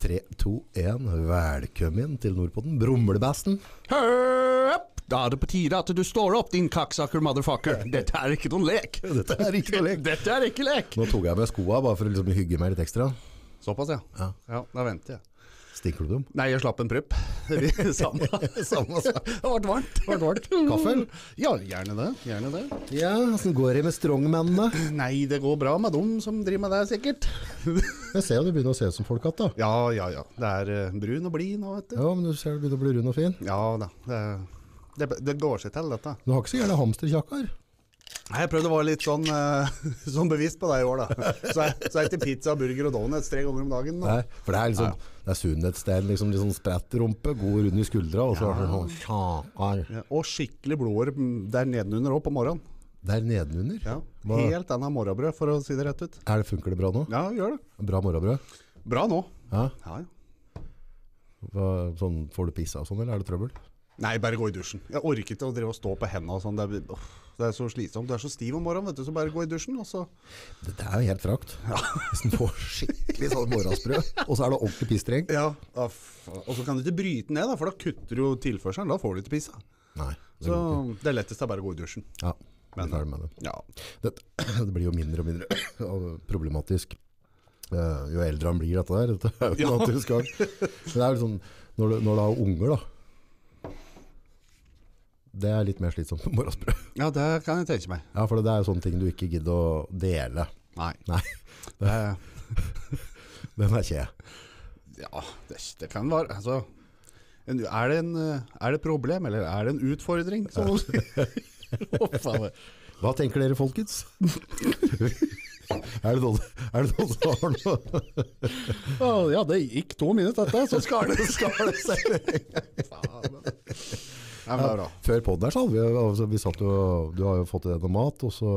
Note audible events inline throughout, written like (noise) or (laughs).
3, 2, 1. Velkommen til Nordpotten. Brumlebassen. Da er det på tide at du står opp, din kakksaker motherfucker. (laughs) Dette er ikke noen lek. (laughs) Dette er ikke noen lek. (laughs) Dette er ikke lek. Nå tok jeg med skoa bare for å liksom hygge meg litt ekstra. Såpass, ja. Ja. Ja, Da venter jeg. Stinker du dem? Nei, jeg slapp en prupp. (laughs) Samme. Samme. Det ble varmt. Ble varmt. Kaffe. Ja, gjerne det. Gjerne det. Ja, åssen går det med strongmennene? Nei, det går bra med dem som driver med det, sikkert. (laughs) Jeg ser jo du begynner å se ut som folk igjen, da. Ja, ja, ja. Det er eh, brun og blid nå, vet du. Ja, men du ser du begynner å bli rund og fin. Ja da. Det, det, det går seg til, dette. Du har ikke så gjerne hamsterkjakkar. Nei, Jeg prøvde å være litt sånn, uh, (laughs) sånn bevisst på deg i år, da. Så jeg, så jeg spiser pizza, burger og donuts tre ganger om dagen. Da. Nei, for det er liksom Det er sunnhetstegn. Liksom, litt sånn spredt rumpe, god rund i skuldra, og så det sånn kjakkar. Ja, og skikkelig blodår der nedenunder òg, på morgenen. Der nedenunder. Ja. Helt annet morrabrød, for å si det rett ut. Er det, funker det bra nå? Ja, gjør det. Bra morrabrød? Bra nå. Ja. Ja, ja. Hva, sånn, får du pissa og sånn, eller er det trøbbel? Nei, bare gå i dusjen. Jeg orker ikke å drive og stå på hendene og sånn. Det, er- åh, det er så slitsomt. Du er så stiv om morgenen, vet du, så bare gå i dusjen, og så Dette er jo helt frakt. (laughs) Hvis en får skikkelig sånn morgensprø, og så er det ordentlig pisstreng. Ja. Og så kan du ikke bryte ned, da, for da kutter du tilførselen. Da får du ikke pissa. Nei. Det Så ikke. det letteste er bare å gå i dusjen. Ja, Men- ferdig med det. Ja. det. (clears throat) Det blir jo mindre og mindre (clears throat) problematisk eh, jo eldre han blir, dette der. Dette er jo Ja. naturens (laughs) gang. Det er jo sånn, når du, når du har unger, da. Det er litt mer slitsomt med morgensbrød. ja, det kan jeg tenke meg. Ja, for det er jo sånne ting du ikke gidder å dele. Nei. Nei, Det, (laughs) den er jeg. ja, det, det kan være Altså en, er, det en, eh, er det et problem, eller er det en utfordring? Så, (laughs) Å. Hva tenker dere, folkens? (laughs) er, det noen, er det noen som har noe ja, det gikk to minutter dette, så skal det, skal det seg. Ja, det er. Før podden her så hadde vi, altså, vi satt jo, du har jo fått i deg noe mat, og så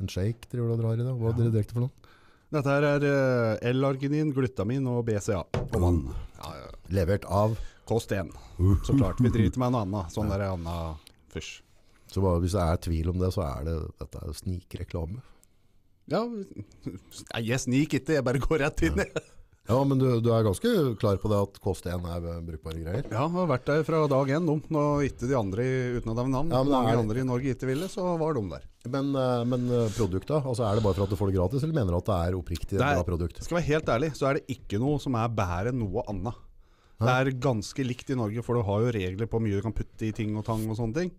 en shake driver du og drar i det. Hva dere direkte for noe? Dette her er eh, L-arginin, glutamin og BCA. Og vann. Ja, ja. Levert av, Kost 1. Så klart. Vi driter med noe annet. Sånn der anna fysj. så bare, hvis det er tvil om det, så er det, dette er snikreklame. Ja, (laughs) jeg sniker ikke, jeg bare går rett inn. jeg. Ja, men du, du er ganske klar på det at kost 1 er brukbare greier? Ja, jeg har vært der fra dag én, de. Når ikke de andre, uten å nevne navn, Ja, men mange er det- andre i Norge ikke ville, så var de der. Men, eh, men eh, produktet, altså er det bare for at du får det gratis, eller mener du at det er oppriktig et Det er- bra produkt? Skal være helt ærlig, så er det ikke noe som er bedre enn noe annet. Det er ganske likt i Norge, for du har jo regler på hvor mye du kan putte i ting og tang og sånne ting.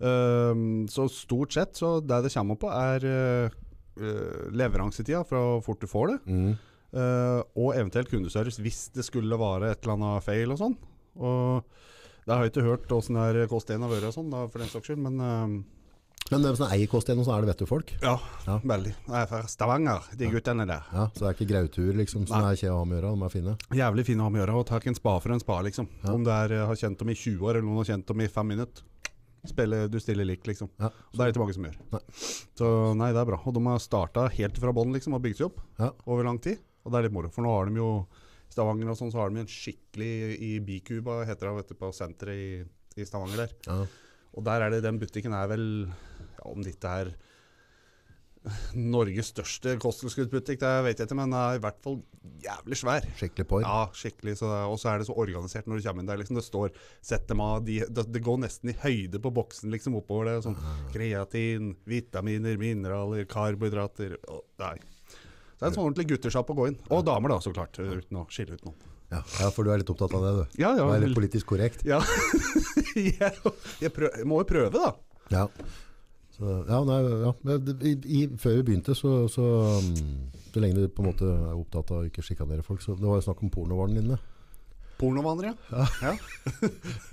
Um, så stort sett, så det det kommer på er uh, leveransetida fra fort du får det, Mm. Eh, og eventuelt kundeservice hvis det skulle være et eller annet feil og sånn. Og det har jeg ikke hørt åssen det er kost 1 har vært og sånn, for den saks skyld, men uh, Men hvem som eier kost 1, så er det vet du folk? ja, Ja. veldig. Jeg er fra Stavanger, de guttene der. Ja, så det er ikke grautur liksom, som Nei. er kjede å ha med å gjøre, de er fine. Jævlig fine å ha med å gjøre, og ta ikke en spa for en spa, liksom. Ja. Om du eh, har kjent dem i 20 år, eller noen har kjent dem i 5 minutter. Spille, du stiller lik, liksom. Ja. Og det er det ikke mange som gjør. Nei. Så nei, det er bra. Og de har starta helt fra bånn, liksom, og bygd seg opp Ja. over lang tid. Og det er litt moro, for nå har de jo i Stavanger og sånn, så har de en skikkelig i Bikuba, heter det, vet du, på senteret i, i Stavanger der. Ja. Og der er det, den butikken er vel, ja, om det ikke er Norges største kosttilskuddsbutikk, det vet jeg ikke, men den er i hvert fall jævlig svær. Skikkelig på. Ja, skikkelig. Så, og så er det så organisert når du kommer inn der. Liksom, det står sett dem av, de, det, det går nesten i høyde på boksen liksom oppover det. Sånn kreatin, vitaminer, mineraler, karbohydrater. Og, nei. Det er en sånn ordentlig guttesjapp å gå inn. Og damer, da, så klart. Uten å skille ut noen. Ja. ja, for du er litt opptatt av det, du. Ja, ja. Du er litt politisk korrekt. ja. (laughs) jeg, jeg, prøv, jeg må jo prøve, da. Ja. Så, ja, nei, ja. I, i, før vi begynte, så, så, um, så lenge du på en måte er opptatt av å ikke sjikanere folk, så det var jo snakk om pornovaren din. Pornovaner, ja. ja.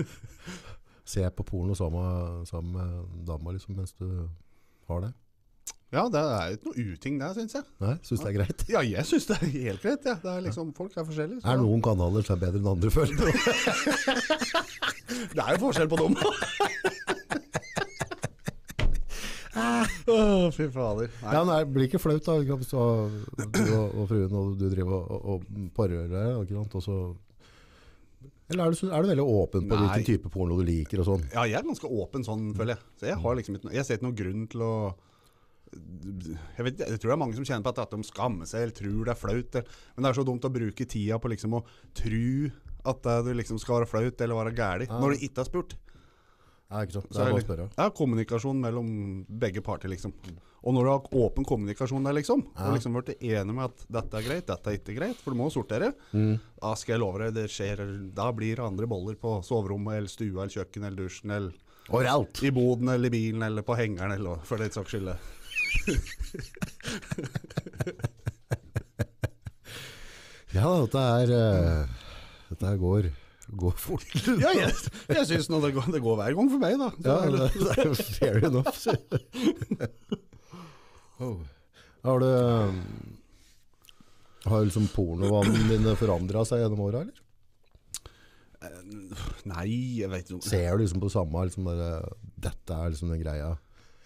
(laughs) Se på porno sammen, sammen med dama liksom, mens du har det. Ja, det er ikke noe uting der, syns jeg. Nei, syns det er greit. Ja, jeg syns det er helt greit. Ja. Det er liksom, Folk er forskjellige. så- Er noen kanaler som er bedre enn andre før? (laughs) Det er jo forskjell på dem. (laughs) Åh, fy fader. Nei. Ja, nei, blir ikke flaut da, hvis du, og, og fruen og du driver og, og, parer deg, så... Eller er du, er du veldig åpen på Nei. hvilken type porno du liker og sånn? Ja, jeg er ganske åpen sånn, føler jeg. Så jeg har liksom ikke Jeg ser ikke noen grunn til å jeg, vet, jeg tror det er mange som kjenner på at, at de skammer seg eller tror det er flaut. eller- Men det er så dumt å bruke tida på liksom å tro at det du liksom skal være flaut eller være gæren når du ikke har spurt. Ja, ikke sant? Det er bare å spørre. det er kommunikasjon mellom begge parter, liksom. Og når du har åpen kommunikasjon der, liksom, og liksom blitt enig med at dette er greit, dette er ikke greit, for du må sortere, Mm. da skal jeg love deg, det skjer Da blir det andre boller på soverommet eller stua eller kjøkkenet eller dusjen eller Overalt! i boden eller i bilen eller på hengeren eller for den saks skyld. (laughs) Ja, dette er eh, Dette her går, går fort. (laughs) Ja, jeg, jeg syns det går, det går hver gang for meg, da. Det Ja, det, det- er fair enough. (laughs) oh. Har du um, Har liksom pornovanene dine forandra seg gjennom åra, eller? Nei, jeg vet ikke. Ser du liksom på samme liksom der, Dette er liksom den greia.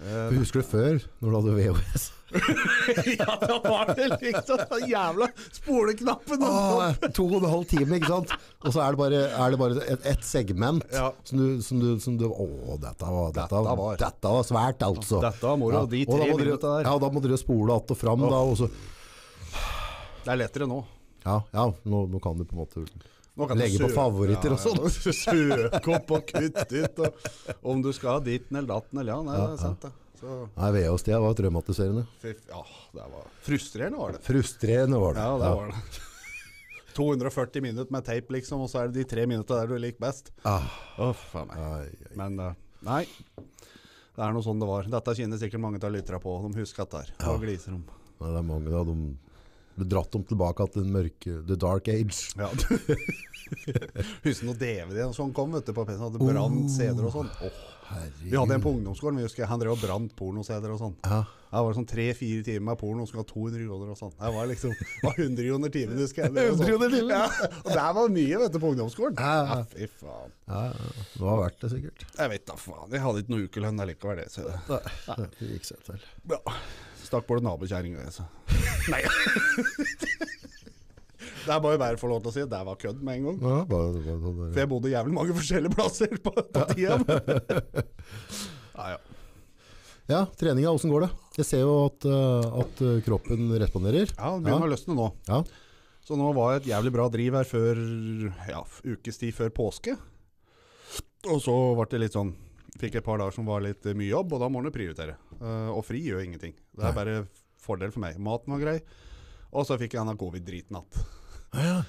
Eh, Husker du før, når du hadde VHS? (laughs) ja, da var det liksom den jævla spoleknappen. Åh, to og en halv time, ikke sant? Og så er det bare, er det bare et, et segment Ja. som, du, som, du, som du Å, dette var, dette, Dette var- dette var svært, altså. Dette var moro, de tre minuttene der. Ja, da må dere spole att og fram, da. Og så, Det er lettere nå. ja, ja nå, nå kan du på en måte Legge du på søke- favoritter og sånn. Ja, søke opp og kutte ut. Og om du skal ha ditten eller datten eller ja, nei, det er sant det. Så, Nei, VHS-tida var traumatiserende. ja, det var frustrerende var det. Frustrerende var det. Ja, det var det. (laughs) 240 minutter med tape, liksom, og så er det de tre minuttene der du liker best. Ah, Oh, meg. ai, ai. Men uh, nei, det er noe sånn det var. Dette kjenner sikkert mange av lytterne på. De husker at det er. Og gliser om. Nei, det er mange da, de du dratt dem tilbake til den mørke The Dark Age. Ja. (laughs) Husker når DVD-en som kom vet du, på PC-en, hadde brant CD-er og sånn. Oh, vi hadde en på ungdomsskolen, vi husker, han drev og brant porno-CD-er og sånn. Ja. Det var sånn tre-fire timer med porno som ga 200 kroner og sånn. Det var liksom det var 100 kroner timen, husker jeg. Det 100 sånn. Ja, og det var mye, vet du, på ungdomsskolen. Ja, fy faen. Det var verdt det sikkert. Jeg vet da faen. Jeg hadde ikke noe ukelønn allikevel, det. Så det. Nei, det gikk seg til. Ja. Stakk på det nabokjerringa, jeg, så. Nei. (laughs) det er bare å få lov til å si at det var kødd med en gang. Ja, bare, bare, bare, For jeg bodde jævlig mange forskjellige plasser på, på tida. (laughs) ja, ja. Ja, treninga, åssen går det? Jeg ser jo at, eh, at kroppen responderer. ja, det begynner å løsne nå. Ja. Så nå var det et jævlig bra driv her før ja, ukes tid før påske. Og så ble det litt sånn Fikk et par dager som var litt eh, mye jobb, og da må du prioritere. Eh, og fri gjør ingenting. Det er bare fordel for meg. Maten var grei. Og så fikk jeg denne covid-driten igjen. ja.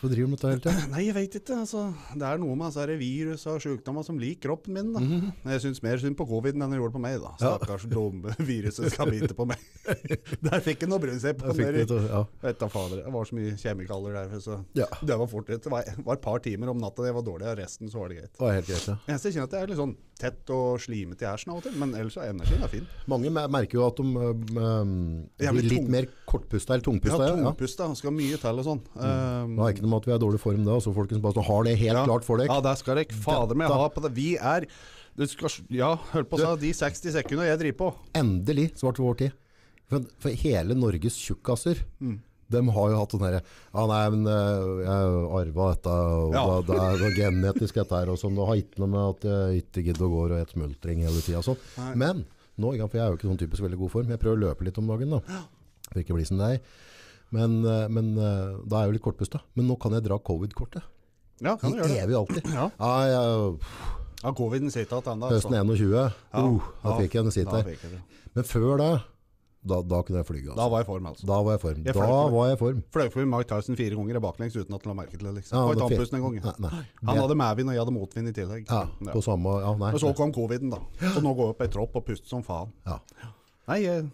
Hvorfor driver du med dette hele tiden? Nei, jeg vet ikke. Altså, det er noe med altså, virus og sykdommer som liker kroppen min. Da. Men jeg syns mer synd på covid enn det gjorde på meg. da. Stakkars dumme (laughs) viruset skal bite på meg. (laughs) Der fikk jeg noe brunsepp. på. Jeg det ja. Vet da fader, Det var så mye kjemikalier der. Så Ja. Det var fort Det var, var et par timer om natta jeg var dårlig, og resten så var det greit. Det var helt greit, ja. Eneste jeg kjenner at jeg er litt sånn tett og slimete i hersen av og til, men ellers er energien er fin. Mange merker jo at de um, blir litt tung. mer kortpusta eller Ja, tungpusta. Ja, ja. tungpusta. Skal mye til og sånn. Um, Det er ikke noe med at vi er i dårlig form da, så folk bare så har det helt ja. klart for deg. Ja, det skal dere fader meg ha på det. Vi er du skal, Ja, hør på så, de 60 sekundene jeg driver på. Endelig svart vår tid. For, for hele Norges tjukkaser, Mm. De har jo hatt sånn herre Ja, nei, men eh, jeg arva dette, og Ja. det er noe genetisk dette her, og sånn. Det har ikke noe med at jeg ikke gidder å gå og et smultring hele tida. Sånn. Men nå, for jeg er jo ikke sånn typisk veldig god form. Jeg prøver å løpe litt om dagen, da. For ikke å bli som deg. Men, eh, men eh, da er jeg jo litt kortpusta. Men nå kan jeg dra covid-kortet. Ja, kan du gjøre det. Evig alltid. Ja. Ja, jeg, Ja, coviden sitter igjen ennå. høsten 21. Uh, da fikk jeg en sitt det. Men før det, da, da kunne jeg flyge. Altså. Da var jeg i form, altså. Da var jeg form. Jeg Da fløy for- var jeg form. Fløy forbi Mike Tyson fire ganger i baklengs uten at han la merke til det. liksom. Ja, det fikk- en gang. Nei, nei. Han Det- hadde medvind, og jeg hadde motvind i tillegg. ja, Ja. på samme ja, nei. Og så kom coviden, da. Så nå går jeg opp ei tropp og puster som faen. Ja. Nei, jeg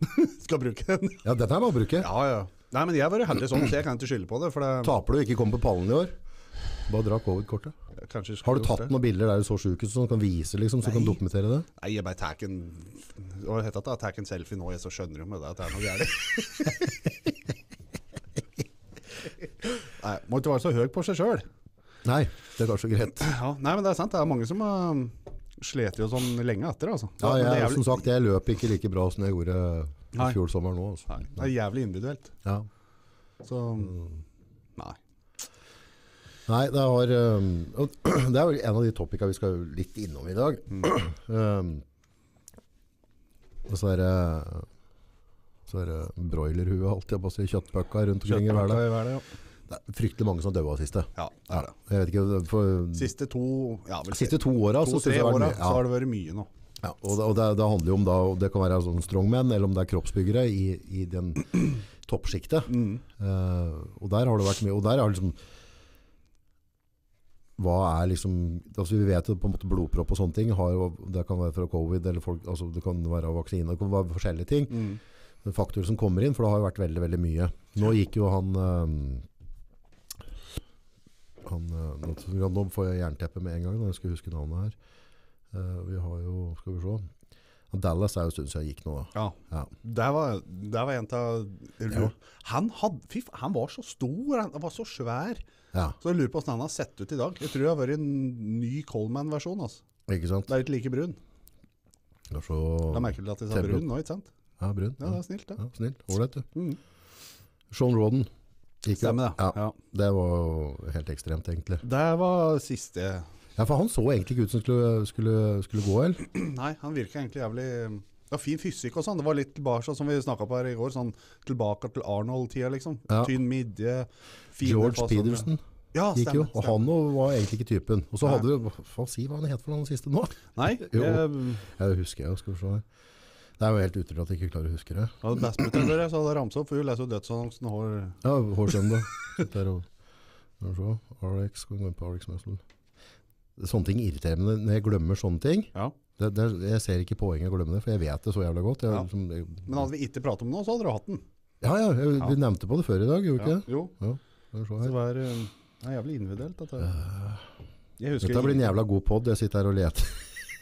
(laughs) skal bruke den. ja, dette er bare å bruke. Ja, ja. Nei, men jeg har vært heldig sånn, så jeg kan ikke skylde på det. For det Taper du ikke kommer på pallen i år, bare dra covid-kortet. Har du tatt noen bilder der du så sjuk ut, så du kan vise, liksom, så du kan dokumentere det? Nei, jeg bare tar en Hva heter det? Tar en selfie nå, jeg så skjønner jo med det at det er noe gærent. (laughs) Nei, må ikke være så høy på seg sjøl. Nei, det er kanskje greit. (clears throat) Ja, nei, men det er sant. Det er mange som har slet jo sånn lenge etter, altså. Ja, jeg, jævlig- som sagt, jeg løp ikke like bra som jeg gjorde i fjor sommer nå. Altså. Nei, det er jævlig individuelt. Ja. Så Nei. Nei, det har um, (clears throat) Det er jo en av de topicene vi skal litt innom i dag. Mm. Um, Og så er det så er det broilerhue, alltid, å si, kjøttbøkka rundt omkring i verden. ja. Det er fryktelig mange som har daua siste. Ja, det er det. Jeg vet ikke, for, Siste to ja, vel, siste to åra to, så, åra mye- så har det vært mye nå. Ja, og det, og det, det handler jo om da, det kan være sånn strongmen, eller om det er kroppsbyggere i, i den (clears throat) toppsjiktet. Mm. Uh, og der har det vært mye, og der er liksom hva er liksom altså Vi vet jo på en måte blodpropp og sånne ting. Har det kan være fra covid, eller folk, altså det kan være vaksine, det kan være forskjellige ting. Mm. Faktorer som kommer inn, for det har jo vært veldig, veldig mye. Nå gikk jo han eh, han, eh, nå, får jeg jernteppe med en gang, når jeg skal huske navnet her. Eh, vi har jo Skal vi se. Dallas er jo en stund siden jeg gikk nå. Ja. Ja. Der var, en av Ja. han, had, han var så stor, han var så svær. Ja, Så jeg lurer på hvordan han har sett ut i dag. Jeg tror det har vært en ny Coleman-versjon. Altså. ikke sant? Det er ikke like brun. Det er så Da merker du at de sa brun nå, ikke sant? Ja, brun. Ja, det er snilt, det. Ja, snill. Ålreit, du. Mm. Sean Rodden. Gikk Stemmer det. Ja, Ja. det var helt ekstremt, egentlig. Det var siste Ja, for han så egentlig ikke ut som skulle, skulle, skulle gå, eller? (clears throat) Nei, han virka egentlig jævlig ja, Fin fysikk og sånn. Det var litt tilbake, som vi snakka på her i går. Sånn tilbake til Arnold-tida, liksom. Ja. Tynn midje. George fasen. Peterson Ja, gikk jo, og stemmer. han var egentlig ikke typen. Og så hadde du, hva si hva han het for noen siste nå? Nei, (laughs) Jo. jeg Jeg husker jeg, skal vi se. Det er jo helt utrolig at jeg ikke klarer å huske det. hadde bestmutteren deres så hadde ramset opp, for hun leser jo dødsannonsen hår Ja, Hårsøndag. (laughs) Der og. RX, skal vi gå inn på RX Muscle. Sånne ting irriterer meg når jeg glemmer sånne ting. Ja. Det, det, jeg ser ikke poenget å glemme det, for jeg vet det så jævla godt. Jeg, Ja. som, jeg, Men hadde vi ikke pratet om det nå, så hadde du hatt den. ja, ja, jeg, vi nevnte på det før i dag, gjorde vi Ja, ikke det? jo. Ja. Så det var eh, det er jævlig individuelt, dette. husker Dette blir en jævla god pod. Jeg sitter her og leter.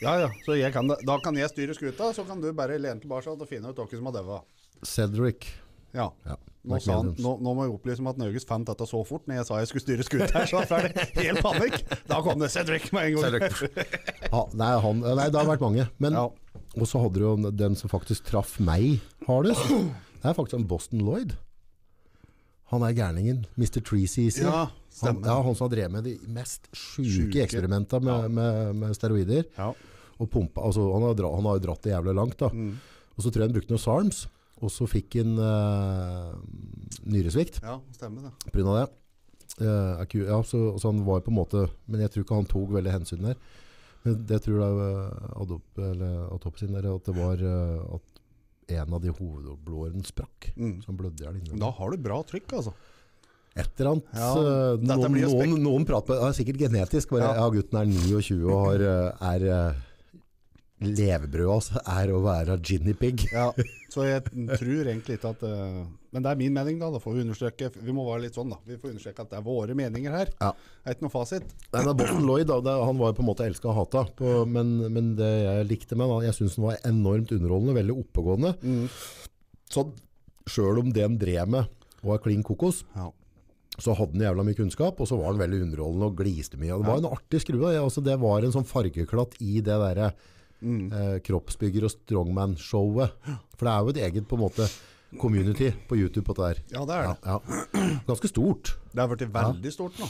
Ja, ja. Så kan, da kan jeg styre skuta, så kan du bare lene tilbake og finne ut hvem som har daua. Cedric. Ja. Ja. Nå, han, nå, nå må jeg opplyse om at Norges fant dette så fort når jeg sa jeg skulle styre skuta her, så er det helt panikk. Da kom det Cedric med en gang. (laughs) Ja, nei, han, nei, det har vært mange. Men, Ja. Og så hadde du jo den som faktisk traff meg hardest. Det er faktisk en Boston Lloyd. Han er gærningen. Mr. Treeseasy. Ja, han, ja, han som har drevet med de mest sjuke eksperimenta med, med, med steroider. Ja. Og pumpa, altså, han, har dra, han har dratt det jævlig langt. da. Mm. Og så tror jeg han brukte noen SARMs, og så fikk han uh, nyresvikt ja, stemmer det. pga. det. Uh, ja, så, så han var på en måte Men jeg tror ikke han tok veldig hensyn der. Men det tror jeg uh, adop, eller autopsien der, at det var uh, at en av de hovedblodårene sprakk. Mm. Så han blødde i hjel inni. Da har du bra trykk, altså. Et eller annet. Ja, uh, noen, noen, noen prater på Det er sikkert genetisk. Bare, Ja. ja. gutten er 29 og har, eh, er eh, Levebrødet hans er å være Ginny pig. Ja, (laughs) så jeg tror egentlig ikke at eh, Men det er min mening, da. Da får vi understreke Vi må være litt sånn, da. Vi får understreke at det er våre meninger her. Ja. Det er ikke noe fasit. Nei, men Boston Lloyd da, det, han var jo på en måte elska og hata. På, men, men det jeg likte med han, jeg syns han var enormt underholdende, veldig oppegående. Så sjøl om det han drev med var klin kokos, Ja. så hadde han jævla mye kunnskap, og så var han veldig underholdende og gliste mye. Og Det var en artig skrue. Altså, det var en sånn fargeklatt i det derre eh, kroppsbygger- og strongman-showet. For det er jo et eget på en måte community på YouTube på dette der. ja, det er det. Ja, ja. Ganske stort. Det har blitt veldig stort nå.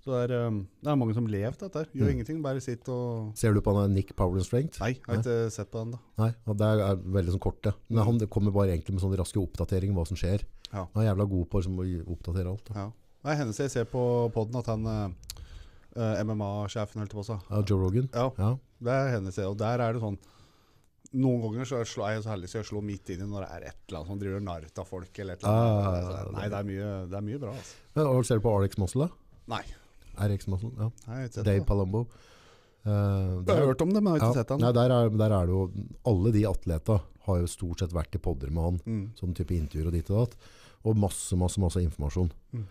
Så det er, um, det er mange som lever dette. her. Gjør ingenting, bare sitt og Ser du på han der Nick Power and Strength? Nei, jeg har ikke sett på den, da. Nei, og det er veldig sånn korte. Men han kommer bare egentlig med sånne raske oppdateringer om hva som skjer. Ja. Han er jævla god på liksom, å gi- oppdatere alt. Da. Ja. Det hennes jeg ser på poden at han eh, MMA-sjefen holdt på seg. Ja, Joe Rogan. Ja, Ja. Det hender jeg. Og der er det sånn Noen ganger så er jeg så heldig så jeg slår midt inn i når det er et eller annet som driver narr av folk. Eller et eller annet. Ah, er så- Nei, det er mye, det er mye bra, altså. Men, og ser du på Alex Mossel, da? Nei, RX Mossel, ja. Nei, Dave det. Uh, der, Jeg har hørt om det, men jeg har ikke ja, sett han. Nei, der, er, der er det jo Alle de atletene har jo stort sett vært i podder med han. Mm. Sånn type intervjuer og ditt og datt. Og masse, masse masse informasjon. Mm.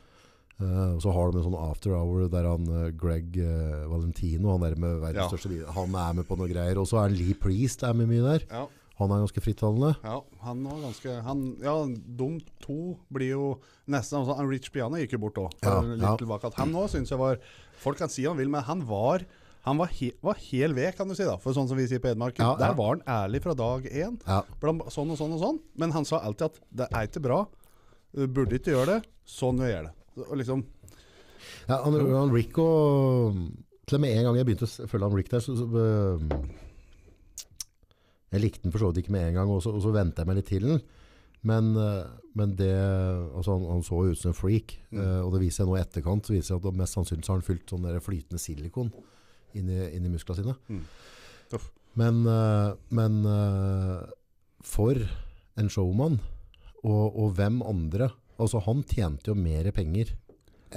Eh, og så har de en sånn after hour der han uh, Greg uh, Valentino, han er, med Ja. største han er med på noe greier. Og så er Lee Priest er med mye der. Ja, Han er ganske frittalende. ja, han var ganske han, Ja, de to blir jo nesten altså, Rich Piano gikk jo bort òg. Ja, litt ja. tilbake at Han òg syns jeg var Folk kan si han vil, men han var han var, he, var hel ved, kan du si. da For sånn som vi sier på Edmark, Ja. Der var han ærlig fra dag én. Blant sånn og sånn og sånn. Men han sa alltid at det er ikke bra. Du burde ikke gjøre det. Sånn gjør jeg det. Og liksom Ja, han, han Rick og Til og med en gang jeg begynte å følge han Rick der, så, så, øh, Jeg likte den for så vidt ikke med en gang, og så, og så ventet jeg meg litt til den. Men, eh, men det altså han, han så ut som en freak, Mm. eh, og det viser seg nå i etterkant så viser det seg at mest sannsynlig så har han fylt sånn flytende silikon inn i, inn i musklene sine. Mm. Men, eh, men eh, for en showman, og, og hvem andre Altså, han tjente jo mer penger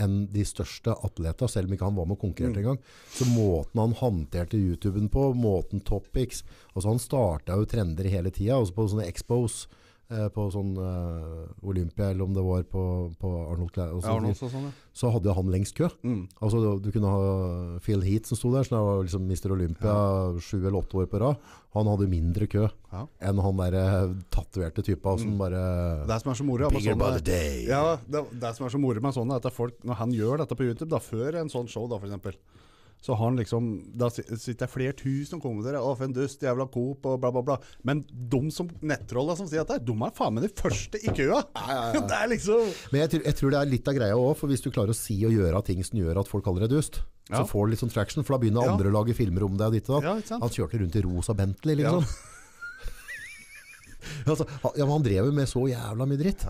enn de største atletene, selv om ikke han var med og konkurrerte Mm. engang. Så måten han håndterte YouTuben på, måten topics Altså, han starta jo trender hele tida, også på sånne expos. Eh, På sånn uh, Olympia, eller om det var på, på Arnold Clay. Ja, sånn, ja. så hadde jo han lengst kø. Mm. Altså, du, du kunne ha Phil Heath som sto der, han var liksom Mr. Olympia sju eller åtte år på rad. Han hadde mindre kø Ja. enn han der eh, tatoverte typa som Mm. bare Det som er så moro med sånne, ja, det, det som er så moro med sånne, at folk, når han gjør dette på YouTube, da, før en sånn show, da, for eksempel, så har han liksom Da sitter det flere tusen og kommenterer 'Å, for en dust, jævla Coop', og bla, bla, bla. Men de som nettrolla som sier dette, de er faen meg de første i køa! (laughs) det er liksom Men jeg, tror- jeg tror det er litt av greia òg, for hvis du klarer å si og gjøre ting som gjør at folk kaller deg dust, Ja. så får du litt sånn traction, for da begynner Ja. andre å lage filmer om deg og ditt og datt. Ja? Han kjørte rundt i rosa Bentley, Ja. liksom. (laughs) altså, han- ja, men han drev jo med så jævla mye dritt.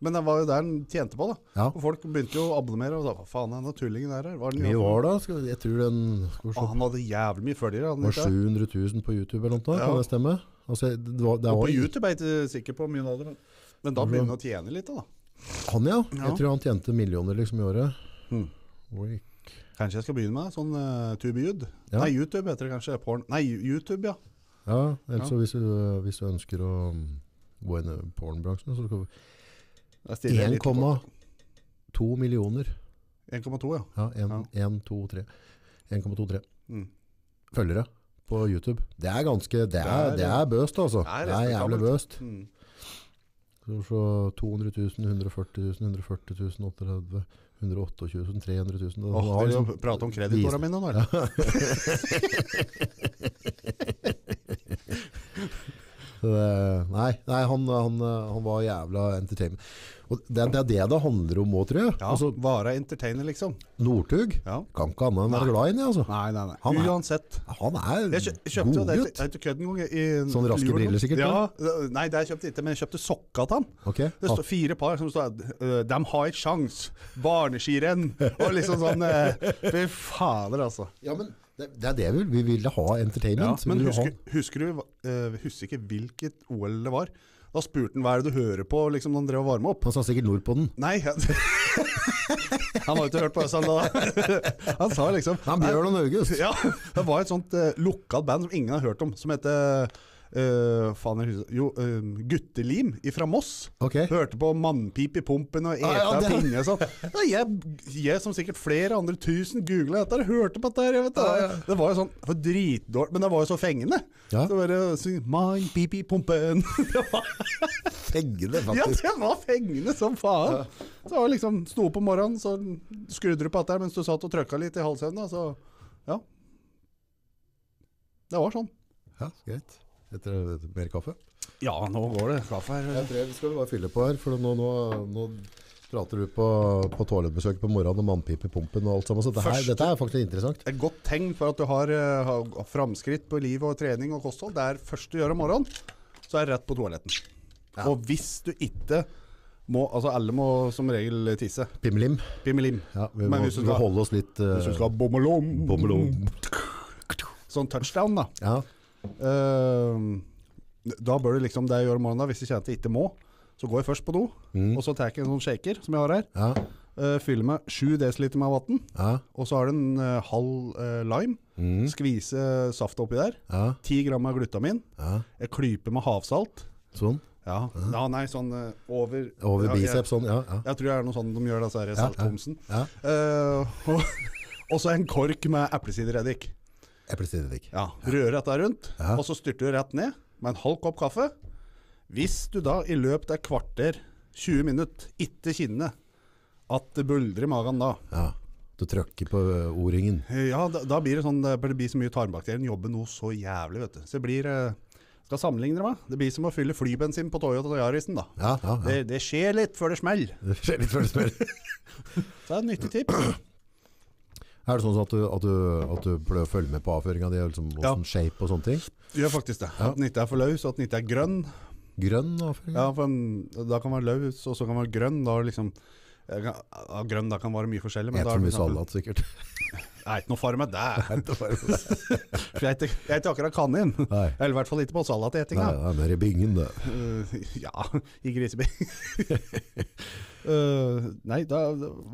Men det var jo der han tjente på, da. Ja. Og folk begynte jo å abonnere og sa 'hva faen er den tullingen der?' Var den Mye var da, skal, jeg tror den skal se, han hadde jævlig mye følgere. han var 700 000 på YouTube eller noe, Ja. kan det stemme? Altså, det var, det Og var, på YouTube er jeg ikke sikker på mye hadde, men, men da begynner han å tjene litt, da. Han ja. Ja. Jeg tror han tjente millioner liksom i året. Hmm. Kanskje jeg skal begynne med sånn uh, TubeYud? Ja. Nei, YouTube heter det kanskje. Porn. Nei, YouTube, ja. Ja, ellers så hvis, du, hvis du ønsker å um, gå inn i pornbransjen, så skal vi Jeg stiller litt på- 1,2 millioner. 1,2, ja. Ja, 1, 2, 1,23 Mm. følgere på YouTube. Det er ganske Det er, Det er- bøst, altså. det er Det er jævlig bøst. Mm. Så vi 200 000, 140 000, 140 000, 38 128 000, 300 000 Åh, vil liksom- prate om kreditorene mine nå? eller? (laughs) (laughs) Det- Nei, nei han, han, han var jævla entertainment. Og det, det er det det handler om òg, tror jeg. Ja, Altså, Være entertainer, liksom. Northug Ja. kan ikke annet enn være glad i ham. altså. Nei, nei, nei. Han er- Uansett. Han er Jeg kjø kjøpte godgutt. det. Sånne raske briller sikkert, Ja, nei, det jeg kjøpte ikke, men jeg kjøpte sokka til han. Okay. Det står fire par som står uh, 'Dem har sjans', barneskirenn og liksom sånn uh, Fy fader, altså. Ja, men det, det er det vi vil. Vi ville ha entertainment. Ja, men husker, husker du uh, Husker ikke hvilket OL det var? Da spurte han hva er det du hører på liksom, når han drev og varma opp. Han sa sikkert nord på den. Nei Han (laughs) han har ikke hørt på Østland da. Han sa liksom Han Bjørn og Norges. Ja, det var et sånt uh, lukka band som ingen har hørt om, som heter uh, faen, jeg jo, uh, Guttelim fra Moss. Okay. Hørte på Mannpip i pumpen og eta Ah, ja, pinne sånn. Ja, jeg, jeg, som sikkert flere andre tusen, googla dette og hørte på dette. vet. Ah, ja. Det var jo sånn, det var dritdårlig, men det var jo så fengende. Ja. Det var sånn, Mannpip i pumpen. (laughs) Det var, Feggende, ja, det var fengende som faen. Så det liksom, sto opp om morgenen, så skrudde du på dette mens du satt og trøkka litt i halsenden. Så ja. Det var sånn. Ja, greit. Etter mer kaffe? Ja, nå går det kaffe her. Jeg tror vi skal bare fylle på her, for nå, nå, nå prater du på, på toalettbesøk på morgenen og mannpip i pumpen og alt sammen. Så dette, her, dette er faktisk interessant. Et godt tegn for at du har, eh, har framskritt på liv og trening og kosthold, det er først du gjør om morgenen, så er det rett på toaletten. Ja. Og hvis du ikke må Altså alle må som regel tisse. Pimmelim. Pimmelim. Ja, vi Men må, hvis du skal- holde oss litt uh, Hvis du skal ha bommelom, bommelom. Sånn touchdown, da. Ja, da bør du liksom det jeg gjør om morgenen, da, hvis jeg kjenner at jeg ikke må, så går jeg først på do, Mm. og så tar jeg en sånn shaker som jeg har her. ja, Uh, fyller med 7 dl med vann, ja. og så har du en uh, halv uh, lime. Mm. Skvise safta oppi der. ja, 10 gram av glutamin. ja. Jeg klyper med havsalt. Sånn. Ja, ja nei, sånn eh, over Over biceps, sånn. Ja, ja. Jeg, jeg tror det er noe sånn de gjør, disse her Ja, ja. salthomsen. ja. Eh, (laughs) og så en kork med eplesidereddik. Eplesidereddik. Ja, Røre dette rundt, Ja. og så styrter du rett ned med en halv kopp kaffe. Hvis du da i løpet av et kvarter, 20 minutter, ikke kjenner at det buldrer i magen da, Ja. Du trykker på O-ringen. ja, da, da blir det sånn, det blir så mye tarmbakterier, den jobber noe så jævlig, vet du. Så det blir, eh, skal sammenligne det med, det blir som å fylle flybensin på Toyota Yarisen da. Ja, ja, ja. Det, det skjer litt før det smeller. Det skjer litt før det smeller. (laughs) Så det er et nyttig tips. Er det sånn at du, at du, at du prøver å følge med på avføringa di, liksom, Ja. shape og sånne ting? Gjør faktisk det. At den ikke er for løs, og at den ikke er grønn. Grønn avføring? Ja, for Da kan den være løs, og så kan den være grønn. Da liksom kan, Grønn da kan være mye forskjellig. Men da for mye salat, sikkert. (laughs) Det er ikke noe far med det. (laughs) For jeg heter ikke, er akkurat kanin. Nei. Eller i hvert fall ikke på Nei, salatetinga. det er mer i bingen, det. Uh, ja, (laughs) i grisebing uh, nei, det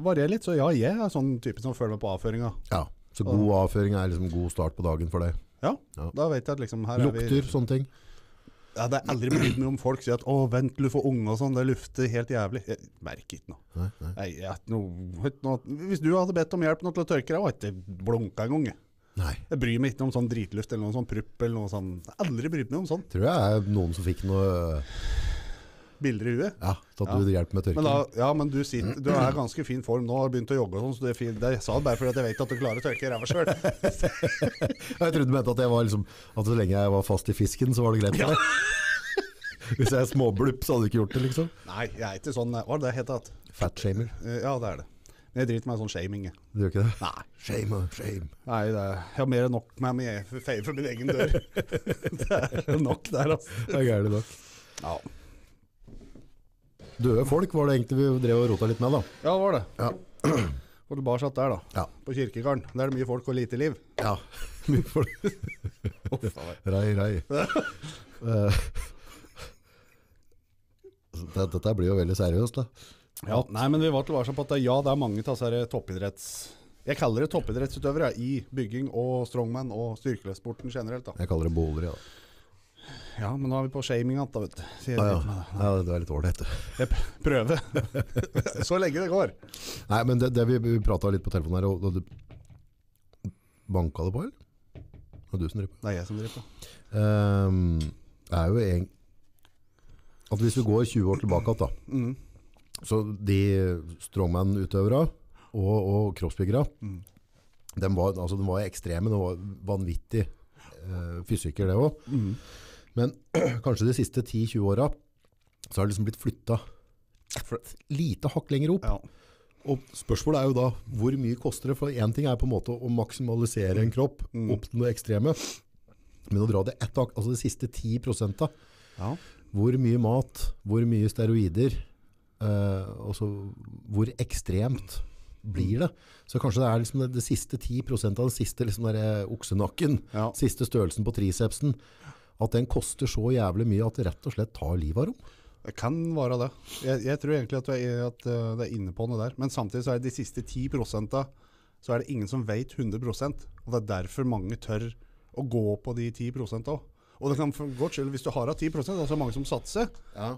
varierer litt. Så ja, jeg er sånn type som føler meg på avføringa. Ja. Så god avføring er liksom god start på dagen for deg. Ja, Ja. da vet jeg at liksom her er vi Lukter, sånne ting. Ja, Det er aldri blitt meg om folk sier at 'å, vent til du får unge' og sånn. Det lufter helt jævlig. Jeg merker ikke noe. Nei, nei. Nei, jeg noe, noe. Hvis du hadde bedt om hjelp nå til å tørke deg, hadde jeg ikke blunka engang. nei. Jeg bryr meg ikke om sånn dritluft eller noe sånn prupp eller noe sånn. Aldri brydd meg om sånn. Tror jeg er noen som fikk noe Bilder i huet. Ja, så at du hjelper med Men, da, ja, men du, sitter, du er i ganske fin form nå, har begynt å jogge og sånn, så det er fint. Det, jeg sa det bare fordi at jeg vet at du klarer å tørke ræva sjøl. (laughs) Jeg trodde du mente at jeg var liksom At så lenge jeg var fast i fisken, så var det greit for deg. (laughs) Hvis jeg er småblupp, så hadde du ikke gjort det, liksom. Nei, jeg er ikke sånn Hva er det det heter? Fatshamer. shamer Ja, det er det. Men jeg driter meg i sånn shaming. Du gjør ikke det? Nei. Shame og shame. Nei, det er, jeg har mer enn nok med meg for min egen dør. (laughs) det er nok der, altså. Det er gærent nok. Ja, Døde folk var det egentlig vi drev og rota litt med, da. ja det var det. Ja. (clears throat) Og tilbake der, da. Ja. På kirkegården. Der er det mye folk og lite liv. ja. (laughs) Mye folk. (laughs) Rei, rei. (laughs) dette, Dette blir jo veldig seriøst, da. Ja, nei, men vi var tilbake på at ja, det er mange av toppidretts... Jeg kaller det toppidrettsutøvere i bygging og strongman og styrkeløftsporten generelt. da. Jeg kaller det boler, ja. Ja, men nå er vi på shaming igjen, da, vet du. Ja, ja. det. ja det er litt ålreit. Jeg p- prøver. (laughs) Så lenge det går. Nei, men det, det vi, prata litt på telefonen her, og, og du banka det på, eller? Det var du som driver på. Det er jeg som driver på. Um, det er jo en At hvis vi går 20 år tilbake igjen, da Mm. Så de strongman-utøvere og, og kroppsbyggere Mm. de var, altså, de var ekstreme, de var vanvittig eh, fysiker det òg. Mm. Men (clears throat) kanskje de siste 10-20 åra så har det liksom blitt flytta et lite hakk lenger opp. Ja. Og spørsmålet er jo da hvor mye koster det? For én ting er på en måte å maksimalisere en kropp Mm. opp til det ekstreme. Men å dra det ett hakk, altså de siste 10 da, ja. hvor mye mat, hvor mye steroider, eh, altså hvor ekstremt blir det? Så kanskje det er liksom det, det siste 10 av den siste liksom eh, oksenakken, Ja. siste størrelsen på tricepsen, at den koster så jævlig mye at det rett og slett tar livet av dem. Det kan være det. Jeg, jeg tror egentlig at, du er, at uh, det er inne på noe der. Men samtidig så er det de siste 10% så er det ingen som vet 100% Og det er derfor mange tør å gå på de 10 òg. Og det kan for godt skjelde, hvis du har hatt 10% så er så mange som satser.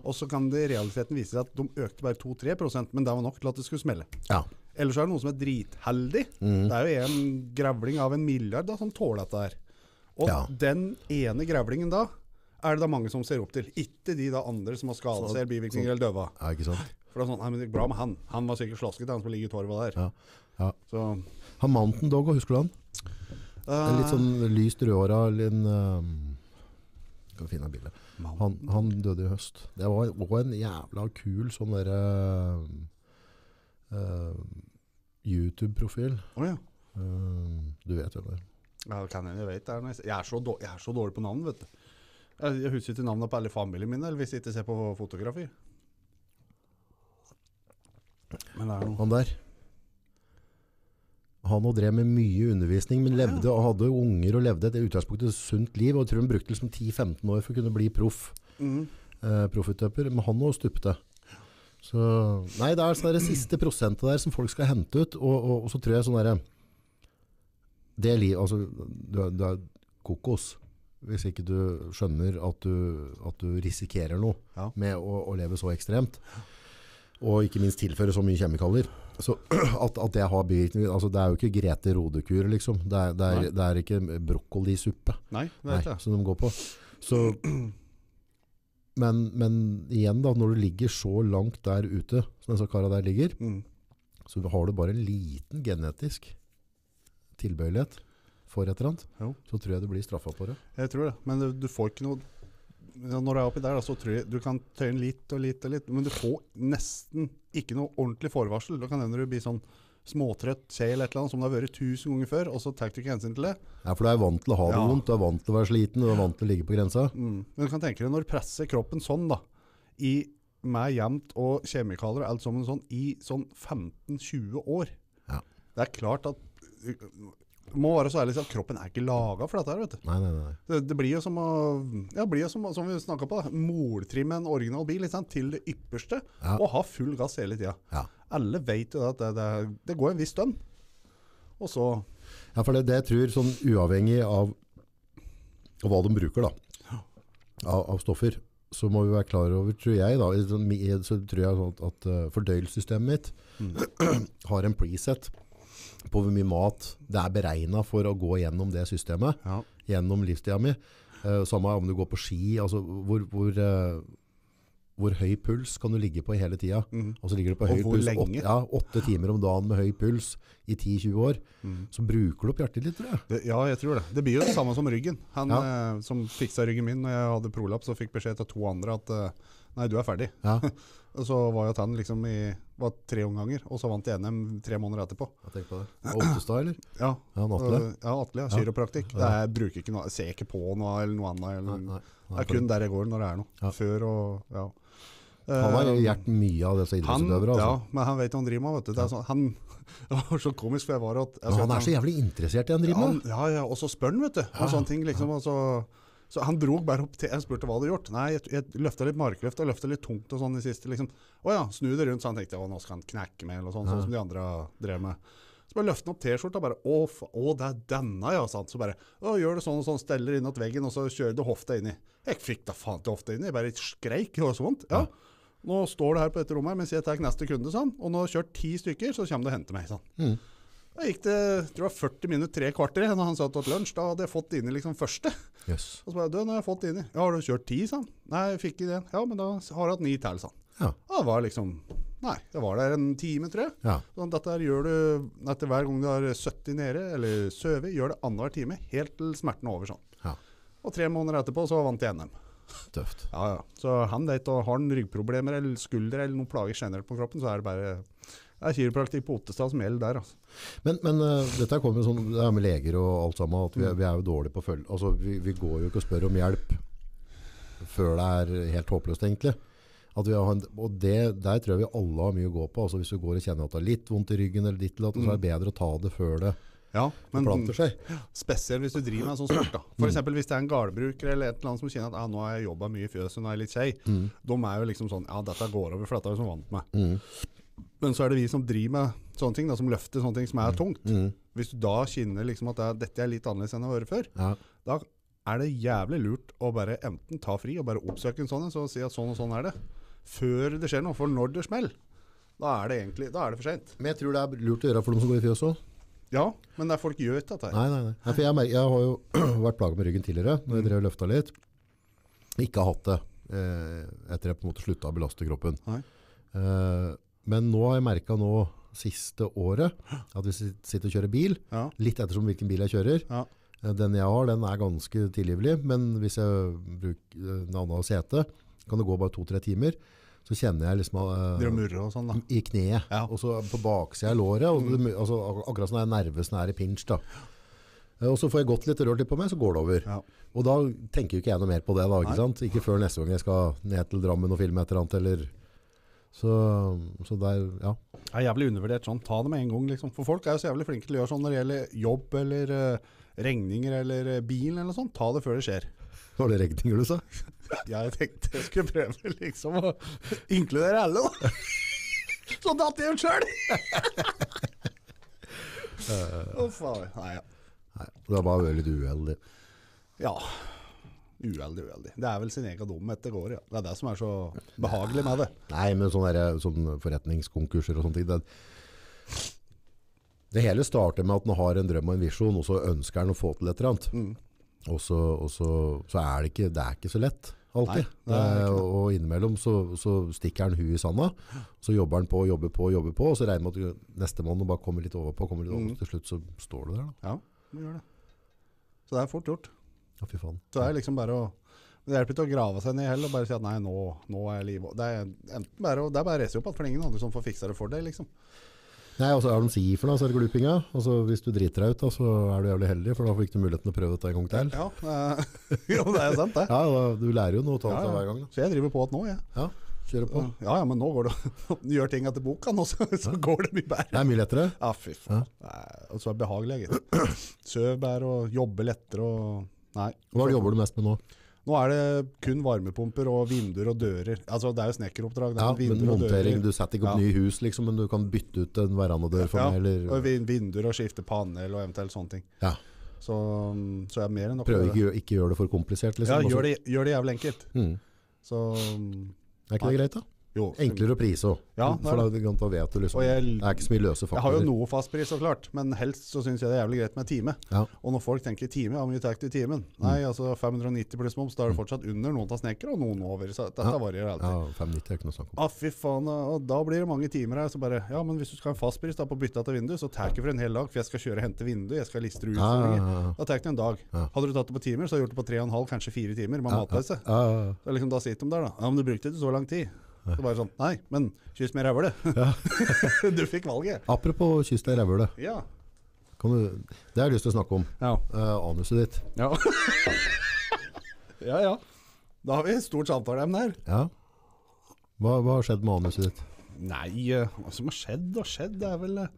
Og så kan det i realiteten vise seg at de økte bare 2-3% men det var nok til at det skulle smelle. Ja. Ellers er det noen som er dritheldig. Mm. Det er jo en grevling av en milliard da, som tåler dette her. Og Ja. den ene grevlingen da, er det da mange som ser opp til. Ikke de da andre som har skadet seg, bivirkninger eller døva. Ja, ikke sant? For det er sånn, nei, men det er bra med han. Han var sikkert slåsket, han som ligger i torva der. Ja. Ja. Så, Han Mountain Dog, husker du han? En litt eh, sånn lyst rødhåra en, um, Skal finne bildet. bilde Han, han døde i høst. Det var også en jævla kul sånn derre uh, YouTube-profil. Oh, ja. Uh, du vet hvem det er. Ja, det kan jeg, jeg vet det. er Jeg, er så dårlig, jeg er så dårlig på navn, vet du. Jeg, jeg husker ikke navnet på alle familien mine, eller hvis jeg ikke ser på fotografi. Men det er noe Han der. Han og drev med mye undervisning, men levde og hadde unger og levde et i utgangspunktet sunt liv. Og jeg tror han brukte liksom 10-15 år for å kunne bli proff. Mm. eh, proffutøper, men han også stupte. Så, nei, det er sånn det siste prosentet der som folk skal hente ut, og, og, og så tror jeg sånn der, det liv, altså, du, er- du er kokos, hvis ikke du skjønner at du, at du risikerer noe Ja. med å, å leve så ekstremt, og ikke minst tilføre så mye kjemikalier. Så (clears throat) at, at det har bivirkninger, altså det er jo ikke Grete Rodekur liksom, det er, det er, det er ikke brokkolisuppe. Nei, Nei, som de går på. Så, (clears throat) men, men igjen da, når du ligger så langt der ute, som disse kara der ligger, Mm. så har du bare en liten genetisk tilbøyelighet for et eller annet, Jo. så tror jeg du blir straffa på det. Jeg tror det, men du, du får ikke noe Når du er oppi der, så tror jeg du kan tøye den litt og litt og litt, men du får nesten ikke noe ordentlig forvarsel. Da kan hende du blir sånn småtrøtt, kje eller et eller annet som det har vært tusen ganger før, og så tar du ikke hensyn til det. Ja, for du er vant til å ha det Ja. vondt, du er vant til å være sliten, du er vant til å ligge på grensa. Mm. Men du kan tenke deg når du presser kroppen sånn, da, i, med jevnt og kjemikalier og alt sammen sånn, i sånn 15-20 år. Ja. Det er klart at må være så ærlig at kroppen er ikke laga for dette her, vet du. Nei, nei, nei. Det, det blir jo som å Ja, blir jo som, som vi snakka på, moltrimme en original bil sant, til det ypperste, Ja. og ha full gass hele tida. Ja. Alle vet jo at det, det, det går en viss stund. Og så Ja, for det, det jeg tror sånn uavhengig av, av hva de bruker da, av, av stoffer, så må vi være klar over, tror jeg da, sånn så tror jeg at, at uh, fordøyelsessystemet mitt (clears throat) har en preset på hvor mye mat det er beregnet for å gå gjennom det systemet, Ja. gjennom livstida mi. Uh, samme om du går på ski, altså hvor, hvor, uh, hvor høy puls kan du ligge på hele tida? Mm. Og så ligger du på høy puls åtte, ja, åtte timer om dagen med høy puls i 10-20 år. Mm. Så bruker du opp hjertet litt, tror jeg. Det, ja, jeg tror det. Det blir jo det samme som ryggen. Han Ja. uh, som fiksa ryggen min når jeg hadde prolaps, og fikk beskjed til to andre at eh, nei, du er ferdig. Ja, (laughs) så var jo han liksom i var tre omganger, og så vant de NM tre måneder etterpå. jeg på det. Ottestad, eller? (clears throat) Ja, Ja, Natle. øh, ja Atle. Ja, Ja. Kiropraktikk. Ja. Jeg bruker ikke noe, ser ikke på noe eller noe annet. Eller, Nei, nei, nei, det er kun der jeg går når det er noe. Ja. Før og ja. Han har gjort mye av disse idrettsutøverne. Altså. ja, men han vet hva han driver med. Vet du. Det, sånn, han, (laughs) det var så komisk, for jeg var at jeg han er så jævlig interessert i han driver med. ja, ja, og så spør han, vet du. Og sånne ting, liksom. Og så, så han drog bare opp til Jeg spurte hva du hadde gjort. Nei, jeg, jeg løfta litt markløft og løfta litt tungt og sånn i siste. liksom. Å ja, snu det rundt. Så han tenkte å, nå skal han knekke med, eller sånn, Ja. sånn som de andre drev med. Så bare løfter han opp T-skjorta, bare å, å, det er denne, ja. Sant? Så bare å, gjør det sånn og sånn, steller inn mot veggen, og så kjører du hofta inni. Jeg fikk da faen til hofta inni, jeg bare skreik, det var så vondt. Ja. Nå står du her på dette rommet mens jeg tar neste kunde, sånn, og når du har kjørt ti stykker, så kommer du og henter meg. sånn. Mm. Da gikk det jeg tror var 40 minutter, tre kvarter, når han satt til lunsj. Da hadde jeg fått inni liksom første. Yes. Og så bare, du, nå har jeg fått inni. Ja, har du kjørt ti, sa han. Nei, jeg fikk ikke det. Ja, men da har du hatt ni til, sa han. Ja. Ja, det var liksom, nei, det var der en time, tror jeg. Ja. Sånn, dette gjør du etter hver gang du har 70 nede, eller søvet, gjør det annenhver time, helt til smerten er over sånn. Ja. Og tre måneder etterpå så vant jeg NM. Tøft. Ja, ja. Så han vet, og har han ryggproblemer eller skulder eller noen plager generelt på kroppen, så er det bare, det er kiropraktikk på Ottestad som gjelder der, altså. Men, men uh, dette kommer sånn, det er med leger og alt sammen, at vi, Mm. vi er jo dårlige på å følge. Altså, vi, vi går jo ikke og spør om hjelp før det er helt håpløst, egentlig. At vi har en, og det, der tror jeg vi alle har mye å gå på. Altså, hvis du går og kjenner at det har litt vondt i ryggen, eller ditt eller datt, så er det bedre å ta det før det Ja, men spesielt hvis du driver med en sånn sport. da. For eksempel hvis det er en gardbruker eller et eller annet som kjenner at ah, nå har jeg jobba mye i fjøset, nå er jeg litt skei. Mm. De er jo liksom sånn ja, dette går over, for dette er vi som vant med. Mm. Men så er det vi som driver med sånne ting, da, som løfter sånne ting som er tungt. Mm. Hvis du da kjenner liksom at det er, dette er litt annerledes enn jeg har vært før, Ja. da er det jævlig lurt å bare enten ta fri og bare oppsøke en sånn en, så si at sånn og sånn er det. Før det skjer noe. For når det smeller, da er det egentlig da er det for seint. Men jeg tror det er lurt å gjøre for dem som går i fjøs òg. Ja, men det er folk gjør ikke dette. Nei, nei, nei. nei for jeg, mer- jeg har jo (clears throat) vært plaga med ryggen tidligere, når jeg drev og løfta litt. Ikke har hatt det eh, etter jeg på en måte slutta å belaste kroppen. Nei. Eh, men nå har jeg merka nå siste året at hvis jeg sitter og kjører bil, Ja, litt ettersom hvilken bil jeg kjører Ja. eh, Den jeg har, den er ganske tilgivelig, men hvis jeg bruker eh, en annen sete, kan det gå bare to-tre timer. Så kjenner jeg liksom uh, sånn, da. i kneet, Ja. og så på baksida av låret, og mm. altså, ak- akkurat som sånn er nervesen er i pinch. Da. Og så får jeg gått litt rørt litt på meg, så går det over. Ja. Og da tenker jo ikke jeg noe mer på det, da, ikke sant? Ikke før neste gang jeg skal ned til Drammen og filme et eller annet, eller Så, så der, ja. Det er jævlig undervurdert sånn. Ta det med en gang, liksom. For folk er jo så jævlig flinke til å gjøre sånn når det gjelder jobb eller uh, regninger eller uh, bilen eller noe sånt. Ta det før det skjer. (laughs) Var det regninger du sa? (laughs) Jeg tenkte jeg skulle prøve (laughs) liksom å inkludere alle, da. Så datt jeg ut sjøl! Å, faen. Nei, ja. Nei, det har bare vært litt uheldig. ja. Uheldig, uheldig. Det er vel sin egen dumhet det går i. Ja. Det er det som er så behagelig med det. Nei, men sånne, sånne forretningskonkurser og sånne ting, det, det hele starter med at man har en drøm og en visjon, og så ønsker han å få til et eller annet. Mm. Og så, og så, så er det ikke, det er ikke så lett, alltid. Nei, det. og innimellom så, så stikker han huet i sanda, så jobber han på, jobber på, jobber på, og så regner man at neste måned bare kommer litt overpå, kommer litt overpå. Mm. til slutt så står du der da. Ja, gjør det. Så det er fort gjort. Ja, fy faen. Så det er liksom bare å Det hjelper ikke å grave seg ned heller og bare si at nei, nå, nå er livet Det er enten bare å å reise opp igjen, for det er ingen andre som får fiksa det for deg, liksom. Nei, og så er de sifer, da, så er det glupinga. Og så hvis du driter deg ut, da, så er du jævlig heldig, for da fikk du muligheten til å prøve dette en gang til. Ja, ja, (laughs) jo, det er sant, det. Ja, da, du lærer jo noe av Ja, det ja. hver gang. Da. Så jeg driver på igjen nå, jeg. Ja, kjører på. Ja, ja, men nå går det Du (laughs) gjør ting etter boka nå, så, så går det mye bedre. Det er mye lettere. Ja, fy faen. Og så er det behagelig, gitt. Søv bedre og jobbe lettere og Nei. Hva er jobber du mest med nå? Nå er det kun varmepumper og vinduer og dører. Altså, det er jo snekkeroppdrag. Er Ja, men montering, du setter ikke opp Ja. nye hus, liksom, men du kan bytte ut en verandadør for ja, meg, eller og vinduer og skifte panel og eventuelt sånne ting. ja. Så, så er mer enn nok. Prøv ikke, ikke gjøre det for komplisert, liksom. Ja, Altså, gjør det, gjør det jævlig enkelt. Mm. Så Er ikke det greit, da? Jo. Enklere å prise òg. Ja, for da, da vet du liksom jeg- Det er ikke så mye løse Jeg har jo noe fastpris, så klart, men helst så syns jeg det er jævlig greit med time. Ja. Og når folk tenker time, hvor mye tar du i timen? Nei, altså 590 pluss moms, da er det fortsatt under noen av snekkere og noen over. Så dette Ja. varierer alltid. Ja, 590 er ikke noe snakk om. Ah, fy faen, og da blir det mange timer her. Så bare, ja, men hvis du skal ha en fastpris da på bytte til vindu, så tar jeg ikke for en hel dag, for jeg skal kjøre og hente vindu, jeg skal listre ut. ja. Da tar jeg ikke en dag. Hadde du tatt det på timer, så hadde du gjort det på tre og en halv, kanskje fire timer med matpause. liksom, da sitter de der, da. Ja, men du brukte ikke så lang tid. Så bare sånn, nei, men kyss med rævlet. (laughs) du fikk valget. Apropos kyss med rævhølet. Ja. Kan du- Det har jeg lyst til å snakke om. Ja. Uh, anuset ditt. Ja. (laughs) ja, ja. Da har vi et stort samtaleemne her. Ja. Hva, hva har skjedd med anuset ditt? Nei, eh, hva som har skjedd og skjedd, det er vel jeg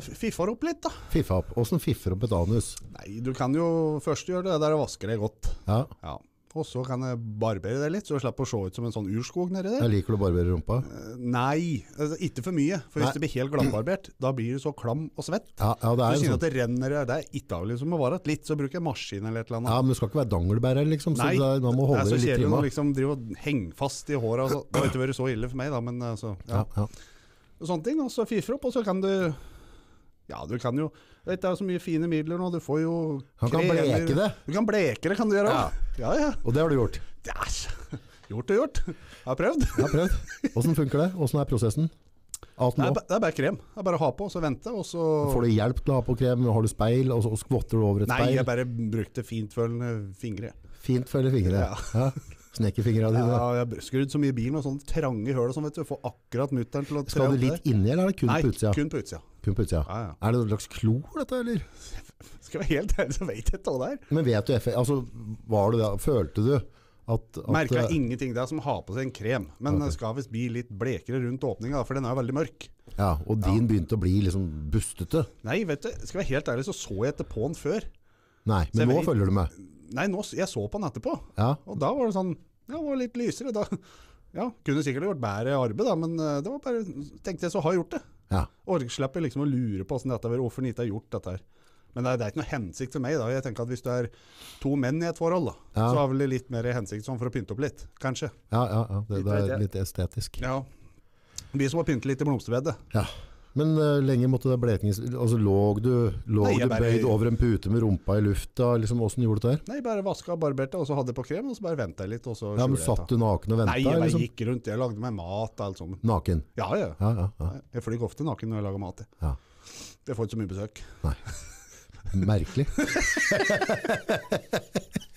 Fiffar opp litt, da. Fiffa opp. Åssen fiffer opp et anus? Nei, du kan jo først gjøre det der å vaske det godt. Ja. Ja. Og så kan jeg barbere det litt, så jeg slipper å se ut som en sånn urskog nedi der. Jeg liker du å barbere rumpa? Eh, Nei, altså, ikke for mye. For hvis Nei. det blir helt glattbarbert, da blir du så klam og svett. Ja, ja det Du er en kjenner sånn at det renner Det er ikke avlig som å være litt, så bruker jeg maskin eller et eller annet. Ja, men du skal ikke være dangelbærer, liksom. Så Nei, da, da man må det er holde så det litt trimma. liksom drive og henge fast i håret. Altså. Det har ikke vært så ille for meg, da, men altså, ja. Ja, ja. sånne ting. Og så fiffer opp, og så kan du Ja, du kan jo Det er så mye fine midler nå. Du får jo Han kan kremer. bleke det. Du kan bleke det, kan du gjøre. Ja. Ja, ja. Og det har du gjort. Yes. (laughs) Gjort og gjort. Jeg har prøvd. Jeg har prøvd. Åssen funker det? Åssen er prosessen? Alt Det nå? er, det er bare krem. Det er bare å ha på, og så vente, og så Får du hjelp til å ha på krem? Har du speil, og så og skvotter du over et Nei, speil? jeg bare brukte fintfølende fingre. Fintfølende fingre. Ja. Ja. Snekkerfingra dine. Ja, jeg har skrudd så mye i bilen og sånne trange høl og sånn, vet du. Får akkurat mutter'n til å Skal du litt inni, eller er det kun Nei, på utsida? kun på utsida. På utsida. Ja, ja. Er det noen slags klor, dette, eller? (laughs) Skal jeg være helt ærlig, så vet jeg ikke hva det er. Men vet du effekt Altså, var det? Følte du at, at Merka eh, ingenting. Det er som å ha på seg en krem. Men okay. skal visst bli litt blekere rundt åpninga, for den er jo veldig mørk. Ja, og din begynte å bli liksom bustete? Nei, vet du, skal jeg være helt ærlig, så så jeg etter på den før. Nei, men nå vet- følger du med? Nei, nå, jeg så på den etterpå, Ja. og da var det sånn Ja, det var litt lysere. Da (laughs) ja, kunne sikkert gjort bedre arbeid, da, men eh, det var bare Tenkte jeg, så har jeg gjort det. Ja. Orker slipper liksom å lure på dette var, hvorfor han ikke har gjort dette her. Men det er, det er ikke noe hensikt for meg. da. Jeg tenker at Hvis du er to menn i et forhold, da, Ja. så har vel det litt mer hensikt sånn for å pynte opp litt. Kanskje. Ja, ja, ja. Det, det er litt estetisk. Ja. Vi som har pyntet litt i blomsterbedet. Ja. Men uh, lenge måtte det blekings... Altså, lå du, lå Nei, du bare- bøyd over en pute med rumpa i lufta? Liksom, Åssen gjorde du det? der? Nei, bare vaska barberte, og så hadde jeg på krem, og så bare venta jeg litt. og så Ja, men Satt du naken og venta? Nei, jeg liksom? gikk rundt. Jeg lagde meg mat alt sånt. Naken? Ja, ja. Ja, ja, ja. Jeg flyr ofte naken når jeg lager mat. jeg. Ja. Jeg får ikke så mye besøk. Nei. Merkelig. (laughs) (laughs)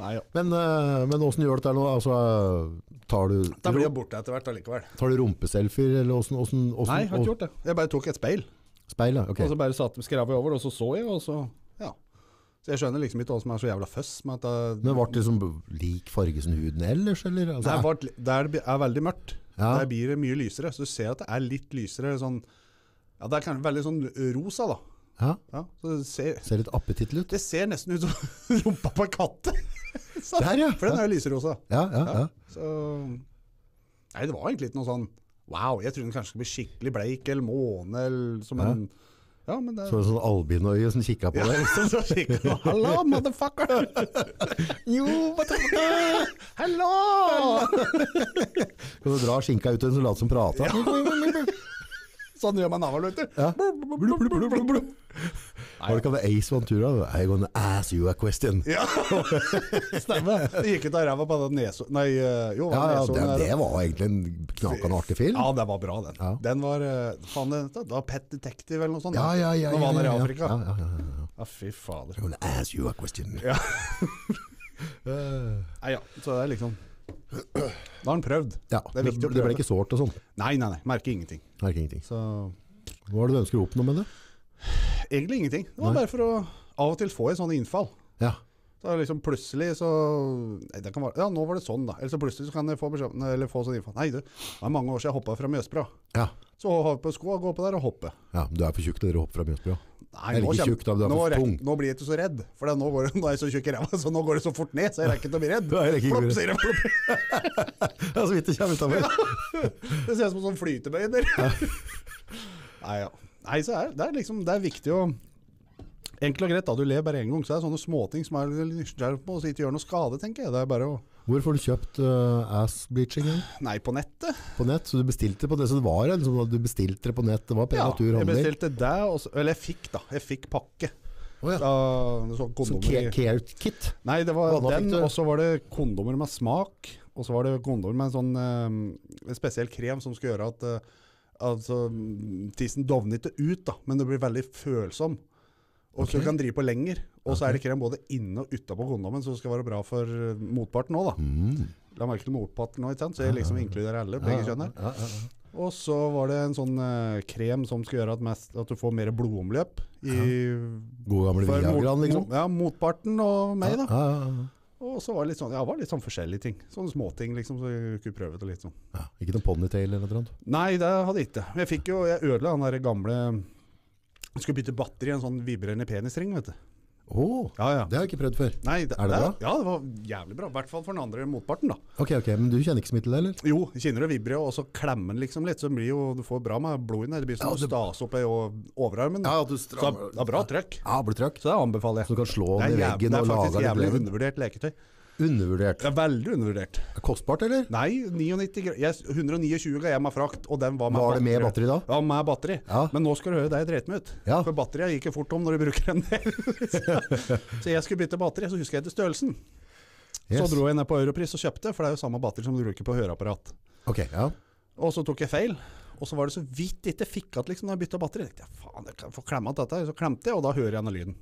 Nei, ja. Men, eh, men åssen gjør du dette nå? Altså, eh, tar du, Da blir jeg borte etter hvert allikevel. tar du rumpeselfier, eller åssen? Nei, jeg har ikke gjort det. Jeg bare tok et speil, Speil, ja. Ok. og så bare satte skrav jeg over, og så så jeg, og så Ja. Så jeg skjønner liksom ikke hva som er så jævla føss med at det, Men ble det liksom lik farge som huden ellers, eller? Altså, det, er, vart- der det er veldig mørkt. Ja. Der blir det mye lysere. Så du ser at det er litt lysere sånn Ja, det er kanskje veldig sånn rosa, da. Ja. Ja, så det ser, Ser litt appetittlig ut. det ser nesten ut som (laughs) rumpa på en katt. (laughs) Der, ja. For den er jo lyserosa. Ja, ja, ja. Så Nei, det var egentlig ikke noe sånn Wow, jeg trodde den kanskje skulle bli skikkelig bleik eller måne eller som Ja. en Ja, men det Så sånn albinoøye som kikka på ja, deg. (laughs) så, så skikkelig Hallo, motherfucker! Jo, motherfucker! Hallo! Kan du dra skinka ut og en som prata? som prater? Sånn gjør man du. Ja. Var det ikke det Ace Ventura? I gonna ask you a question. Ja, (laughs) stemmer. Det gikk ut av ræva på den neso... Nei, eh, jo, Ja, ja, det, det var egentlig en knakende artig film. Ja, det var bra, den. Ja. Den var eh, Faen, det var Pet Detective eller noe sånt. Ja, ja, ja. Nå var han i Afrika. Ja, ja, ja, ja. Ja, fy fader. I'm gonna ask you a question. Ja. (laughs) (laughs) Eh, Nei, ja, så det er liksom Da har han prøvd. Ja, Det det, det ble ikke sårt og sånn. Nei, nei, nei. Merker ingenting. Merker ingenting. Så Hva er det du ønsker å oppnå med det? egentlig ingenting. Det var Nei. bare for å av og til få et sånt innfall. Ja. Så liksom plutselig så nei, det kan være, Ja, nå var det sånn, da. Eller så plutselig så kan jeg få, beskjed, eller få sånn innfall. Nei, du, det er mange år siden jeg hoppa fra Mjøsbra. Ja. Så ha på skoa, gå på der og hoppe. ja. Du er for tjukk til å hoppe fra Mjøsbrua. Nei, nå ikke kjem- tjukk, da, du er nå, rek- nå blir jeg ikke så redd, for nå, går, nå er jeg så tjukk i ræva, (laughs) så nå går det så fort ned, så jeg rekker ikke å bli redd. (laughs) Jeg Plopp, sier (laughs) det. Plopp. Ja, så vidt det kommer utover. Det ser ut som en sånn flytebøyder. Nei, ja. Nei, så er det er liksom Det er viktig å Enkelt og greit, da du lever bare én gang, så er det sånne småting som er litt nysgjerrig på, så ikke gjør noe skade, tenker jeg. Det er bare å Hvor får du kjøpt uh, ass-bleaching? Nei, på nettet. På nett? Så du bestilte på det? Så det var sånn du bestilte det på nett? Det var Ja, jeg bestilte det, også, eller jeg fikk, da. Jeg fikk pakke. Oh, ja. Da, så, så care, care kit? Nei, det var Hva den, og så var det kondomer med smak. Og så var det kondomer med en sånn en spesiell krem som skulle gjøre at uh, altså, mm, tissen dovner ikke ut, da, men det blir veldig følsom. Og så Ok. du kan drive på lenger. Og så er det krem både inne og utapå kondomen, så det skal være bra for eh, motparten òg, da. Mm. La merke til motparten òg. Så jeg liksom inkluderer alle, begge kjønn her. Og så var det en sånn eh, krem som skulle gjøre at, mest, at du får mer blodomløp i God gamle Viagraen, liksom? mot- Ja, motparten og meg, da. Ja, ja, ja. Og så var det litt sånn, ja, var litt sånn forskjellige ting. Sånne småting liksom, så jeg kunne prøve det litt sånn. ja. Ikke noen ponytail eller noe? sånt? Nei, det hadde jeg ikke. Men jeg fikk jo, jeg ødela den der gamle Jeg skulle bytte batteri i en sånn vibrerende penisring, vet du. Oh, Ja, ja. det har jeg ikke prøvd før. Nei, Er det bra? Ja, det var jævlig bra. I hvert fall for den andre motparten, da. Ok, ok, men du kjenner ikke smitt til det, eller? Jo, kjenner det vibrer, og så klemmer den liksom litt, så blir jo, du får bra med blod der. Det blir som Ja, å det- stase opp i overarmen. da. at du Så det er bra trøkk. Ja, blir trøkk. Så det anbefaler jeg. Så du kan slå Det den i veggen og lage det er faktisk jævlig undervurdert leketøy. Undervurdert. Det er veldig undervurdert. Kostbart, eller? Nei, 99 gra- jeg, 129 ga jeg meg frakt, og den var med Var det med batteri da? Ja, med batteri. Ja. Men nå skal du høre det jeg dreit meg ut. Ja. For batteriet gikk jo fort om når du bruker en del. (laughs) så jeg skulle bytte batteri, så husker jeg ikke størrelsen. Så dro jeg ned på Europris og kjøpte, for det er jo samme batteri som du bruker på høreapparat. Ok, ja. Og så tok jeg feil. Og så var det så vidt ikke fikk at liksom, når jeg bytta batteri. Jeg tenkte, faen, jeg kan få klemme dette. Så klemte jeg, og da hører jeg den lyden.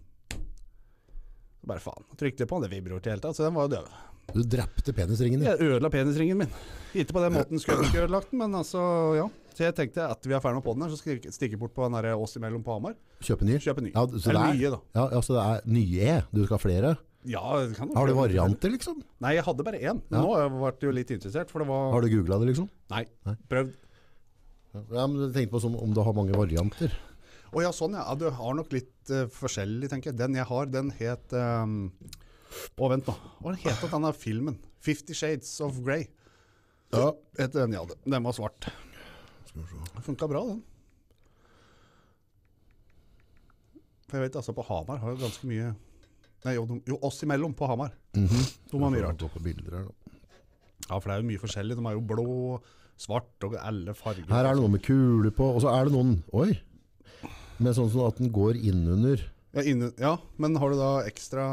Så bare faen. Trykte på den, det vibrerte i det hele tatt, så den var jo død. Du drepte penisringen din. Jeg ødela penisringen min. Ikke på den måten skulle jeg ikke ødelagt den, men altså, ja. Så jeg tenkte at vi er ferdig med den her, så skal jeg stikke bort på den der oss imellom på Hamar. Kjøpe ny. Kjøpe ny. Ja, så Eller det er- nye, da. Ja, altså det er nye. Du skal ha flere. Ja, det kan Har du varianter, liksom? Nei, jeg hadde bare én. Ja. Nå ble jeg jo litt interessert, for det var Har du googla det, liksom? Nei. prøvd. Ja, men jeg tenkte på som om du har mange varianter. Å ja, sånn ja. ja. Du har nok litt uh, forskjellig, tenker jeg. Den jeg har, den het um... Å, vent nå. Hva het den denne filmen? 'Fifty Shades of Grey'. Ja. Het den jeg hadde. Den var svart. Funka bra, den. For jeg vet altså, på Hamar har jo ganske mye Nei, jo, jo oss imellom på Hamar. Mhm. De har mye rart. På bilder her, da. Ja, for det er jo mye forskjellig. De er jo blå, svart og alle farger. Her er det noe med kuler på, og så er det noen Oi! Med sånn som at den går innunder. Ja, inn, ja, men har du da ekstra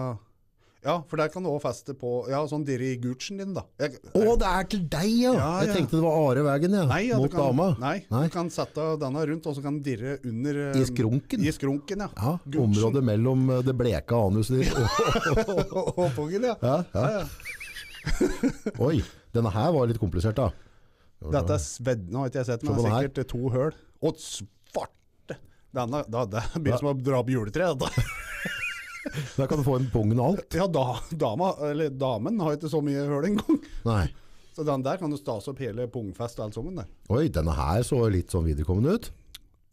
Ja, for der kan du òg feste på Ja, sånn Gucci'en din, da. Å, det er til deg, ja! Ja, Jeg ja. tenkte det var Arevegen, ja. nei, ja, Mot kan, dama. Nei, Nei. du kan sette denne rundt, og så kan den dirre under I skrunken. I skrunken, ja. Ja, området mellom eh, det bleka anuset ditt (laughs) og pungen, ja. ja, ja. (laughs) Oi, denne her var litt komplisert, da. Dette er nå har ikke jeg sett, men det er sikkert to høl. Og! Denne, da, det blir som å dra opp juletreet, dette. (laughs) Der kan du få en pungen og alt. Ja, da, dama, eller damen har ikke så mye høl engang. Nei. Så den der kan du stase opp hele pungfest og alt sammen der. Oi, denne her så litt sånn viderekommende ut.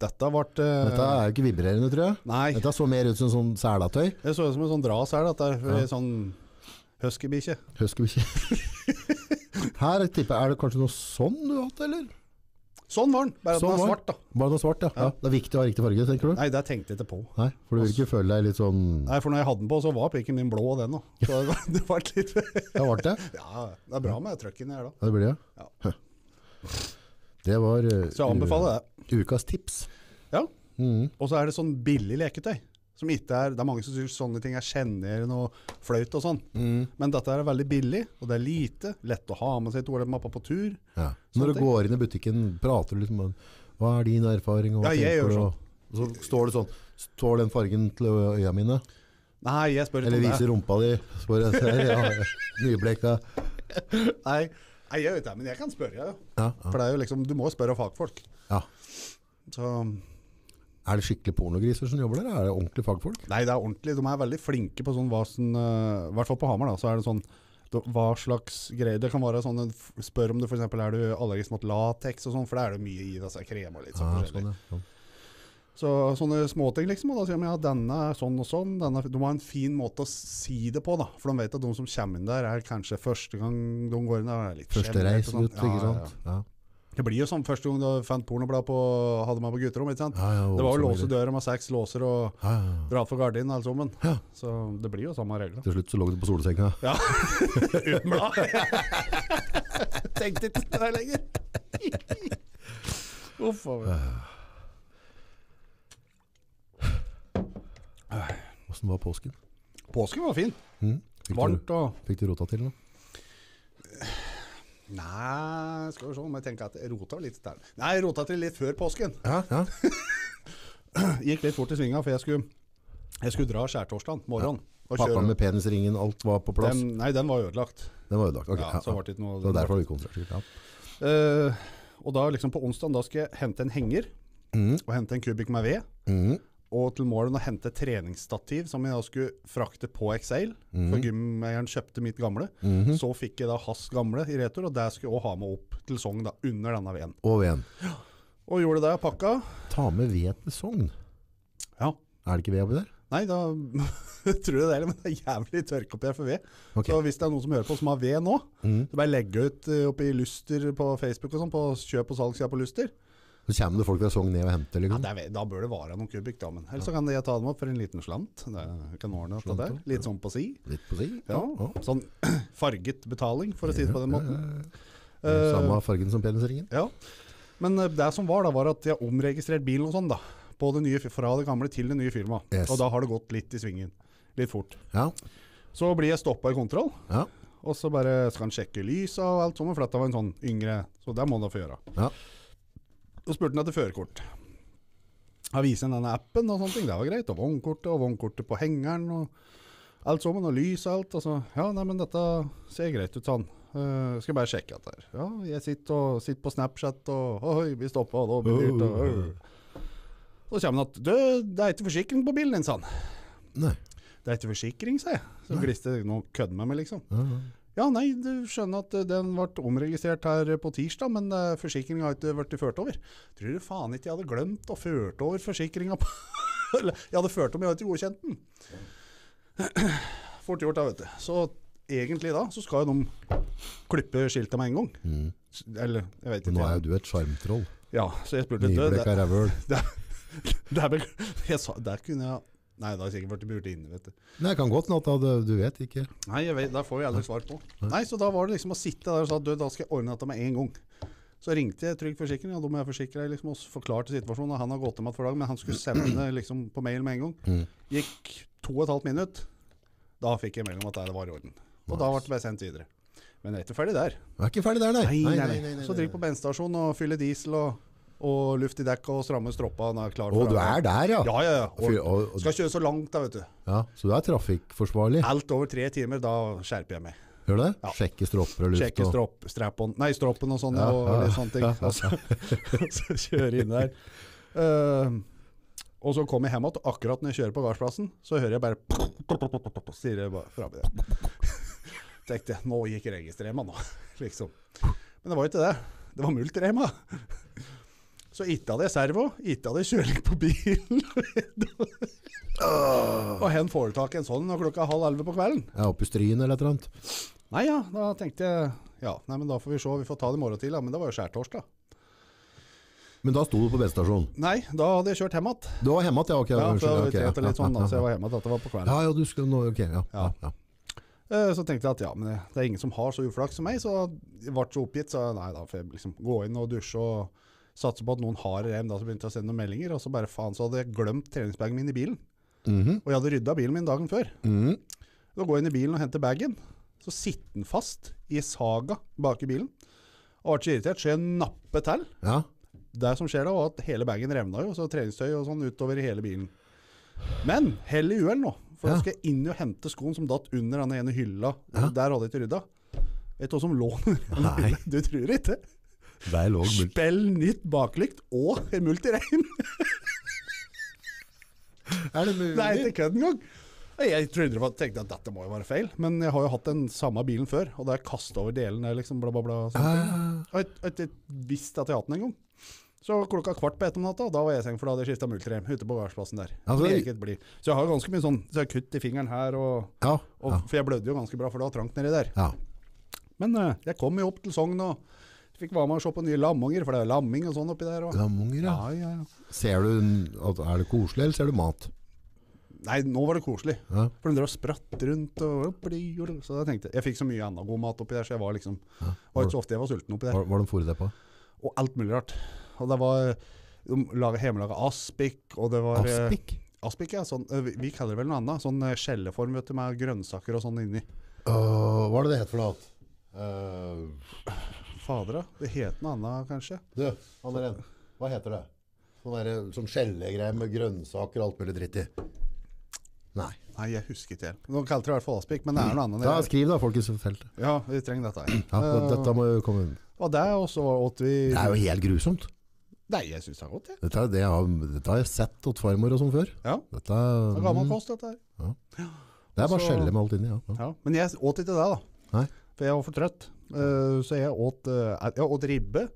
Dette ble uh, Dette er jo ikke vibrerende, tror jeg. Nei, Dette så mer ut som sånn selatøy. det så ut som en sånn drasel. Ja. ja. sånn huskybikkje. Huskybikkje. (laughs) Her tipper jeg, er det kanskje noe sånn du har hatt, eller? Sånn var den, bare at Sånn den var svart, da. Bare noe svart, ja. ja. Det er viktig å ha riktig farge, tenker du? Nei, det tenkte jeg ikke på. Nei, for du vil ikke føle deg litt sånn Nei, for når jeg hadde den på, så var pikken min blå, den òg. Så (laughs) det var- det var litt Ja, ble det? (laughs) Ja, det er bra med trøkken her, da. Ja, det blir det. Ja. Hø. Det var eh, Så jeg anbefaler det. ukas tips. Ja. Mhm. Og så er det sånn billig leketøy. Som ikke er, det er mange som syns sånne ting er sjenerende og flaut og sånn. Mm. Men dette er veldig billig, og det er lite. Lett å ha med seg til mappa på tur. Ja. Når du ting. går inn i butikken, prater du liksom om Hva er din erfaring? Og Ja, jeg gjør sånn. Og så står det sånn Står den fargen til øya mine? Nei, jeg spør ikke Eller om viser det. rumpa di? Spør jeg, ser, ja, (laughs) nybleka. Nei, nei, jeg vet det, men jeg kan spørre, ja. Ja, For det er jo liksom, du må spørre fagfolk. ja. Så, Er det skikkelig pornogriser som jobber der? Er det ordentlige fagfolk? nei, det er ordentlig. De er veldig flinke på sånn hva som eh, I hvert fall på Hamar, da, så er det sånn hva slags greier Det kan være sånn en Spør om du f.eks. er du allergisk mot lateks og sånn, for da er det mye i. Altså, krem og litt sånn Ja, forskjellig. sånn, ja. Så sånne småting, liksom. Og da sier de ja, denne er sånn og sånn. Denne, de har en fin måte å si det på, da. For de vet at de som kommer inn der, er kanskje første gang de går inn der. er litt Første reis sånn. ut, ikke sant? Ja. Det blir jo sånn første gang du fant pornoblad på hadde meg på gutterom, ikke sant. Ja, ja, Det var å låse døra med seks låser og Ja, dra for gardinen alle sammen. Ja. Så det blir jo samme regler. Til slutt så lå du på solsenga. Ja. (laughs) Uten blad. Tenkte ikke det lenger. Uff a meg. Åssen var påsken? Påsken var fin. Mm? Varmt og fikk du rota til noe? Nei, skal vi se om jeg tenker at jeg rota litt der. Nei, jeg rota til litt før påsken. Ja, ja. (laughs) Gikk litt fort i svinga, for jeg skulle, jeg skulle dra skjærtorsdag morgen. Ja. Pakka med penisringen, alt var på plass? den, Nei, den var ødelagt. Den var ødelagt. ok, ja, så var det ikke noe Det var derfor du konsentrerte deg. Ja. Uh, Og da liksom på onsdag da skal jeg hente en henger Mm, og hente en kubikk med ved. mm, Og til målet å hente treningsstativ som jeg da skulle frakte på Excel. For gymeieren kjøpte mitt gamle. mhm. Så fikk jeg da hans gamle i retur, og det skulle jeg også ha med opp til Sogn da, under denne veden. Og veden. Og gjorde det, pakka. Ta med ved til Sogn. Ja. Er det ikke ved oppi der? Nei, da (laughs) tror jeg det er, men det er jævlig tørke oppi her for ved. Okay. Så hvis det er noen som hører på som har ved nå, Mm. så bare legge ut eh, oppi Luster på Facebook og sånn, på kjøp- og salgssida på Luster. Så kommer det folk fra Sogn ned og henter, Ja, liksom? Ja, er, da bør det være noen kubikk, da. Men ellers så kan jeg ta dem opp for en liten slant. Det kan ordne dette der. ja. Litt sånn på si. Litt på si? Ja. Sånn (clears throat) farget betaling, for å si det på den måten. Ja, ja, ja. Eh, Samme fargen som penisringen? Ja. Men eh, det som var, da, var at jeg har omregistrert bilen og sånn, da. På det nye, fra det gamle til det nye firmaet. Yes. Og da har det gått litt i svingen. Litt fort. Ja. Så blir jeg stoppa i kontroll. ja. Og så bare skal han sjekke lyset og alt sånt, for dette var en sånn yngre, så det må han da få gjøre. Ja. Og spurte han etter førerkort. Jeg viste han denne appen og sånne ting, det var greit. Og vognkortet, og vognkortet på hengeren, og alt sammen, og lys og alt. Og så, ja, nei, men dette ser greit ut, sånn. Uh, skal bare sjekke dette. Ja, jeg sitter, og, sitter på Snapchat og Oi, vi stoppa, og da blir dyrt. Og, øh. Så kommer han at Du, det er ikke forsikring på bilen din, sa han. Nei. Det er ikke forsikring, sa jeg. Så gliste nå noe kødd med meg, liksom. Uh ja. Ja, nei, du skjønner at eh, den ble omregistrert her på tirsdag, men uh, forsikringa har ikke blitt ført over. Tror du faen ikke jeg hadde glemt å ført over forsikringa på (laughs) Eller, jeg hadde ført om, jeg hadde ikke godkjent den. (clears throat) Fort gjort, da, vet du. Så egentlig da, så skal jo de klippe skiltet med en gang. Mm. Eller, jeg vet ikke. nå er jo du et sjarmtroll. Ja, så jeg spurte litt det, Nyblekka rævhøl. (laughs) det, det, det, det der kunne jeg Nei, da har sikkert vært burt inne, vet du. Nei, det kan godt hende at du vet ikke. Nei, jeg vet, der får vi aldri svar på. Nei, så da var det liksom å sitte der og sa du, da skal jeg ordne dette med en gang. Så ringte jeg Trygg Forsikring, og de jeg forsikra liksom, og forklarte situasjonen. og Han har gått hjem igjen for dagen, men han skulle sende det liksom på mail med en gang. Mm. Gikk to og et halvt minutt. Da fikk jeg melding om at det var i orden. Og da ble det bare sendt videre. Men jeg er ikke ferdig der. Du er ikke ferdig der, nei. Nei, nei, nei. Så drikk på bensinstasjonen og fyller diesel og, og luft i dekk og stramme stroppa. og er klar Å, du er der, ja. Ja, ja, ja. Og og- og- skal kjøre så langt, da, vet du. ja. Så du er trafikkforsvarlig. Alt over tre timer, da skjerper jeg meg. Gjør du det? Ja. Sjekke stropper og luft. Sjekke stropp, strap-on Nei, stroppen og sånn, Ja, og ja, litt sånne ting. (laughs) Og (laughs) så, så kjører jeg inn der. Uh, og så kommer jeg hjem igjen, akkurat når jeg kjører på gardsplassen, så hører jeg bare (laughs) Sier jeg bare framme der. Tenkte nå gikk registrema nå, liksom. Men det var ikke det. Det var multirema. Så ikke hadde jeg servo, ikke hadde jeg kjøling på bilen. (laughs) og hen får du tak i en sånn når klokka er halv elleve på kvelden? Ja, oppe i Stryn eller et eller annet. Nei ja, da tenkte jeg Ja, nei, men da får vi se. Vi får ta det i morgen til, da. Men det var jo skjærtorsdag. Men da sto du på bensinstasjonen. Nei, da hadde jeg kjørt hjem igjen. Du var hjemme igjen, ja? Ok, Ja, for det ja, trent litt sånn, da, så jeg var hjemme igjen. Det var på kvelden. ja, ja, du skulle nå Ok, ja. ja. Ja. ja. Eh, Så tenkte jeg at ja, men det- det er ingen som har så uflaks som meg, så jeg ble så oppgitt. Så nei, da får jeg liksom gå inn og dusje og satse på at noen har rem. Da så begynte å sende noen meldinger, og så bare faen, så hadde jeg glemt treningsbagen min i bilen. Mhm, Og jeg hadde rydda bilen min dagen før. Da går jeg inn i bilen og henter bagen. Så sitter den fast i saga bak i bilen. Og ble så irritert, så jeg nappet til. Ja. Det som skjer da, var at hele bagen revna jo, så treningstøy og sånn utover i hele bilen. Men hell i uhell nå, for Ja. da skal jeg inn og hente skoen som datt under den ene hylla. Ja. Der hadde jeg ikke rydda. Vet du hva som lå under den hylla? Du tror ikke? Spill nytt baklykt og en multireim! (laughs) Er det mulig? Er ikke kødd engang! Jeg tenkte at dette må jo være feil, men jeg har jo hatt den samme bilen før, og da jeg kastet over delen der, liksom, bla, bla, bla. sånne. Ah, Og jeg jeg, jeg visste at jeg hadde hatt den en gang. Så klokka kvart på ett om natta, da var jeg i seng, for da hadde jeg skifta multirem ute på gardsplassen der. Altså, blid. Så jeg har jo ganske mye sånn Så jeg har kutt i fingeren her, og, ja, og, ja, for jeg blødde jo ganske bra, for det var trangt nedi der. ja. Men eh, jeg kom jo opp til Sogn og fikk være med og se på nye lammunger, for det er lamming og sånn oppi der. Og. Lammunger, ja. Ja, ja, ja. Ser du er det koselig, eller ser du mat? Nei, nå var det koselig. Ja. For de drev og spratt rundt. Og, så jeg tenkte Jeg fikk så mye annen god mat oppi der, så jeg var liksom Ja. var ikke så ofte jeg var sulten oppi der. Hva, de fôret deg på? Og alt mulig rart. Og det var De laga hjemmelaga aspik, og det var eh, Aspik? Aspik, ja. Sånn, eh, vi, vi kaller det vel noe annet. Sånn eh, skjelleform vet du, med grønnsaker og sånn inni. Uh, hva er det det heter for noe? Uh, Fader, da. Det het noe annet, kanskje. du, Andrén, hva heter det? Sånn, der, sånn skjellegreier med grønnsaker og alt mulig dritt i. Nei. Nei, jeg husker ikke helt. Nå kalte det i hvert fall aspik, men det er noe annet. Ja, skriv da, folkens feltet. Ja, vi trenger dette her. Ja, Eh, dette må jo komme inn. Og det, og så åt vi Det er jo helt grusomt. Nei, jeg syns det er godt, jeg. Dette, er- det har, dette har jeg sett åt farmor og sånn før. Ja. Dette er, Det er gammel mm, kost, dette her. det er bare Så- skjelle med alt inni. Ja. Ja. Ja. Men jeg åt ikke det, da. Nei. For jeg var for trøtt. Eh, så jeg åt, eh, jeg åt ribbe.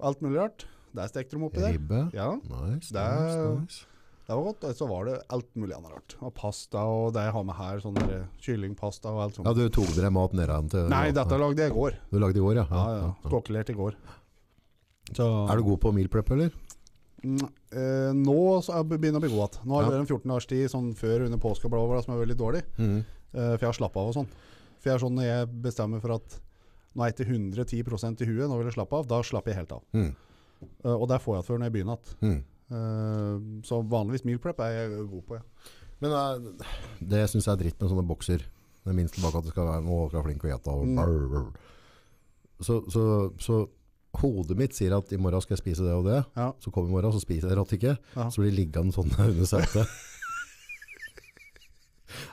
Alt mulig rart. Der stekte de oppi der. Ribbe. Ja, Nice, Det er- nice, nice. det var godt. Og så var det alt mulig annet rart. Og pasta og det jeg har med her, sånn der, eh, kyllingpasta og alt sånt. Ja, du tok dere mat nedan til Nei, dette lagde jeg i går. Du lagde i går, ja. Ja, ja. Skokkelert i går. Så, Er du god på meal prep, eller? Mm, eh, nå så jeg begynner å bli god igjen. Nå har jeg Ja. vært en 14 års tid sånn før under påske som er veldig dårlig. Mm. Eh, for jeg har slappa av og sånn. For jeg er sånn når jeg bestemmer for at nå er jeg til 110% i huet, nå vil jeg slappe av, da slapper jeg helt av. Mm. Uh, og det får jeg før når jeg begynner igjen. Mm. Uh, så vanligvis meal prep er jeg god på, ja. Men uh, det syns jeg er dritt med sånne bokser. Det er minst tilbake at det skal være noe skal flink å gjette. Mm. Så, så, så hodet mitt sier at i morgen skal jeg spise det og det. Ja. Så kommer i morgen, så spiser jeg rått ikke. Ja. Så blir det liggende sånn under setet. (laughs)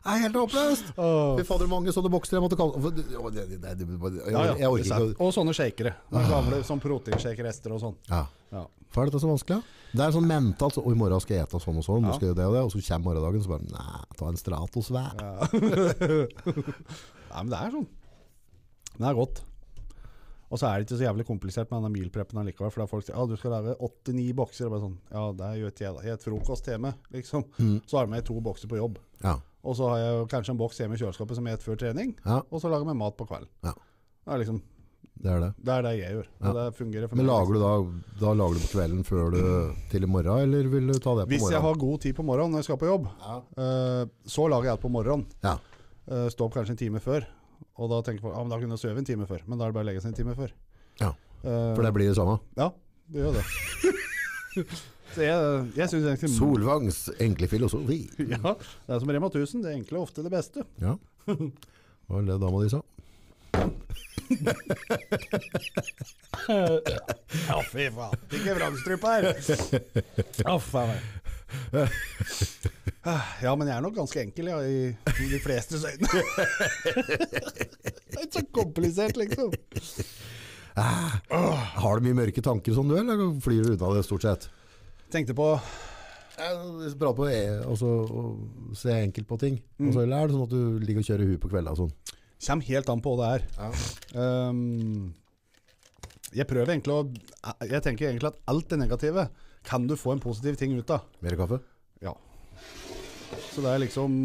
Det er helt håpløst! Oh. Fy fader, mange sånne bokser jeg måtte kalle jeg, Jeg jeg orker er ikke Og sånne shakere. Med gamle sånn proteinshakerester og sånn. ja. Ja. Hvorfor er dette så vanskelig? Det er sånn mentalt så, «Å, I morgen skal jeg ete sånn og sånn, Ja. skal jeg det og det. Og så kommer morgendagen, så bare Nei, ta en Stratos hver. Ja. (laughs) Nei, men det er sånn. Det er godt. Og så er det ikke så jævlig komplisert med denne meal preppen allikevel. For da folk sier ja, du skal lage åtte-ni bokser. Og bare sånn, ja, det gjør ikke jeg da. Jeg et frokost hjemme, liksom. Mm. Så har jeg med to bokser på jobb. Ja. Og så har jeg jo kanskje en boks hjemme i kjøleskapet som jeg spiser før trening. ja, Og så lager jeg mat på kvelden. Ja. Det er liksom, det er det. det er det jeg gjør. Ja. det fungerer for Men meg. lager du da, da lager du på kvelden før du til i morgen, eller vil du ta det på Hvis jeg har god tid på morgenen når jeg skal på jobb, Ja. eh, så lager jeg alt på morgenen. Ja. Uh, Stå opp kanskje en time før. Og da tenker jeg på, ah, men da kunne jeg sove en time før. Men da er det bare å legge seg en time før. Ja. Eh, For det blir det samme. Ja, det gjør det. (laughs) jeg, jeg synes egentlig Solvangs enkle filosofi. (laughs) Ja, det er som Rema 1000. Det enkle er ofte det beste. Ja. Hva var det dama di sa? Ja, fy faen. Ikke vrangstrupe her. Faen meg. Ja, men jeg er nok ganske enkel, ja, i de flestes øyne. Det er ikke så komplisert, liksom. Har du mye mørke tanker som du, eller flyr du unna det stort sett? Tenkte på Jeg prater på e, så ser se enkelt på ting. Mm. Også, eller er det sånn at du ligger og kjører huet på kvelda og sånn? Kommer helt an på hva det er. Um, jeg prøver egentlig å Jeg tenker egentlig at alt det negative kan du få en positiv ting ut av. Mer kaffe? Ja. Så det er liksom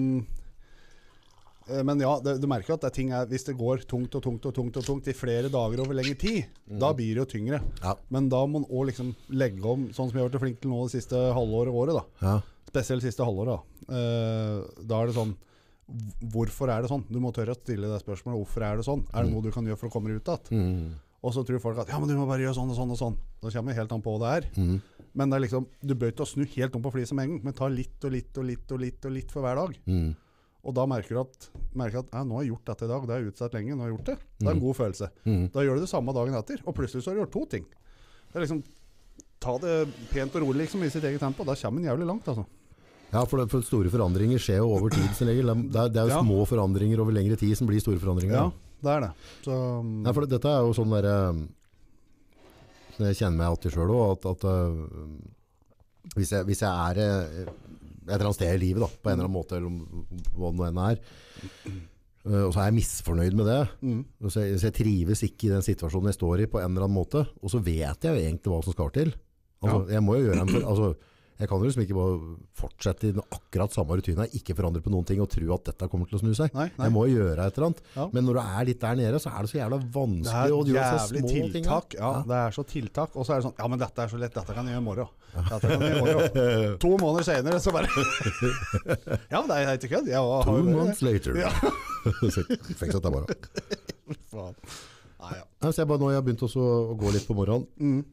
Men ja, det, du merker at det ting er, hvis det går tungt og tungt og tungt og tungt i flere dager over lengre tid, da blir det jo tyngre. Ja. Men da må man òg liksom legge om, sånn som jeg har vært flink til nå det siste halvåret året. da Ja. Spesielt siste halvåret. Da. Eh, da er det sånn Hvorfor er det sånn? Du må tørre å stille deg spørsmålet hvorfor er det sånn. Er det noe du kan gjøre for å komme ut igjen? Mm. Og så tror folk at ja, men du må bare gjøre sånn og sånn og sånn. Da kommer det helt an på hva det er. Mm. Men det er liksom, du bør ikke snu helt om på fliset med en gang, men ta litt og litt og litt og litt og litt for hver dag. Og da merker du at, merker at ja, nå har jeg gjort dette i dag, det har jeg utsatt lenge, nå har jeg gjort det. Det er en god følelse. Mm. Da gjør du det samme dagen etter, og plutselig så har du gjort to ting. Det er liksom, ta det pent og rolig liksom, i sitt eget tempo, da kommer en jævlig langt altså. Ja, for, det, for store forandringer skjer jo over tid som regel. Det er, det er jo Ja. små forandringer over lengre tid som blir store forandringer. Ja, det er det. Så ja, for dette er jo sånn derre som Jeg kjenner meg alltid sjøl òg, at, at uh, hvis, jeg, hvis jeg er øh, et eller annet sted i livet, da, på en eller annen måte, eller hva det nå enn er, Uh, og så er jeg misfornøyd med det, mm. så jeg, så jeg trives ikke i den situasjonen jeg står i på en eller annen måte, og så vet jeg jo egentlig hva som skal til. Altså, Jeg må jo gjøre en for, altså, jeg kan jo liksom ikke bare fortsette i den akkurat samme rutinen, ikke forandre på noen ting og tro at dette kommer til å snu seg. Nei, nei. Jeg må jo gjøre et eller annet. Ja. Men når du er litt der nede, så er det så jævla vanskelig å gjøre så jævlig tiltak, ting. tiltak. Ja, det er så tiltak. Og så er det sånn Ja, men dette er så lett. Dette kan jeg gjøre i morgen. Dette kan jeg gjøre i morgen. (laughs) To måneder senere så bare (laughs) Ja, men det er ikke kødd. Har Two months later. Ja. (laughs) Fikk seg det bare. Faen. Nei, ja. Jeg bare, nå har jeg begynt også å gå litt på morgenen, Mm.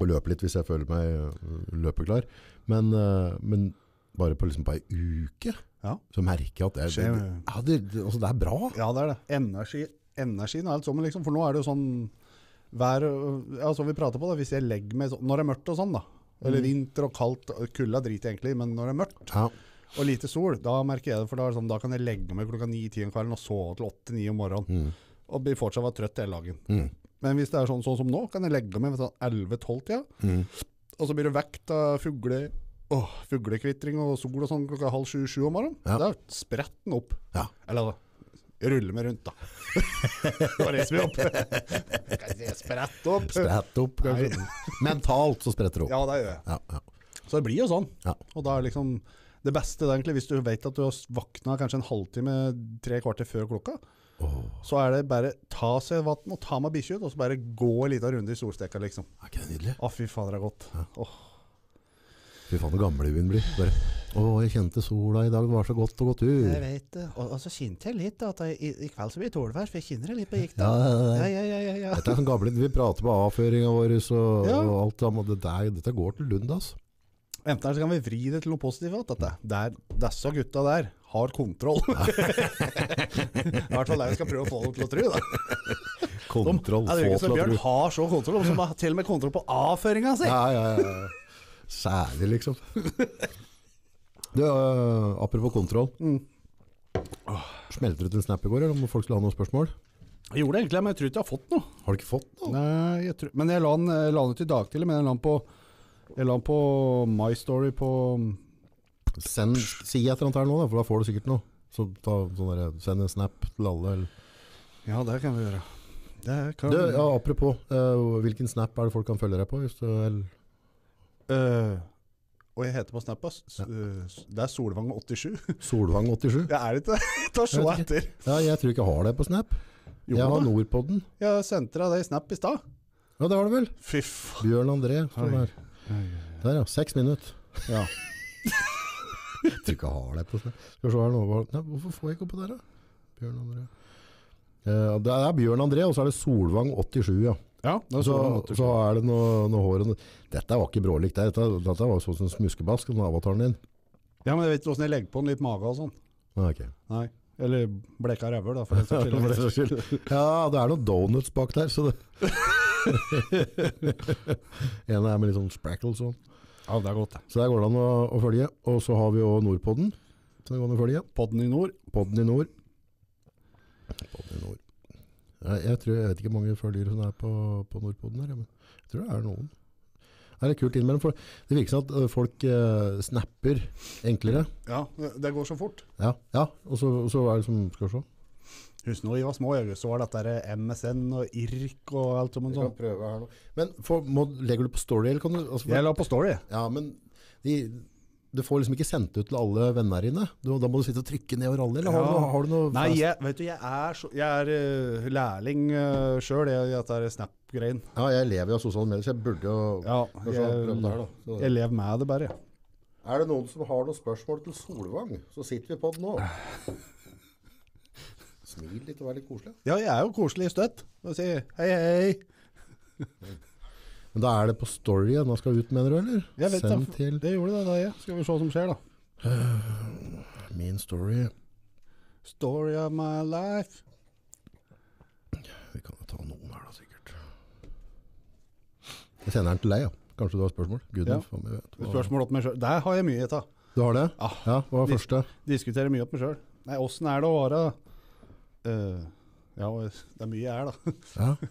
Og løpe litt hvis jeg føler meg øh, løpeklar. Men, øh, men bare på, liksom på ei uke, Ja. så merker jeg at det, det, ja, det, altså, det er bra. ja, det er det. Energi, energien er alt sammen, liksom. For nå er det jo sånn vær Ja, som vi prater på, da. Hvis jeg legger meg sånn Når det er mørkt og sånn, da. Eller vinter og kaldt. Kulda driter jeg egentlig men når det er mørkt Ja. og lite sol, da merker jeg det. For da, det sånn, da kan jeg legge meg klokka ni-ti om kvelden og sove til åtte-ni om morgenen. Mm. Og blir fortsatt være trøtt hele dagen. Mm. Men hvis det er sånn, sånn som nå, kan jeg legge meg ved sånn 11-12-tida. Mm. Og så blir det vekt av fugle, åh, fuglekvitring og sol og sånn klokka halv sju-sju om morgenen. Ja. Da spretter den opp. Ja. Eller da, ruller meg rundt, da. (laughs) Og reiser vi opp. Sprette opp? Sprett opp, kanskje. Mentalt så spretter det opp. Ja, det gjør jeg. Ja, ja. Så det blir jo sånn. Ja. Og da er liksom det beste det er egentlig, hvis du vet at du har våkna kanskje en halvtime, tre kvarter før klokka, Så er det bare ta seg vann og ta med bikkja ut, og så bare gå en liten runde i solsteka, liksom. er ikke det nydelig? Å, fy fader, det er godt. Åh. Fy faen, hvor gamle vi blir. Bare, å, jeg kjente sola i dag, det var så godt å gå tur. Jeg vet det. Og, og så kjente jeg litt at jeg, i, i kveld så blir det tålvær, for jeg kjenner det litt på gikk Ja, da. ja, Ja, ja. ja, ja, ja, ja. Dette er sånn gamle, vi prater på avføringa vår og, Ja. og alt sammen. Det der, dette går til Lund, altså. Enten så kan vi vri det til noe positivt. At det, der, disse gutta der har kontroll. (laughs) I hvert fall det vi skal prøve å få dem til å tro. Da. Kontroll, de, få til å Bjørn har så kontroll, som har til og med kontroll på avføringa si. Ja, ja, ja. ja. Særlig, liksom. (laughs) Du, uh, apropos kontroll. Mm. Smelter ut en snap i går, eller om folk skulle ha noen spørsmål? Jeg gjorde det egentlig, men jeg tror ikke jeg har fått noe. Har du ikke fått noe? Nei, jeg tror, men jeg la den, jeg la den ut i dag tidlig, men jeg la den på, jeg la den på My Story på Send, si et eller annet her nå, da, for da får du sikkert noe. Så ta, sånn der, send en snap til alle. Eller. Ja, det kan vi gjøre. Det kan Du, ja, apropos, uh, hvilken snap er det folk kan følge deg på? Hvis du, eller, Uh, og jeg heter på Snap, ass. S- øh, Det er Solvang87. Solvang87? Jeg er ikke det. (laughs) Ta så etter. Ja, jeg tror ikke jeg har det på snap. Jo jeg har. Nordpodden. Jeg sendte deg det i Snap i stad. Ja, det har du vel. Fy faen. Bjørn André. Der. der, ja. Seks minutter. Ja. (laughs) Ikke har det på. Skal vi se her nå. Nei, hvorfor får jeg ikke oppi der, da? Bjørn André. Eh, det er Bjørn André, og så er det Solvang87, ja. Ja, det Så, Solvang87. så er det noe, noe hår Dette var ikke brålikt. Dette, dette var sånn som smuskebask, den avataren din. Ja, men jeg vet ikke åssen jeg legger på den litt mage og sånn. Ah, ok. Nei. Eller bleka ræver, da, (laughs) for den saks skyld. Ja, det er noen donuts bak der, så det (laughs) En er med litt sånn sprackles sånn. Ja, det er godt. Så der går det an å, å følge. Og så har vi jo Nordpodden. Så det går an å følge. Podden i nord. Podden i nord. Podden i nord. Jeg, jeg, tror, jeg vet ikke hvor mange følgere som er på, på Nordpodden her, men jeg tror det er noen. Det er kult innimellom, for det virker som at folk eh, snapper enklere. Ja, det går så fort. Ja, ja. Og så, og så er det som Skal vi se. Husk når vi var små, jeg så var dette MSN og IRK og alt som en sånn. prøve her nå. Men for, må, legger du på story, eller kan du altså, for- Jeg la på Story. Ja, men de, du får liksom ikke sendt ut til alle vennene dine. Du, da må du sitte og trykke ned over alle, eller har, Ja. du har du noe Nei, jeg, vet du, jeg er, så, jeg er uh, lærling uh, sjøl i dette Snap-greien. Ja, jeg lever jo av sosiale medier, så jeg burde jo Ja, her jeg. Så- jeg lever med det bare. jeg. Er det noen som har noen spørsmål til Solvang, så sitter vi på den nå. (laughs) Smil litt og vær litt koselig. Ja, jeg er jo koselig støtt. Og sier hei, hei. Men da er det på story den skal ut, mener du, eller? Jeg vet Send da. til Det gjorde det da, Ja. Skal vi se hva som skjer, da. (sighs) min story. Story of my life. Vi kan jo ta noen her da, sikkert. Jeg sender den til deg, ja. Kanskje du har spørsmål? Gud, Ja. vet hva- Spørsmål opp meg sjøl. Der har jeg mye av. Du har det? Ja. Ja, hva var Dis første? Diskuterer mye opp meg sjøl. Nei, åssen er det å være Eh, ja, det er mye jeg er, da. Ja. (laughs)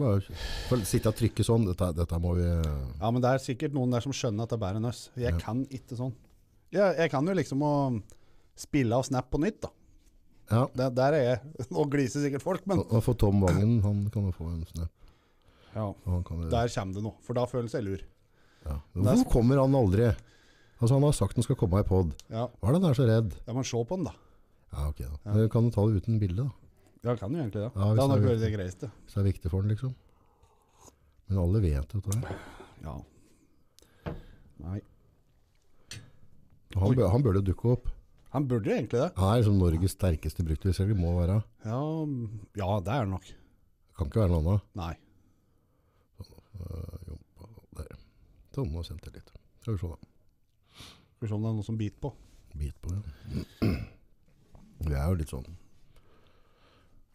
Bare sitte og trykke sånn, dette, dette må vi Ja, men det er sikkert noen der som skjønner at det er bedre enn oss. Jeg Ja. kan ikke sånn. Jeg, jeg kan jo liksom å spille av Snap på nytt, da. Ja. Det, der er jeg. Nå gliser sikkert folk, men Og for Tom Vangen, han kan jo få en snap. ja, kan, der kommer det noe. For da føles jeg lur. ja. Hvorfor kommer han aldri? Altså Han har sagt han skal komme i pod. Ja, Hva er det han er så redd? Ja, Men se på den, da. Ja, ok da. Ja. Kan du ta det uten bilde, da? Ja, kan jo egentlig det. Ja, det er nok det vært det greieste. Hvis det er viktig for den, liksom. Men alle vet jo det. Ja. Nei. Han, han burde dukke opp. Han burde egentlig det. Han er liksom Norges sterkeste bruktbilselger, må være. Ja, ja det er det nok. Kan ikke være noe annet. Nei. Uh, jo, der. Sånn, nå sendte jeg litt. Skal vi se da. Skal vi se om det er noe som biter på. Bit på, ja. Vi er jo litt sånn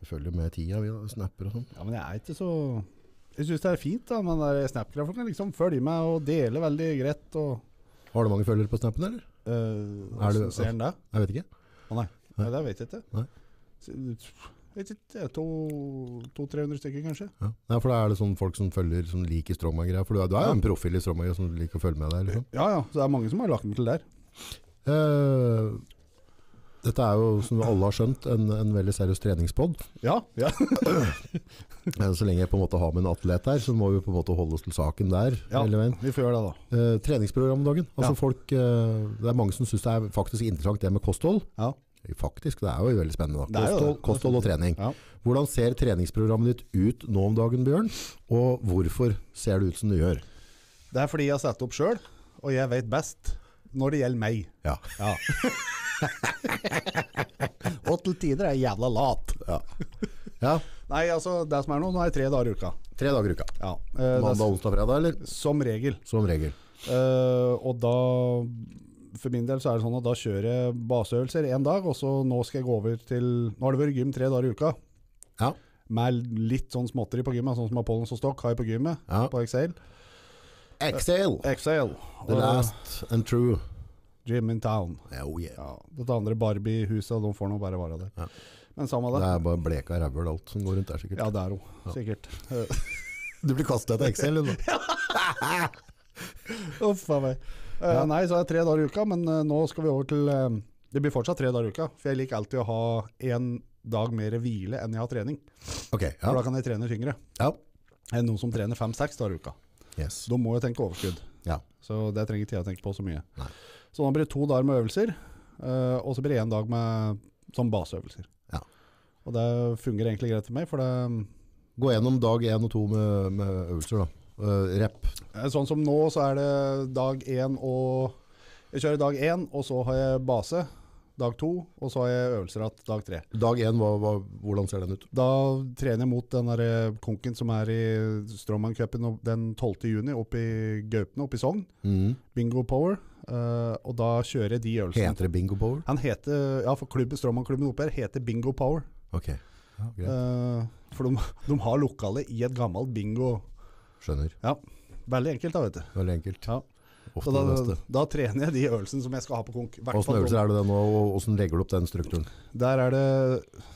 Vi følger med tida, vi da. Snapper og sånn. Ja, men jeg er ikke så Jeg syns det er fint, da. Men Snapcraft kan liksom følge med og dele veldig greit. Og Har du mange følgere på Snappen, eller? uh, Er du- ser han det? Jeg vet ikke. Å nei. nei, det vet jeg ikke. Nei. Så- Vet ikke, to-300 stykker kanskje. Ja. Nei, for da er det sånn folk som følger, som liker Strongman-greier. For du er, du er jo Ja. en profil i Strongman som liker å følge med der? liksom. Ja ja, så det er mange som har lagt meg til der. Eh, dette er jo, som alle har skjønt, en, en veldig seriøs treningspod. Ja, ja. (clears throat) Eh, Så lenge jeg på en måte har med en atlet her, så må vi på en måte holde oss til saken der. Ja. Vi får gjøre det, da. Eh, treningsprogram om dagen. Altså Ja. folk, eh, det er mange som syns det er faktisk interessant det med kosthold. Ja. Faktisk, det er jo veldig spennende. Da. Kosthold, kosthold og trening. Ja. Hvordan ser treningsprogrammet ditt ut nå om dagen, Bjørn? Og hvorfor ser det ut som det gjør? Det er fordi jeg har satt opp sjøl, og jeg vet best når det gjelder meg. Ja. Ja. (laughs) og til tider er jeg jævla lat. Ja. ja. Nei, altså, det som er nå, nå er jeg tre dager i uka. Tre dager i uka. Ja. eh, Mandag, onsdag, fredag, eller? som regel. Som regel. Eh, og da For min del så er det sånn at da kjører jeg baseøvelser én dag, og så nå skal jeg gå over til Nå har det vært gym tre dager i uka. Ja. Med litt sånn småtteri på gymmet, sånn som Apollons og Stokk har jeg på gymmet. Ja. På Excel. Exhale. Excel. The last and true. Gym in town. Oh yeah. Ja, Dette andre Barbie-huset, de får nå bare være der. Ja. Men samme Det det. er bare bleka rævhøl alt som går rundt der, sikkert. Ja, det er hun. Sikkert. (laughs) Du blir kastet etter Excel, du. (laughs) Uff a meg. Ja. Nei, så er det tre dager i uka, men uh, nå skal vi over til uh, Det blir fortsatt tre dager i uka, for jeg liker alltid å ha én dag mer hvile enn jeg har trening. Ok, For da kan jeg trene tyngre. ja. Enn noen som trener fem-seks dager i uka. Yes. Da må jeg tenke overskudd. Ja. Så det trenger ikke jeg å tenke på så mye. Nei. Så da blir det to dager med øvelser, eh, og så blir det én dag med sånn baseøvelser. Ja. Og det fungerer egentlig greit for meg, for det Gå gjennom dag 1 og 2 med, med øvelser, da. Uh, rep. Eh, Sånn som nå, så er det dag én og Jeg kjører dag én, og så har jeg base. Dag to, og så har jeg øvelser dag tre. Dag én, hvordan ser den ut? Da trener jeg mot den der eh, konken som er i Strongman-cupen den 12. juni oppe i Gaupene, oppe i Sogn. Mm. Bingo Power. Uh, og da kjører jeg de øvelsene. Heter det Bingo Power? Han heter, ja, for klubben, Strongman-klubben oppe her heter Bingo Power. Ok, ja, greit. Uh, for de, (laughs) de har lokale i et gammelt bingo. Skjønner. Ja. Veldig enkelt, da, vet du. Veldig enkelt. Ja. Ofte da, beste. da trener jeg de øvelsene som jeg skal ha på konk. Hvilke øvelser er det nå, og hvordan legger du opp den strukturen? Der er det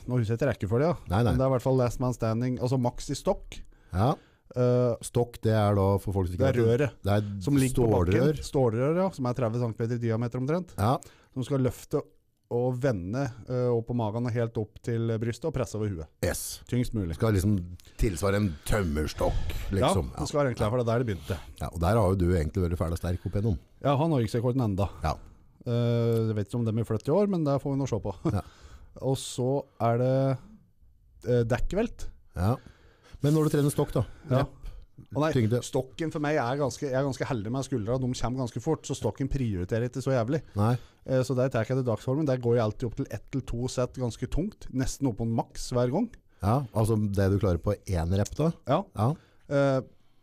Nå husker jeg ikke rekkefølgen, ja. Nei, men det er i hvert fall last man standing. Altså maks i stokk. Ja. Uh, Stokk, det er da, for folk som det er røret det er som ligger på bakken. Stålrør, ja, som er 30 cm i diameter omtrent. Ja, Som skal løfte og vende uh, opp på magen og helt opp til brystet og presse over huet. yes. Tyngst mulig. Skal liksom tilsvare en tømmerstokk, liksom. Ja, det skal egentlig for det er der det begynte. Ja, og der har jo du egentlig vært fæl og sterk opp igjennom. han har norgesrekorden enda. Ja. Uh, jeg vet ikke om det blir flyttet i år, men det får vi nå se på. Ja. (laughs) og så er det uh, dekkvelt. Ja. Men når du trener stokk, da? Ja. Og nei, tyngde? Stokken for meg er ganske Jeg er ganske heldig med skuldra. De kommer ganske fort, så stokken prioriterer ikke så jævlig. Nei. Eh, så der tar jeg til dagsformen. Der går jeg alltid opp til ett til to sett ganske tungt. Nesten opp mot maks hver gang. Ja, altså det du klarer på én rep, da? Ja. Ja. Eh,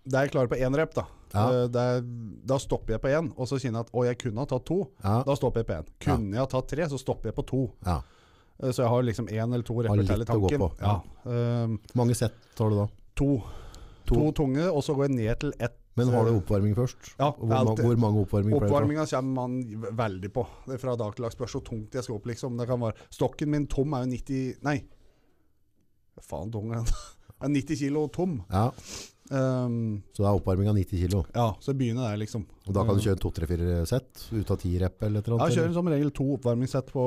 det jeg klarer på én rep, da. Ja. Eh, der, da stopper jeg på én, og så kjenner jeg at å, jeg kunne ha tatt to. Ja. Da stopper jeg på én. Kunne jeg ha tatt tre, så stopper jeg på to. ja. Eh, så jeg har liksom én eller to repper til i tanken. på, Ja. ja. Hvor mange sett har du da? to. To. to tunge, og så går jeg ned til ett Men har du oppvarming først? Ja, hvor, alltid. hvor mange ta? Oppvarminga kommer man veldig på. Det er fra dag til dag. Spørs hvor tungt jeg skal opp, liksom. Det kan være Stokken min tom er jo 90 Nei, faen tung er den? (laughs) Er 90 kilo tom. Ja, Um, så det er oppvarminga 90 kilo. ja, så begynner der, liksom. Og da kan du kjøre to, tre, fire sett ut av ti rep eller eller Ja, jeg kjører som regel to oppvarmingssett på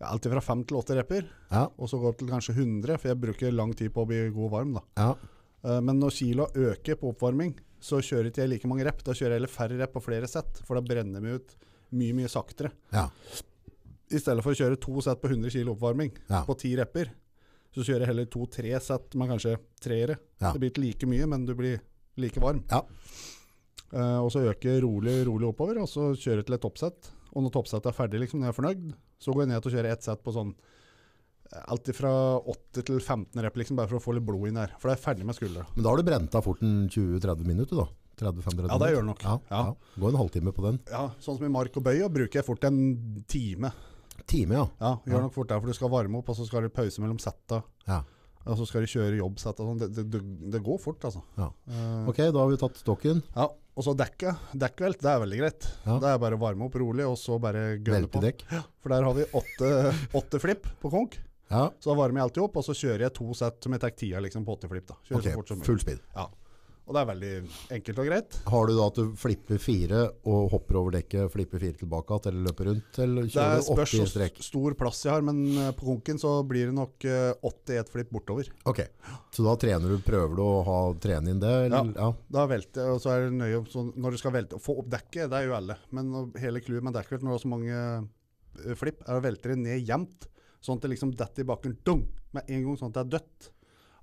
ja, alltid fra fem til åtte repper. Ja, Og så går det til kanskje 100, for jeg bruker lang tid på å bli god varm. da. ja. Eh, Men når kiloa øker på oppvarming, så kjører ikke jeg like mange rep. Da kjører jeg heller færre rep på flere sett, for da brenner vi ut mye, mye saktere. ja. I stedet for å kjøre to sett på 100 kilo oppvarming Ja. på ti repper, så kjører jeg heller to-tre sett med kanskje treere. Ja. Det blir ikke like mye, men du blir like varm. Ja. Uh, og så øker rolig, rolig oppover, og så kjører jeg til et toppsett. Og når toppsettet er ferdig, liksom, når jeg er fornøyd, så går jeg ned til å kjøre ett sett på sånn Alt fra 8 til 15 rep, liksom, bare for å få litt blod inn der. For det er ferdig med skuldra. Men da har du brent av fort en 20-30 minutter, da? 30, 30 Ja, det gjør det nok. Ja, Ja. ja. Gå en halvtime på den. Ja, sånn som i mark og bøy, og bruker jeg fort en time. Time, ja. Ja, gjør Ja. nok fort det, for du skal varme opp, og så skal du pause mellom setta. ja. Og så skal du kjøre jobbsett og sånn. Det, det, det, det går fort, altså. Ja. Eh, Ok, da har vi tatt stokken. ja. Og så dekket. Dekkvelt, det er veldig greit. Ja. Det er bare å varme opp rolig, og så bare gønne på. Ja, For der har vi åtte, åtte flipp på konk. Ja, Så da varmer jeg alltid opp, og så kjører jeg to sett tar tida liksom, på åtte flipp. da. Kjører så fort som mulig. Full speed. Ja. Og det er veldig enkelt og greit. Har du da at du flipper fire og hopper over dekket, flipper fire tilbake igjen, eller løper rundt, eller Det kjører er du spørs 80 i så strekk? stor plass jeg har, men eh, på konken så blir det nok eh, 80 i ett flipp bortover. Ok, så da trener du, prøver du å ha trene inn det? Eller? Ja. Da velter jeg, og så er det nøye så Når du skal velte Få opp dekket, det er jo alle. Men hele clouet med dekkvelt når du har så mange eh, flipp, er å velte det ned jevnt. Sånn at det liksom detter i bakken dong, med en gang, sånn at det er dødt.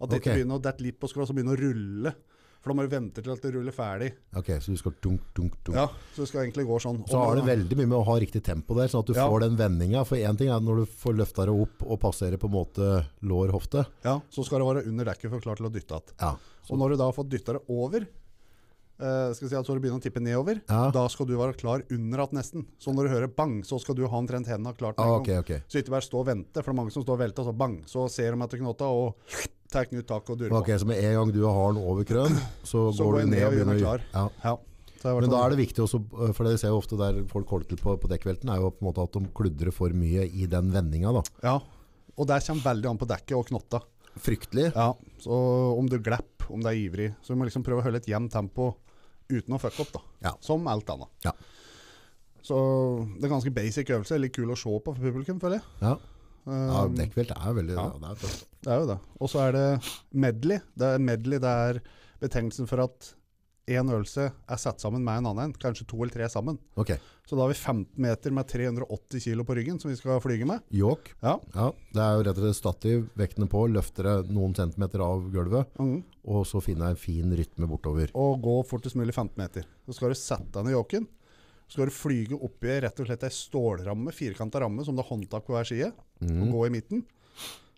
At det Ok. ikke begynner å dette litt på skrå, så begynner å rulle. For da må du vente til at det ruller ferdig. Ok, så du skal dunk, dunk, dunk. Ja, Så det skal egentlig gå sånn. Så har det veldig mye med å ha riktig tempo der, sånn at du Ja. får den vendinga. For én ting er når du får løfta det opp og passerer på en måte lår-hofte. Ja, så skal det være under dekket for å klare til å dytte igjen. Ja. Og når du da har fått dytta det over, eh, skal vi si at så du begynner å tippe nedover, Ja. da skal du være klar under at nesten. Så når du hører bang, så skal du ha omtrent hendene klart Ah, okay, okay. Så ikke bare stå og vente, for det er mange som står og velter, så bang, så ser de etter knotta og tar nytt tak og durer Ok, på. Så med en gang du har den over krøn, så, Så går du ned og begynner å klar. ja. Ja. Men da er det viktig også, for det ser jo ofte der folk holder til på, på dekkvelten, er jo på en måte at de kludrer for mye i den vendinga. da. Ja, og der kommer veldig an på dekket og knotta. Fryktelig. Ja, så om du glepp, om du er ivrig, så du må liksom prøve å holde et jevnt tempo uten å fucke opp, da. Ja. Som alt annet. Ja. Så det er ganske basic øvelse, litt kul å se på for publikum, føler jeg. Ja. ja Um, Dekkvelt er veldig ja. ja. det er. Det er jo det. Og så er det medley. Det er medley det er betegnelsen for at én øvelse er satt sammen med en annen, kanskje to eller tre sammen. Okay. Så da har vi 15 meter med 380 kilo på ryggen som vi skal flyge med. York. Ja. Ja, det er jo rett og slett stativ, vektene på, løfter det noen centimeter av gulvet, mm. og så finne en fin rytme bortover. Og gå fortest mulig 15 meter. Så skal du sette deg ned i yoken. Så skal du flyge oppi rett og slett ei stålramme, firkanta ramme, som det er håndtak på hver side, og Mhm. gå i midten.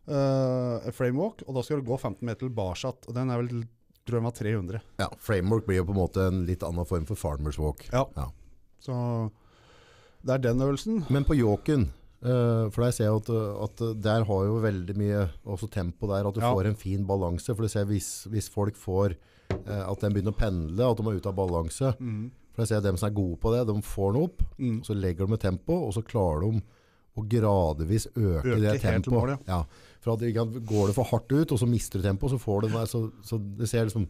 Uh, framewalk, og da skal du gå 15 meter tilbake. Den er vel, tror den var 300. Ja, framework blir jo på en måte en litt annen form for farmers walk. Ja. Ja. Så det er den øvelsen. Men på Jåken eh, for der ser jeg at, at der har jo veldig mye også tempo der, at du Ja. får en fin balanse. For ser hvis, hvis folk får eh, at de begynner å pendle, at de er ute av balanse. For jeg ser at dem som er gode på det, de får den opp, Mm. så legger de med tempo, og så klarer de å gradvis øke, Øke det tempoet. ja. For at Går det for hardt ut, og så mister du tempo, så får du den der, så, så det ser liksom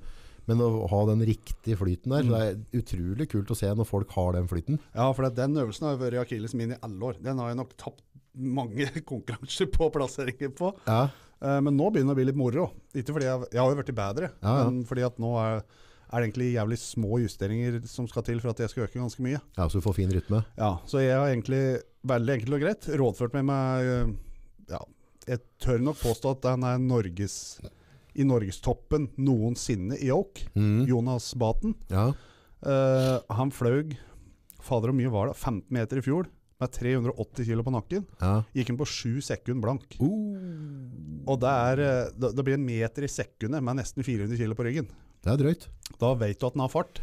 Men å ha den riktige flyten der, Mm. det er utrolig kult å se når folk har den flyten. Ja, for den øvelsen har vært akillesen min i alle år. Den har jeg nok tapt mange (laughs) konkurranser på plasseringer på. Ja, Eh, men nå begynner det å bli litt moro. Ikke fordi jeg, jeg har jo blitt bedre, Ja, ja. men fordi at nå er, er det egentlig jævlig små justeringer som skal til for at jeg skal øke ganske mye. ja, så du får fin rytme. Ja, Så jeg har egentlig veldig enkelt og greit rådført med meg med, Ja, jeg tør nok påstå at han er Norges i norgestoppen noensinne i Oak. Mm. Jonas Baten. Ja. Uh, han fløy Fader, hvor mye var det? 15 meter i fjor. Med 380 kilo på nakken. ja. Gikk han på 7 sekunder blank. Uh, Og det, er, eh, det, det blir en meter i sekundet med nesten 400 kilo på ryggen. Det er drøyt. Da vet du at den har fart.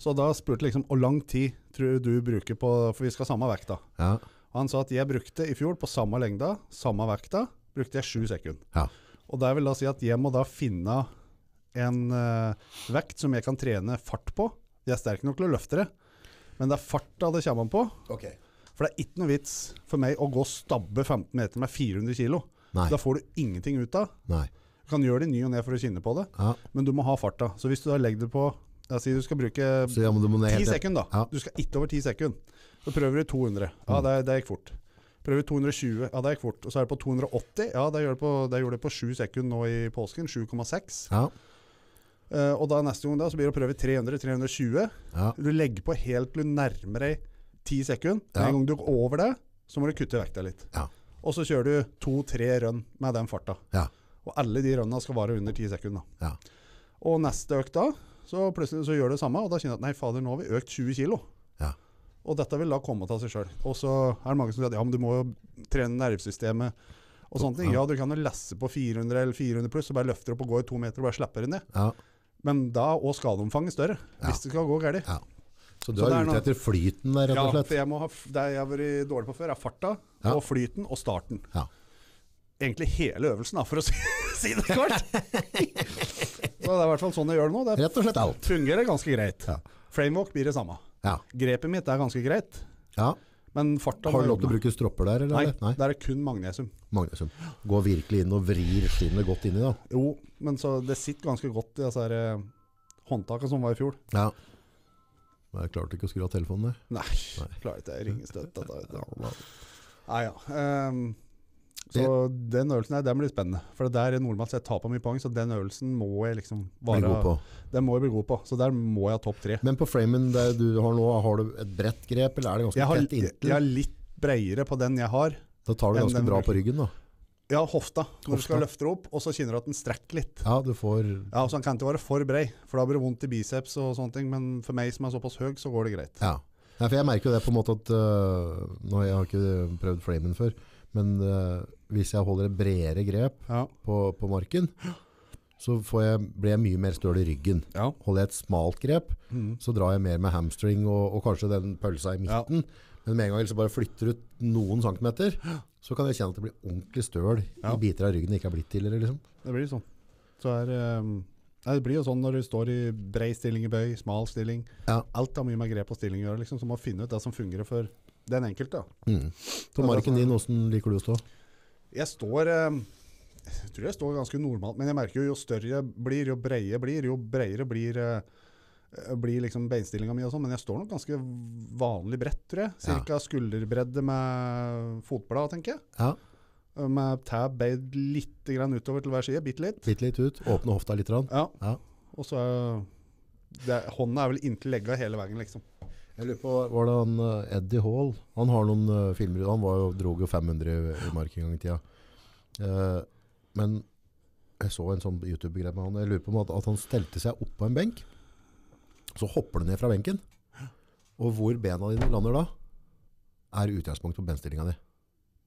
Så da spurte jeg liksom hvor lang tid tror du du bruker på For vi skal ha samme vekt, da. Ja. Og han sa at jeg brukte i fjor på samme lengda, samme vekta, brukte jeg 7 sekunder. Ja. Og det vil da si at jeg må da finne en uh, vekt som jeg kan trene fart på. Jeg er sterk nok til å løfte det, men det er farta det kommer an på. Ok. For det er ikke noe vits for meg å gå og stabbe 15 meter med 400 kg. Da får du ingenting ut av. Nei. Du kan gjøre det i ny og ne for å kjenne på det, Ja. men du må ha farta. Så hvis du da legger det på La oss si du skal bruke ti ja, men du må ned 10 sekunder, da. Ja. Du skal ikke over 10 sekunder. Så prøver du 200. Ja, Mm. det, det gikk fort. Prøver 220. Ja, det gikk fort. Og så er det på 280. Ja, det gjør det på, det gjorde det på 7 sekunder nå i påsken. 7,6. Ja. Uh, og da neste gang da, så blir det å prøve 300, 320. Ja. Du legger på helt til du nærmer deg 10 sekunder. Ja. En gang du går over det, så må du kutte vekta litt. Ja. Og så kjører du to-tre rønn med den farta. Ja. Og alle de rønna skal vare under 10 sekunder. Ja. Og neste økt da, så plutselig så gjør det samme, og da kjenner jeg at nei, fader, nå har vi økt 20 kilo. Ja. Og dette vil da komme av seg sjøl. Og så er det mange som sier at ja, men du må jo trene nervesystemet og sånne ting. Ja, du kan jo lesse på 400 eller 400 pluss, og bare løfter opp og går i to meter og bare slipper det ned. ja. Men da òg skadeomfanget større, Ja. hvis det skal gå galt. Ja. Så du er ute etter flyten der, rett og slett? for jeg må ha, det jeg har vært dårlig på før, er farta, Ja. og flyten og starten. Ja. Egentlig hele øvelsen, da, for å (laughs) si, si det kort. (laughs) Så det er i hvert fall sånn jeg gjør det nå. Det Rett og slett alt. fungerer ganske greit. Ja. Framewalk blir det samme. Ja. Grepet mitt er ganske greit, ja. men farta Har du lov til å bruke stropper der, eller? Nei, eller? Nei. det er kun magnesium. Magnesium. Gå virkelig inn og vrir skinnet godt inni, da. Jo, men så det sitter ganske godt i disse her, eh, håndtakene som var i fjor. Ja. Men jeg klarte ikke å skru av telefonen der. Nei, Nei. klarer ikke ringestøt. Dette, vet du. Ja, Nei, ja. ehm, så den øvelsen her, den blir spennende. For det der er normalt sett taper mye poeng, så den øvelsen må jeg liksom være. Den må jeg bli god på. Så der må jeg ha topp tre. Men på framen der du har nå, har du et bredt grep, eller er det ganske Jeg har, tett jeg inntil? er litt bredere på den jeg har. Da tar du ganske bra på ryggen, da. Ja, hofta. Når du skal løfte opp, og så kjenner du at den strekker litt. Ja, du får Ja, så Den kan ikke være for brei, for da blir det vondt i biceps og sånne ting. Men for meg som er såpass høy, så går det greit. Ja. ja for jeg merker jo det på en måte at uh, Nå jeg har ikke prøvd framen før, men øh, hvis jeg holder et bredere grep Ja. på, på marken, så får jeg, blir jeg mye mer støl i ryggen. Ja. Holder jeg et smalt grep, mm. så drar jeg mer med hamstring og, og kanskje den pølsa i midten. Men med en gang jeg liksom bare flytter ut noen centimeter, så kan jeg kjenne at det blir ordentlig støl i biter av ryggen det ikke har blitt tidligere. Liksom. Det blir sånn. Så er, Um nei, det blir jo sånn når du står i brei stilling i bøy, smal stilling. Ja. Alt har mye med grep og stilling å gjøre. Liksom, så må finne ut det som fungerer for den enkelte. Mm. På marken er din, hvordan liker du å stå? Jeg står ehm, Jeg tror jeg står ganske normalt, men jeg merker jo jo større jeg blir, jo bredere jeg blir, jo bredere blir eh, blir liksom beinstillinga mi og sånn, men jeg står nok ganske vanlig bredt, tror jeg. Ja. Cirka skulderbredde med fotblad, tenker jeg. Ja, Med tæ beid litt utover til hver side, bitte litt. bitte litt ut. Åpne hofta litt. Ja. Ja. Og så er det, Hånda er vel inntil legga hele veien, liksom. Jeg lurer på, var det han eh, Eddie Hall? Han har noen uh, filmer, han var jo, drog jo 500 i, mark en gang i tida. Uh, men jeg så en sånn YouTube-greie med han. Jeg lurer på om at, at han stelte seg opp på en benk. Så hopper du ned fra benken. Og hvor bena dine lander da, er utgangspunktet på benstillinga di.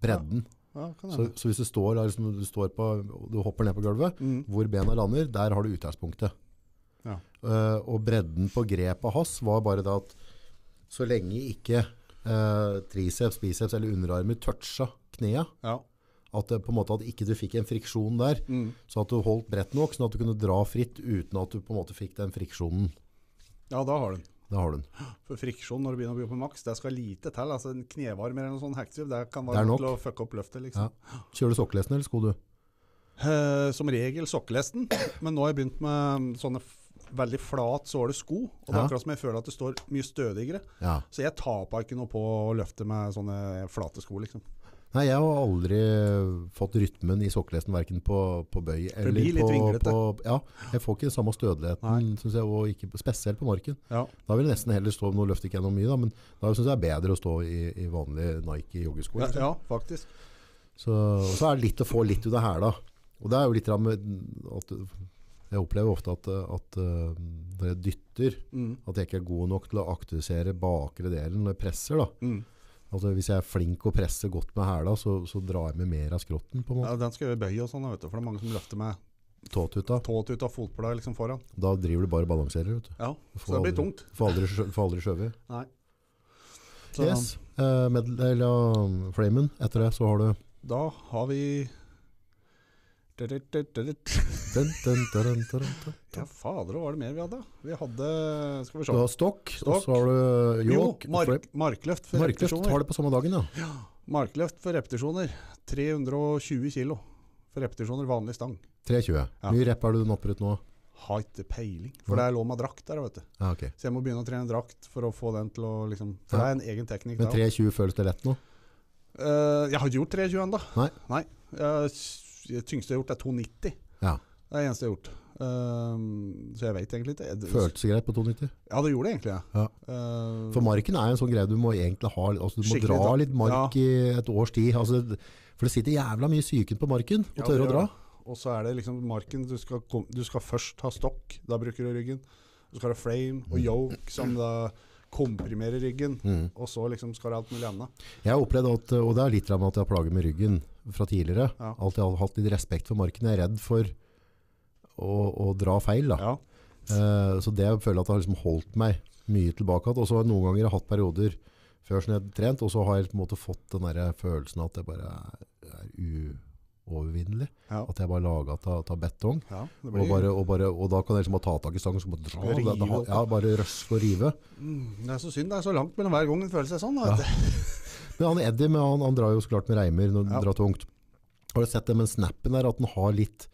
Bredden. Ja, kan Så, så hvis du står, liksom, du står på, du hopper ned på gulvet, Mm. hvor bena lander, der har du utgangspunktet. Ja. Uh, og bredden på grepet hans var bare det at så lenge ikke eh, triceps, biceps eller underarmer toucha knea, Ja. at det på en måte at ikke du fikk en friksjon der, Mm. så at du holdt bredt nok, sånn at du kunne dra fritt uten at du på en måte fikk den friksjonen. ja, da har du den. Da har du den. For friksjon når du begynner å bli på maks, det skal lite til. altså En knevarm eller noe sånn hektiv, det kan være det nok til å fucke opp løftet. liksom. Ja. Kjører du sokkelesten eller sko du? Eh, som regel sokkelesten, men nå har jeg begynt med sånne veldig flat såle sko. Og det er akkurat som jeg føler at det står mye stødigere. Ja. Så jeg taper ikke noe på å løfte med sånne flate sko, liksom. Nei, jeg har aldri fått rytmen i sokkelesten, hverken på, på bøy eller blir litt på, vinglete. på Ja, jeg får ikke den samme stødeligheten, synes jeg, og ikke, spesielt på marken. Ja. Da vil jeg nesten heller stå, nå løfter ikke jeg noe mye da, men da synes jeg det er bedre å stå i, i vanlige Nike joggesko. Ja, liksom. ja, faktisk. Så, så er det litt å få litt ut av da. Og det er jo litt av med at jeg opplever ofte at, at uh, når jeg dytter, Mm. at jeg ikke er god nok til å aktivisere bakre delen når jeg presser. Mm. Altså hvis jeg er flink og presser godt med hæla, så, så drar jeg med mer av skrotten på en måte. Ja, den skal gjøre bøy og sånn, vet du, for det er mange som løfter med Tåtuta. Tåtuta, av fotblad liksom foran. Da driver du bare og balanserer, vet du. Ja, så det blir aldri- tungt. Får aldri, får aldri skjøvet. Nei. Så Yes. Uh, med, eller uh, flamen, Etter det så har du da har vi Ja, fader, hva var det mer vi hadde? Vi hadde Skal vi se. Du har stokk, og så har du Jo, mark, markløft for Markløft repetisjoner. tar det på samme dagen, ja. Markløft for repetisjoner. 320 kilo for repetisjoner, vanlig stang. 320. Ja. Mye rep er du opprutt ut nå? Har ikke peiling. For det er lov med drakt der, vet du. Ja, okay. Så jeg må begynne å trene drakt for å få den til å liksom For Ja. det er en egen teknikk. Men 320 føles det lett nå? Uh, jeg har ikke gjort 320 ennå. Nei. Nei. Jeg, det tyngste jeg har gjort, er 290. Ja. Det er det eneste jeg har gjort. Ehm, så jeg vet egentlig ikke. Jeg- Føltes det greit på 290? Ja, det gjorde det egentlig. Ja. Eh, For marken er en sånn greie du må egentlig ha altså Du må dra da- litt mark i et års tid. Altså, for det sitter jævla mye psyken på marken å Ja, tørre å dra. Og så er det liksom marken du skal, du skal først ha stokk, da bruker du ryggen. Så skal du ha frame og yoke, som da komprimerer ryggen. Mm. Og så liksom skal du ha alt mulig annet. Jeg har opplevd at, og det er litt av at jeg har plager med ryggen fra tidligere. Ja. Alltid har hatt litt respekt for marken. Jeg er redd for å, å dra feil. Ja. Eh, så det jeg føler at det har liksom holdt meg mye tilbake. Og så har jeg noen ganger hatt perioder før som jeg har trent, og så har jeg på en måte fått den der følelsen at det bare er, er uovervinnelig. Ja. At jeg bare laga av betong. ja blir... Og, bare, og, bare, og da kan jeg liksom bare ta tak i stangen så bare dra. Rive Det, det, ja, bare røske og rive. mm, det er så synd. Det er så langt mellom hver gang det føles sånn. da, Ja. (laughs) Men han Eddie men han, han drar jo så klart med reimer når han Ja. drar tungt. Har du sett det med snappen der, at den har litt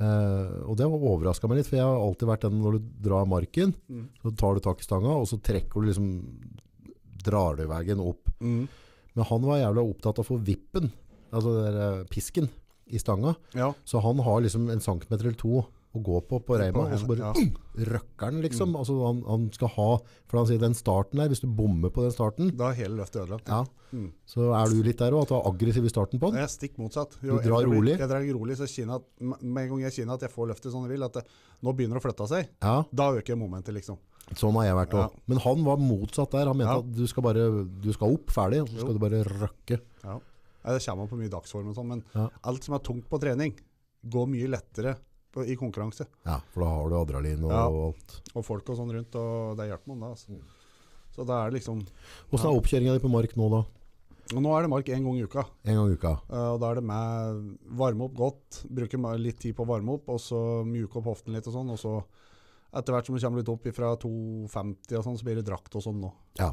eh, Og det overraska meg litt, for jeg har alltid vært den når du drar marken, Mm. så tar du tak i stanga, og så trekker du liksom Drar du veien opp. Mm. Men han var jævla opptatt av å få vippen, altså der, eh, pisken, i stanga. Ja. Så han har liksom en centimeter eller to å gå på på reima, og så bare ja. røkker den, liksom. Mm. Altså han, han skal ha For han sier den starten der, hvis du bommer på den starten, Da er hele løftet ødelagt. ja, Mm. så er du litt der òg, at du er aggressiv i starten på den. Jeg er stikk motsatt. Du drar jeg rolig? Jeg drar rolig, så kjenner med en gang jeg kjenner at jeg får løftet sånn jeg vil, at det, nå begynner det å flytte seg, Ja, da øker momentet, liksom. sånn har jeg vært òg. Ja. Men han var motsatt der. Han mente at du skal bare Du skal opp, ferdig, og så skal Jo. du bare røkke. Ja. Det kommer på mye dagsform og sånn, men alt som er tungt på trening, går mye lettere på, i konkurranse. Ja, for da har du adrenalin og Ja. alt. Og folk og sånn rundt, og det hjelper noen det. Altså. Mm. Så da er det liksom Åssen Ja. er oppkjøringa di på mark nå, da? Og nå er det mark én gang i uka. En gang i uka? Uh, og da er det med varme opp godt, bruke litt tid på å varme opp, og så mjuke opp hoften litt og sånn. Og så etter hvert som du kommer litt opp fra 2,50 og sånn, så blir det drakt og sånn nå. Ja.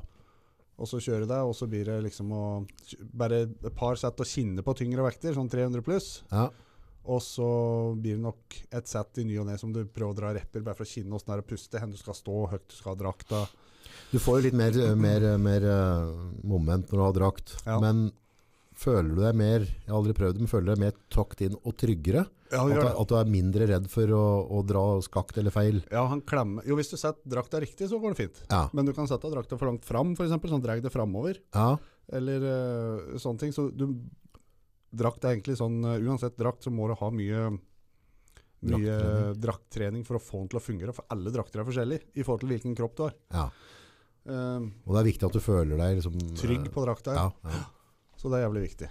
Og så kjøre det, og så blir det liksom å Bare et par sett å kinne på tyngre vekter, sånn 300 pluss. ja. Og så blir det nok et sett i ny og ne som du prøver å dra repper, bare for å kinne åssen det er å puste, hvor du skal stå, høyt du skal ha drakta. Du får jo litt mer, mer, mer eh, moment når du har drakt. Ja. Men føler du deg mer Jeg har aldri prøvd det, men føler du deg mer takt inn og tryggere? Ja, At, du- at du er mindre redd for å, å dra skakt eller feil? Ja, han klemmer Jo, hvis du setter drakta riktig, så går det fint. Ja. Men du kan sette drakta for langt fram, f.eks., sånn drar det framover. ja. Eller uh, sånne ting. Så du Drakt er egentlig sånn eh, Uansett drakt, så må du ha mye mye Drakttrening. drakttrening for å få den til å fungere. For alle drakter er forskjellige i forhold til hvilken kropp du har. ja. Um, Og det er viktig at du føler deg liksom, trygg eh, på drakta. Ja, ja. (gasps) Så det er jævlig viktig.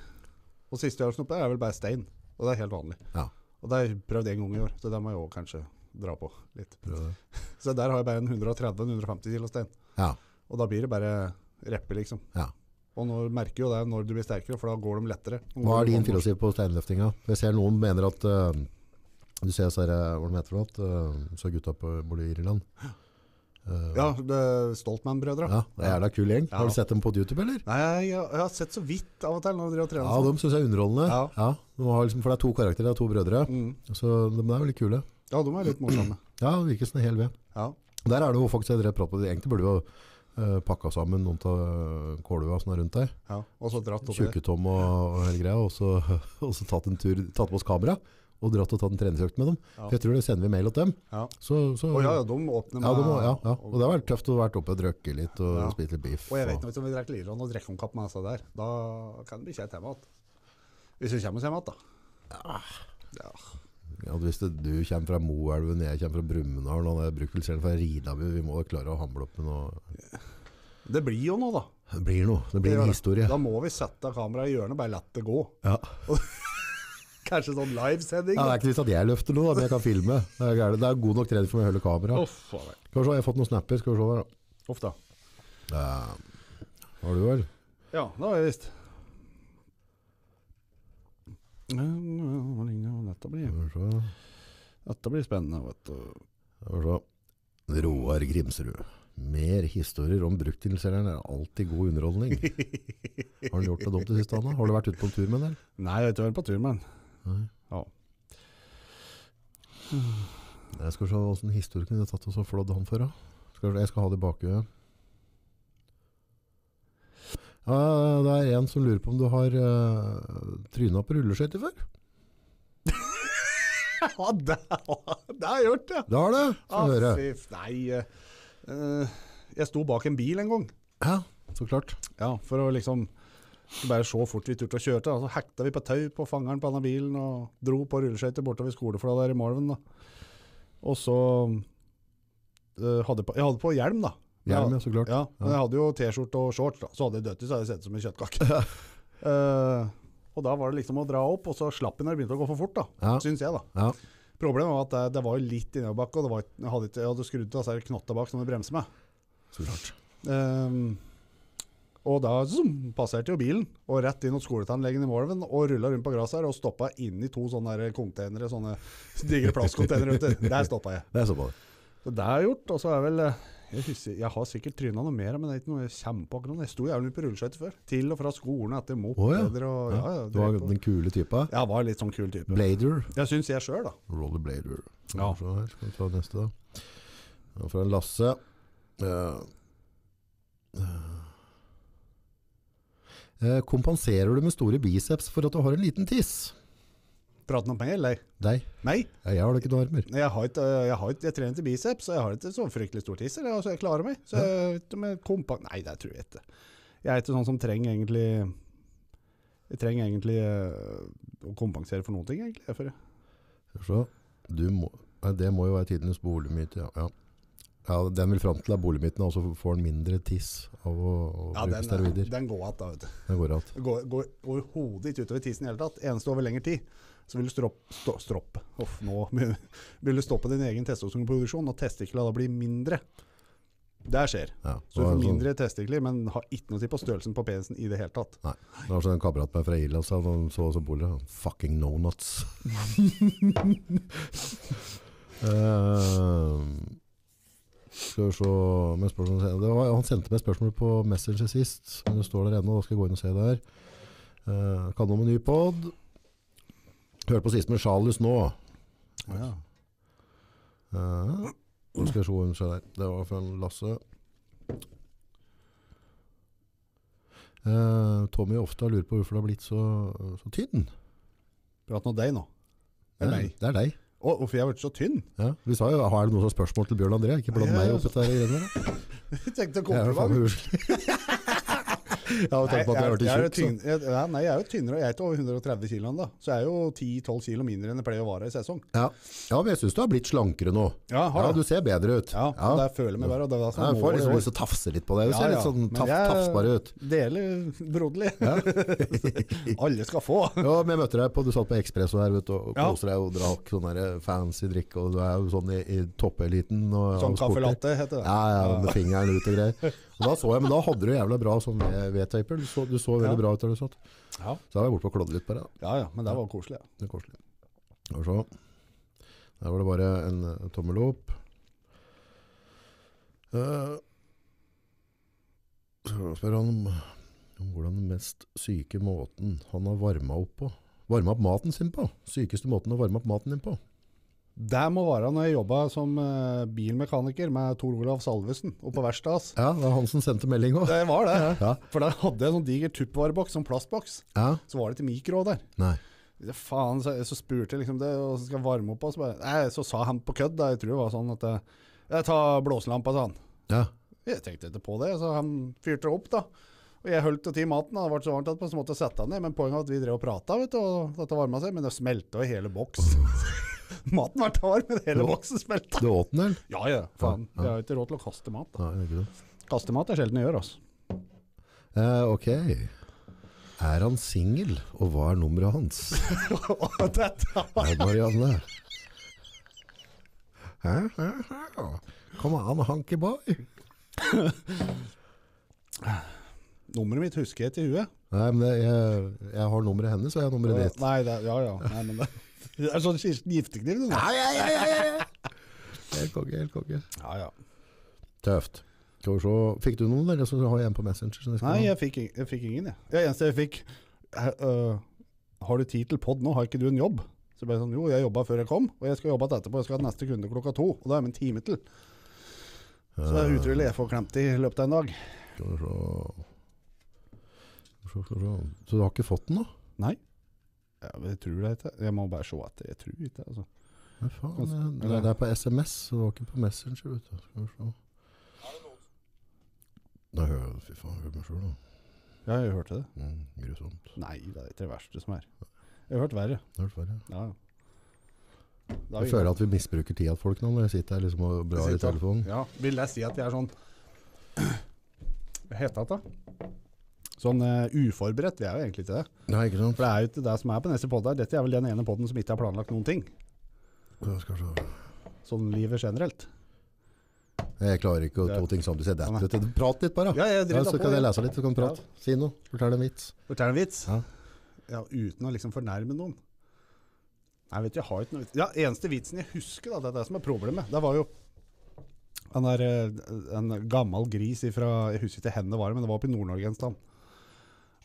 Og siste jeg har snuppet, er vel bare stein. Og det er helt vanlig. Ja. Og det har jeg prøvd én gang i år, så det må jeg òg kanskje dra på litt. (laughs) Så der har jeg bare en 130-150 kilo stein. Ja. Og da blir det bare reppe, liksom. Ja. Og nå merker jo det når du blir sterkere, for da går de lettere. Hva er din filosofi på steinløftinga? Jeg ser noen mener at uh, Du ser så her, eh, hva de heter for noe? Uh, så gutta på bor i Irland. Uh, Ja, det Stoltman-brødre. ja, det er da kul gjeng. Ja. Har du sett dem på YouTube, eller? Nei, jeg, jeg har sett så vidt av og til når de har trenet. Ja, de syns jeg er underholdende. Ja. de har liksom, for det er to karakterer, det er to brødre. mm. Så de er veldig kule. ja, de er litt morsomme. (clears throat) Ja, det virker som en hel ved. Ja. Der er det jo faktisk et rett prat på det. Egentlig burde jo uh, pakka sammen noen av kålua er rundt der. ja. Og så dratt opp. Tjukketom og, og hele greia. Og så, (laughs) og så tatt en tur, tatt på oss kamera. Og dratt og tatt en treningsøkt med dem. Ja. For jeg tror det sender vi mail til dem. Ja. Så, så, Å ja, ja, de åpner med ja, de, ja, ja. Og det har vært tøft å være oppe og drøkke litt og Ja. spise litt biff. Og jeg vet ikke om vi drikker Liron og drikker om kapp med disse der, da kan det bli kjent hjemme igjen. Hvis vi kommer oss hjem igjen, da. Ja. Ja, hvis det, du kommer fra Moelven, jeg kommer fra Brumunddal, og jeg bruker vel selv fra Ridabu, vi må klare å hamle opp med noe Det blir jo noe, da. Det blir noe. Det blir en historie. Da må vi sette kameraet i hjørnet, bare la det gå. Ja. (laughs) Kanskje sånn livesending. Ja, det er ikke visst at jeg løfter noe, men jeg kan filme. Det er, det er god nok trening for meg å holde kamera. Oh. Skal vi se, jeg har fått noen snapper. Skal vi se der, da. Uff da. Ja. Har du vel? Ja, det har jeg visst. Dette blir, dette blir spennende, vet du. Roar Grimsrud. Mer historier om brukttilselgeren er alltid god underholdning. (laughs) Har du gjort det dumt det siste, Anna? Har du vært ute på en tur med den? Nei, jeg har ikke vært på tur med den. Ja. (sighs) Jeg skal se åssen historie kunne tatt oss og flådd han for. Skal, jeg skal ha det i bakhuet. Ja, det er en som lurer på om du har uh, tryna på rulleskøyter før? (laughs) Ja, det, det har jeg gjort, ja. Det har du! Få høre. nei, eh, eh, jeg sto bak en bil en gang. Ja, så klart. Ja, for å liksom bare se fort vi turte å kjøre til. Så hekta vi på tau på fangeren på denne bilen og dro på rulleskøyter bortover skoleflata der i Malven. da. Og så uh, hadde på, Jeg hadde på hjelm, da. Hjelm, ja, så klart. Ja, men jeg hadde jo T-skjorte og shorts, da. Så hadde jeg dødd i, så hadde jeg sett ut som en kjøttkake. uh, og da var det liksom å dra opp, og så slapp jeg når det begynte å gå for fort, da. Ja. Syns jeg, da. Ja. Problemet var at det, det var litt innoverbakke, og det var, jeg, hadde ikke, jeg hadde skrudd av seg knotta bak som jeg bremser med. Så klart. Um, og da zoom, passerte jo bilen, og rett inn hos skoletannlegen i Målven, og rulla rundt på gresset her, og stoppa inn i to sånne containere, sånne digre plastcontainere. Der stoppa jeg. (laughs) Det er. Så det jeg gjort, og så er vel eh, jeg, husker, jeg har sikkert tryna noe mer, men det er ikke noe jeg kommer på akkurat nå. Jeg sto jævlig mye på rulleskøyter før. Til og fra skolen etter mopeder og ja, ja, Du var den kule typa. Jeg var litt sånn kul type. Blader. Jeg syns jeg sjøl, da. Rollerblader. Ja. Så her skal vi ta neste da. Ja, fra Lasse. Uh, kompenserer du med store biceps for at du har en liten tiss? Praten om penger, eller? Nei. Nei. Jeg har da ikke noen armer. Jeg, har ikke, jeg, har ikke, jeg trener til biceps, og jeg har ikke så fryktelig stor tiss. eller, Altså, jeg klarer meg. Så jeg, vet ikke om jeg kompa Nei, det tror jeg ikke. Jeg er ikke sånn som trenger egentlig Jeg trenger egentlig eh, å kompensere for noen ting, egentlig. For. Du må, det må jo være tidenes boligmyte, ja. ja. Ja, den vil fram til at boligmyten også får den mindre tiss av å, å Ja, bruke den, steroider. den går igjen, da. vet du. Den går alt. Det går, går overhodet ikke utover tissen i hele tatt. Eneste over lengre tid. Så vil du stropp, stå, stroppe Uff, nå (laughs) vil du stoppe din egen testosteronproduksjon, og testiklene da blir mindre. Det skjer. Ja. Så du får mindre sånn- mindre testikler, men har ikke noe å si på størrelsen på penisen i det hele tatt. Nei. Det var sånn en kamerat meg fra Irland sa han så oss han, Fucking no nuts. uh, (laughs) skal vi se med spørsmål, det var, Han sendte meg spørsmål på Messenger sist, men det står der ennå. Da skal jeg gå inn og se der. Uh, kan noe med ny pod. Hør på sist med Charles nå. Ja. Uh, skal jeg se, se der. Det var fra Lasse. Uh, Tommy ofte lurer på hvorfor det har blitt så, så tynn. Prat med deg nå. Eller meg. Det er deg. Å, hvorfor jeg har blitt så tynn? Ja, vi sa jo, har du noen spørsmål til Bjørn André? Ikke bland meg opp oppi dette greiene der. (laughs) Jeg tenkte å (laughs) Jeg har tenkt på at jeg har jo tjukk, ja, nei, jeg er jo tynnere, og jeg er ikke over 130 kilo ennå. Så jeg er jo 10-12 kilo mindre enn jeg pleier å være i sesong. Ja. ja, men jeg syns du har blitt slankere nå. Ja, Ja, du ser bedre ut. Ja, ja. det føler jeg meg bedre. Og det er sånn Jeg får liksom lyst til å tafse litt på deg. Du Ja, ser litt sånn taf, tafsbar ut. Deler broderlig. (laughs) Alle skal få. Ja, men jeg møtte deg på Du satt på Ekspresso her vet du, og koser koste deg og drakk sånn fancy drikke, og du er jo sånn i, i toppeliten. og- Sånn kaffelatte caffè latte heter det. Ja, ja, med fingeren ut og greier. (laughs) Og da så jeg, men da hadde du jævla bra sånn V-taper. Du, så- du så veldig Ja. bra ut der du satt. Ja. Så da var jeg borte og klodde litt på det. da. ja ja, men det var koselig. Ja. Det var koselig. Og så. Der var det bare en en tommel opp. Uh, så spør han om, om hvordan den mest syke måten han har varma opp på. Varma opp maten sin på. Sykeste måten å varme opp maten din på. Det må være når jeg jobba som eh, bilmekaniker med Tor Olav Salvesen oppe på verkstedet hans. Ja, det var han som sendte melding òg. Det var det. Ja. For der hadde jeg en sånn diger tuppvareboks, sånn plastboks. ja. Så var det til mikro der. Nei. Det, faen, så, så spurte jeg liksom det, og så skal jeg varme opp, og så bare Nei, så sa han på kødd, da, jeg tror det var sånn at Jeg, Jeg tar blåselampa, sa han. Ja. Jeg tenkte ikke på det, så han fyrte opp, da. Og jeg holdt til maten, og det ble så varmt etterpå, så måtte jeg sette den ned. Men poenget var at vi drev og prata, vet du, og dette varma seg. Men det smelta i hele boks. (laughs) (laughs) Maten ble tar, men hele boksen smelta. Du åt den, eller? Ja ja, faen. Ja, ja. Jeg har ikke råd til å kaste mat. da. Nei, ikke det. Kaste mat er sjelden jeg gjør, altså. Eh, ok. Er han singel, og hva er nummeret hans? (laughs) Hei, Marianne. Hæ? Hæ? Hæ? Kom an, hanky boy. Nummeret mitt husker jeg til huet. Nei, men det, jeg, jeg har nummeret hennes, og jeg har nummeret ditt. Nei, det, ja ja. Nei, men det, det er sånn Kirsten Giftekniv, det. da. Ja, ja, ja, ja, ja. Helt konge, helt konge. Ja, ja. Tøft. Skal vi se. Fikk du noen, eller så har jeg en på Messenger? jeg Nei, jeg fikk, jeg fikk ingen, jeg. Det eneste jeg fikk eh, øh, Har du tid til pod nå? Har ikke du en jobb? Så ble jeg sånn, jo, jeg jobba før jeg kom, og jeg skal jobbe etterpå. Jeg skal ha neste kunde klokka to, og da er det en time til. Så det er utrolig jeg får klemt i løpet av en dag. Skal vi se. Skal vi se, skal vi se. Så du har ikke fått den, da? Nei. Jeg tror det ikke. Jeg må bare se etter. Jeg tror ikke, altså. Nei, faen. Det, det, det er på SMS, så det var ikke på Messenger. Vet du. Skal vi se. Nei, hør, fy faen, hør meg sjøl, da. Ja, jeg hørte det. Mm, grusomt. Nei, det er ikke det verste som er. Jeg har hørt verre. Jeg har hørt verre. Ja. Da Jeg føler at vi misbruker tida til folk nå når jeg sitter her liksom og blar i telefonen. Ja, vil jeg si at jeg er sånn Hva heter det da? Sånn uh, uforberedt. Vi er jo egentlig ikke det. Nei, ikke sant? For det er jo ikke det som er på neste podd her. Dette er vel den ene podden som ikke har planlagt noen ting. Ja, Skal se. Sånn livet generelt. Jeg klarer ikke å Ja. to ting samtidig. Se, det, vet du. Prat litt, bare. Ja, jeg Ja, så kan jeg lese litt, så kan du prate. Si noe. Fortell en vits. Fortell en vits. Ja. Ja, uten å liksom fornærme noen. Nei, vet du, jeg har ikke noe vits. Ja, eneste vitsen jeg husker, da, det er det som er problemet. Det var jo han der, eh, en gammel gris ifra, jeg husker ikke hvor det var, men det var oppe i Nord-Norge en sted.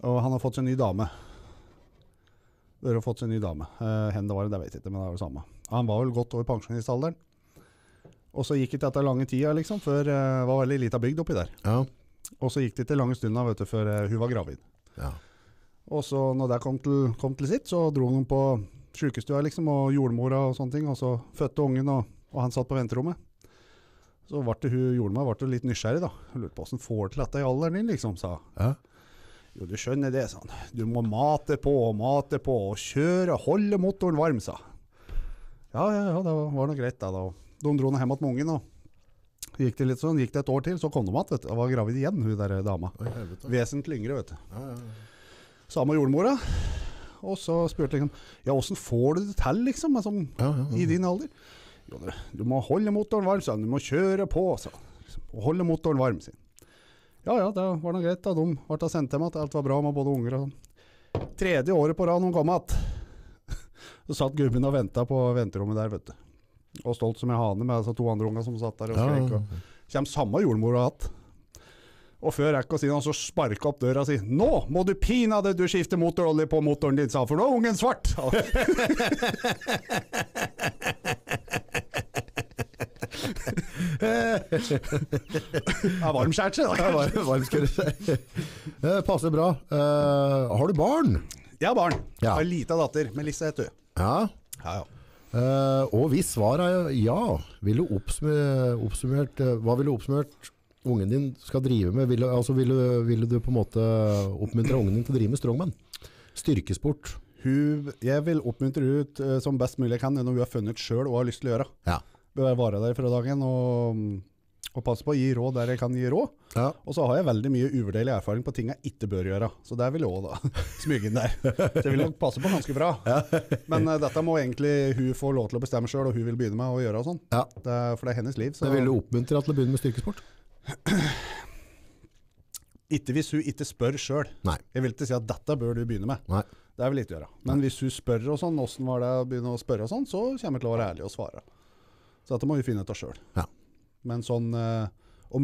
Og han har fått seg en ny dame. Bør ha fått seg en ny dame. Uh, Hen det var, det vet jeg ikke, men det er det samme. Han var vel godt over pensjonistalderen. Og så gikk det etter lange tida, liksom, før eh, det var veldig lita bygd oppi der. Ja. Og så gikk det ikke lange stunda, vet du, før eh, hun var gravid. ja. Og så når det kom til, kom til sitt, så dro hun på sykestua liksom, og jordmora og sånne ting, og så fødte ungen, og, og han satt på venterommet. Så ble det hun jordmora litt nysgjerrig, da. Hun lurte på hvordan får til dette i alderen din, liksom, sa hun. ja. Jo, du skjønner det, han. Du må mate på og mate på og kjøre, holde motoren varm, sa. Ja, ja, ja, det var nå greit, da. De dro nå hjem igjen med ungen, og gikk det litt sånn, gikk det et år til, så kom de igjen. Og var gravid igjen, hun der dama. Oi. Vesentlig yngre, vet du. Ja, ja, ja. Samme jordmora. Og så spurte liksom Ja, åssen får du det til, liksom, sånn, ja, ja. i din alder? Jo, du, du må holde motoren varm, sa han. Du må kjøre på, sa han. Liksom, holde motoren varm, sin. Ja ja, det var nå greit. da. De ble sendt hjem at alt var bra med både unger og sånn. Tredje året på rad hun kom igjen. (laughs) Så satt gubben og venta på venterommet der, vet du. Og stolt som en hane med altså to andre unger som satt der og Ja, skrek. ja, og Kjem samme jordmor igjen. Og før jeg rekker å si noe, så sparka opp døra og si 'Nå må du pinadø du skifte motorolje på motoren din', sa for nå er ungen svart. (laughs) Det var varmskjært Ja, da. var- varm si. Eh, Passer bra. Uh, har du barn? Jeg har barn. Ja. har lita datter. Melissa heter hun. Ja. Ja, ja. Uh, og hvis svaret er ja, vil du oppsummert, oppsummert hva ville du oppsummert ungen din skal drive med? Ville, altså, vil du, vil du på en måte oppmuntre ungen din til å drive med strongman? Styrkesport? Hun, jeg vil oppmuntre henne ut som best mulig jeg kan, når hun har funnet sjøl og har lyst til å gjøre. Ja. Bør være der fra dagen og, og passe på å gi råd der jeg kan gi råd. Ja. Og så har jeg veldig mye uvurderlig erfaring på ting jeg ikke bør gjøre. Så der vil jeg òg da (laughs) smyge inn der. Så jeg vil nok passe på ganske bra. Men uh, dette må egentlig hun få lov til å bestemme sjøl, og hun vil begynne med å gjøre og sånn. Ja. Det for det er hennes liv. Så Det vil du oppmuntre til å begynne med styrkesport? (clears throat) ikke hvis hun ikke spør sjøl. Jeg vil ikke si at dette bør du begynne med. Nei. Det vil jeg ikke gjøre. Men hvis hun spør og sånn, åssen var det å begynne å spørre og sånn, så kommer jeg til å være ærlig og svare. Så dette må vi finne ut av sjøl. Ja. Men sånn eh, å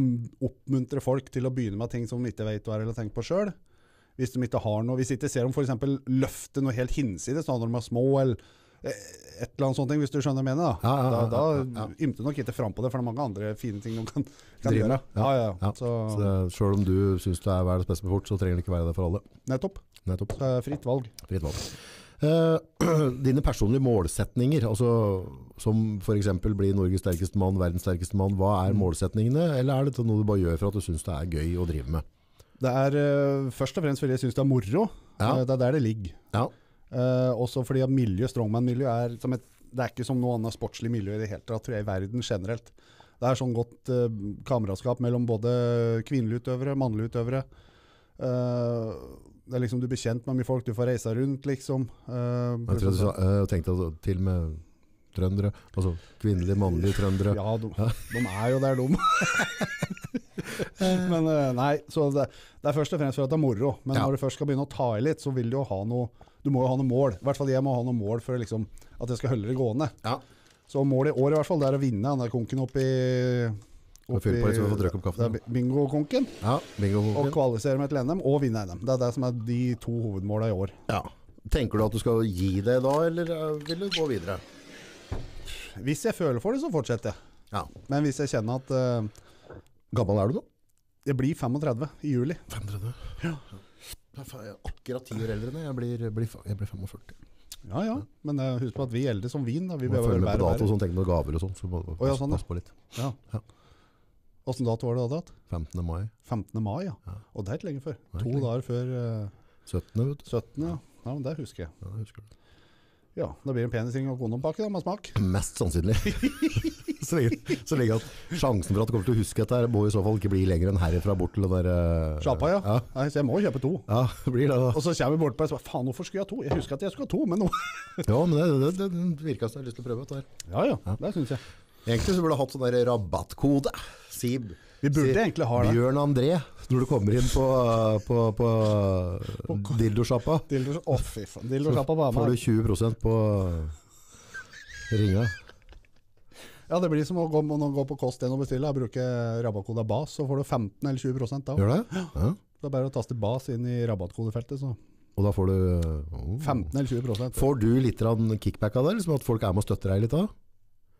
oppmuntre folk til å begynne med ting som de ikke vet hva er eller tenker på sjøl, hvis de ikke har noe, hvis de ikke ser dem f.eks. løfte noe helt hinsides når de er små, eller eh, et eller annet sånt, hvis du skjønner hva jeg mener. Da, Ja, ja, da, da ja, ymter nok ikke fram på det, for det er mange andre fine ting de kan, kan gjøre. med. Ja, ja, Ja. Så, Så selv om du syns du er verdens beste på fort, så trenger det ikke være det for alle. nettopp. Nettopp. Eh, fritt valg. Fritt valg. Eh, (clears throat) dine personlige målsetninger, altså, som f.eks. bli Norges sterkeste mann, verdens sterkeste mann, hva er målsetningene? Eller er dette noe du bare gjør for at du syns det er gøy å drive med? Det er eh, først og fremst fordi jeg syns det er moro. Ja. Eh, det er der det ligger. Ja. Også fordi at miljø, strongman-miljø er som et Det er ikke som noe annet sportslig miljø i det hele tatt, tror jeg, i verden generelt. Det er sånn godt uh, kameratskap mellom både kvinnelige utøvere, mannlige utøvere. Det er liksom Du blir kjent med mye folk, du får reise rundt, liksom. Uh, Jeg tror du sa- eh, tenkte altså, til med trøndere, altså kvinnelige, mannlige trøndere. ja, de, de er jo der, de. (laughs) Men eh, nei, så det, det er først og fremst for at det er moro. Men Ja. når du først skal begynne å ta i litt, så vil du jo ha noe Du må jo ha noe mål. I hvert fall jeg må ha noe mål for liksom, at jeg skal holde det gående. Ja. Så målet i år i hvert fall, det er å vinne den der konken oppi På opp kaffen. det er bingo-konken. Ja, bingo. Og kvalifisere meg til NM og vinne NM. Det er det som er de to hovedmåla i år. Ja. Tenker du at du skal gi det da, eller eh, vil du gå videre? Hvis jeg føler for det, så fortsetter jeg. Ja. Men hvis jeg kjenner at uh, Gammel er du da? jeg blir 35 i juli 35. Ja. Jeg er akkurat ti år eldre enn. Jeg blir, blir, jeg blir 45. Ja ja, men uh, husk på at vi er eldre som vin. Da. Vi behøver følge med på dato og sånn, tenk på gaver og sånn. Så må du ja, sånn, på litt. Ja. Ja. Åssen dato var det da? hadde 15. mai. 15. mai, ja. Ja. Og det er ikke lenge før. Er To lenge. dager før uh, 17. vet du. 17. Ja. ja, men det husker jeg. Ja, det husker du. Ja, Da blir det en penisring og kondompakke da, med smak. (clears throat) Mest sannsynlig. (laughs) så, lenge, så lenge at sjansen for at du kommer til å huske dette, må i så fall ikke bli lenger enn herifra bort til den der uh, Sjappa, ja. ja. Nei, så jeg må kjøpe to. Ja, det blir det da. Og så kommer vi bort på det og sier, faen, hvorfor skulle jeg ha to? Jeg husker at jeg skulle ha to, men nå (laughs) Ja, men det, det, det, det virker som jeg har lyst til å prøve dette her. Ja ja, Ja. det syns jeg. Egentlig så burde du hatt sånn der rabattkode. Si, Vi burde si egentlig ha det. Bjørn André, når du kommer inn på, på, på dildosjappa, Dildo, oh, fy faen. Dildosjappa på får du 20% på ringa. Ja, det blir som å gå, går på Kost1 og bestille. Jeg bruker rabattkoda BAS, så får du 15 eller 20% da. Gjør det? Ja. Det er bare å taste BAS inn i rabattkodefeltet, så Og da får du oh. 15 eller 20% Får du litt kickback av det? Liksom at folk er med og støtter deg litt da?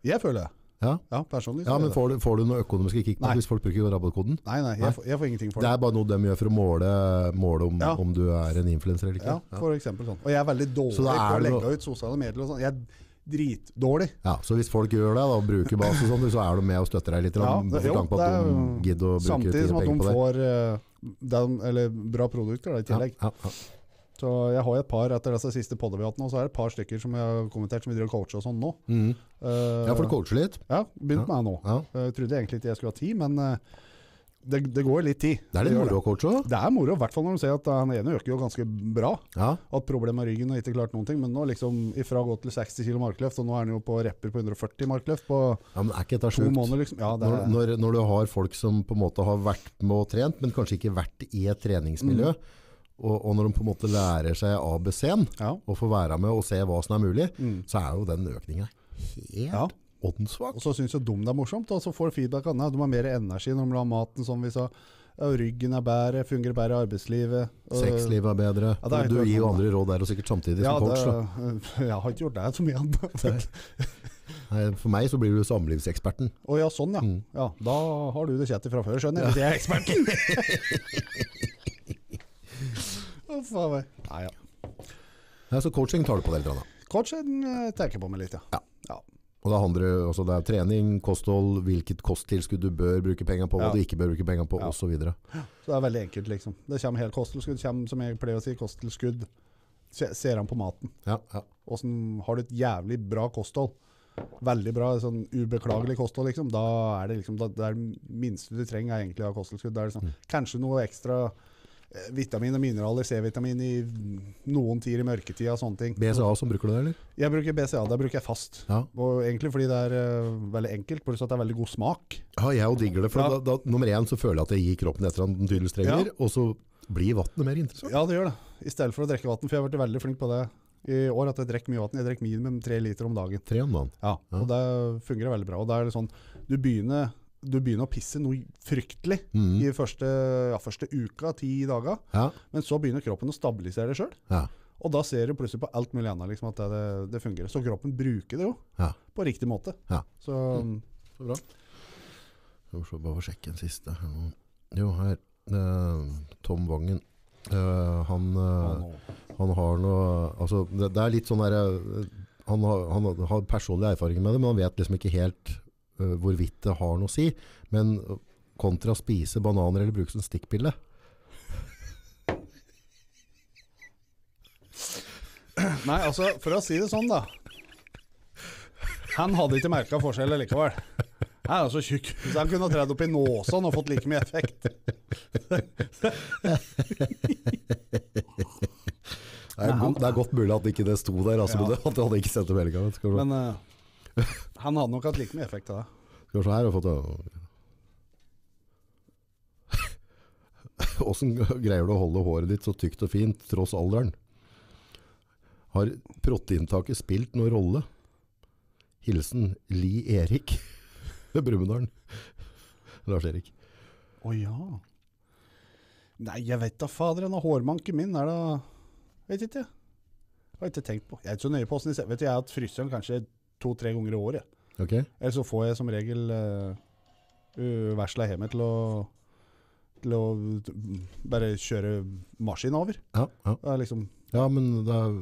Jeg føler det. Ja, Ja, personlig. ja men får du, får du noe økonomiske kickback hvis folk bruker rabattkoden? Nei, nei, jeg, får, jeg får ingenting for Det det. er bare noe de gjør for å måle, måle om, Ja. om du er en influenser eller ikke. Ja, for eksempel sånn. Og jeg er veldig dårlig på å legge ut sosiale medier og sånn. Jeg dritdårlig. Ja, så hvis folk gjør det, da, og bruker base og sånn, så er de med og støtter deg litt. Ja, det- jo, det er de Samtidig som at de får uh, den, eller bra produkter da, i tillegg. ja, ja. Så jeg har et par etter disse siste poddene vi har hatt nå, så er det et par stykker som jeg har kommentert som vi driver og coacher og sånn nå. Mm. Uh, ja, for du coacher litt. Ja, begynt med det nå. Ja. Jeg trodde egentlig ikke jeg skulle ha tid, men uh, det, det går litt tid. Det er litt moro å coache òg. Det. er moro, i hvert fall når du ser at han ene øker jo ganske bra. Ja. Hatt problemer med ryggen og ikke klart noen ting, men nå liksom ifra å gå til 60 kg markløft, og nå er han jo på repper på 140 markløft på ja, men er ikke dette to måneder, liksom. Ja, det Når, er, når, når du har folk som på en måte har vært med og trent, men kanskje ikke vært i et treningsmiljø, Mm. Og, og når de på en måte lærer seg ABC-en, ja. og får være med og se hva som er mulig, Mm. så er jo den økninga helt Ja. åndssvak. Og så syns jo de det er morsomt, og så får feedback av. De har mer energi når de lar maten, som vi sa. Ryggen er bedre, fungerer bedre i arbeidslivet. Sexlivet er bedre. Ja, er du gir jo andre råd der, og sikkert samtidig som coach. Da. jeg har ikke gjort det så mye annet. (laughs) For meg så blir du samlivseksperten. Å ja, sånn ja. Mm. ja. Da har du det kjettet fra før, skjønner jeg. Ja. Det er eksperten. (laughs) Å, a meg. Nei, ja. Ja, så coaching tar du på det litt. Da. Coaching eh, jeg på meg litt, ja. Ja. Og da handler det, altså det er trening, kosthold, hvilket kosttilskudd du bør bruke penger på, hva Ja. du ikke bør bruke penger på, Ja. osv. Så det er veldig enkelt, liksom. Det kommer helt kosttilskudd. kommer, som jeg pleier å si, kosttilskudd. Ser han på maten. Ja, ja. Åssen har du et jævlig bra kosthold? Veldig bra, sånn ubeklagelig kosthold, liksom. Da er det liksom da, Det er det minste du trenger, er egentlig å ha kosttilskudd. Da er det sånn, Kanskje noe ekstra vitamin og mineraler, C-vitamin i noen tider i mørketida og sånne ting. BCA som bruker du det, eller? Jeg bruker BCA, det bruker jeg fast. Ja. Og egentlig fordi det er uh, veldig enkelt, pluss at det er veldig god smak. Ja, jeg òg digger det. For Ja. da, da, nummer én så føler jeg at jeg gir kroppen etter den tydeligvis trenger, og så blir vannet mer interessant. Ja, det gjør det. I stedet for å drikke vann, for jeg har vært veldig flink på det i år, at jeg drikker mye vann. Jeg drikker minimum tre liter om dagen. Tre om dagen. Ja, Ja. og det fungerer veldig bra. Og da er det sånn, du begynner, du begynner å pisse noe fryktelig mm. i første, ja, første uka, ti dager, Ja, men så begynner kroppen å stabilisere det sjøl. ja, Og da ser du plutselig på alt mulig annet liksom, at det, det, fungerer. Så kroppen bruker det jo ja. på riktig måte. Ja. Så Så bra. Skal vi bare sjekke en siste. her nå. Jo, her. eh, Tom Vangen. Eh, han, eh, han har noe Altså, det, det er litt sånn derre han, har- han har personlige erfaringer med det, men han vet liksom ikke helt hvorvidt det har noe å si. Men kontra kontra spise bananer eller bruke som stikkpille Nei, altså, for å si det sånn, da. Han hadde ikke merka forskjell likevel. Han er så tjukk, så han kunne ha tredd opp i nåsen og fått like mye effekt. Det er, godt mulig at ikke det sto der, altså, Ja. men det, at jeg hadde ikke sendt se. Men eh, (laughs) han hadde nok hatt like mye effekt av det. Skal vi se her, har fått. (laughs) Hvordan greier du å holde håret ditt så tykt og fint tross alderen? Har proteinntaket spilt noen rolle? Hilsen Li Erik (laughs) ved Brumunddal. Lars Erik. Å ja. Nei, jeg vet da fader. Denne hårmanken min er da Vet ikke. Har ikke tenkt på. Jeg er ikke så nøye på åssen de ser Vet du, jeg har hatt frisøren kanskje to-tre ganger i året. Okay. Eller så får jeg som regel uh, uh, vesla hjemme til å til å bare kjøre maskin over. Ja, ja. Det er liksom ja men det er,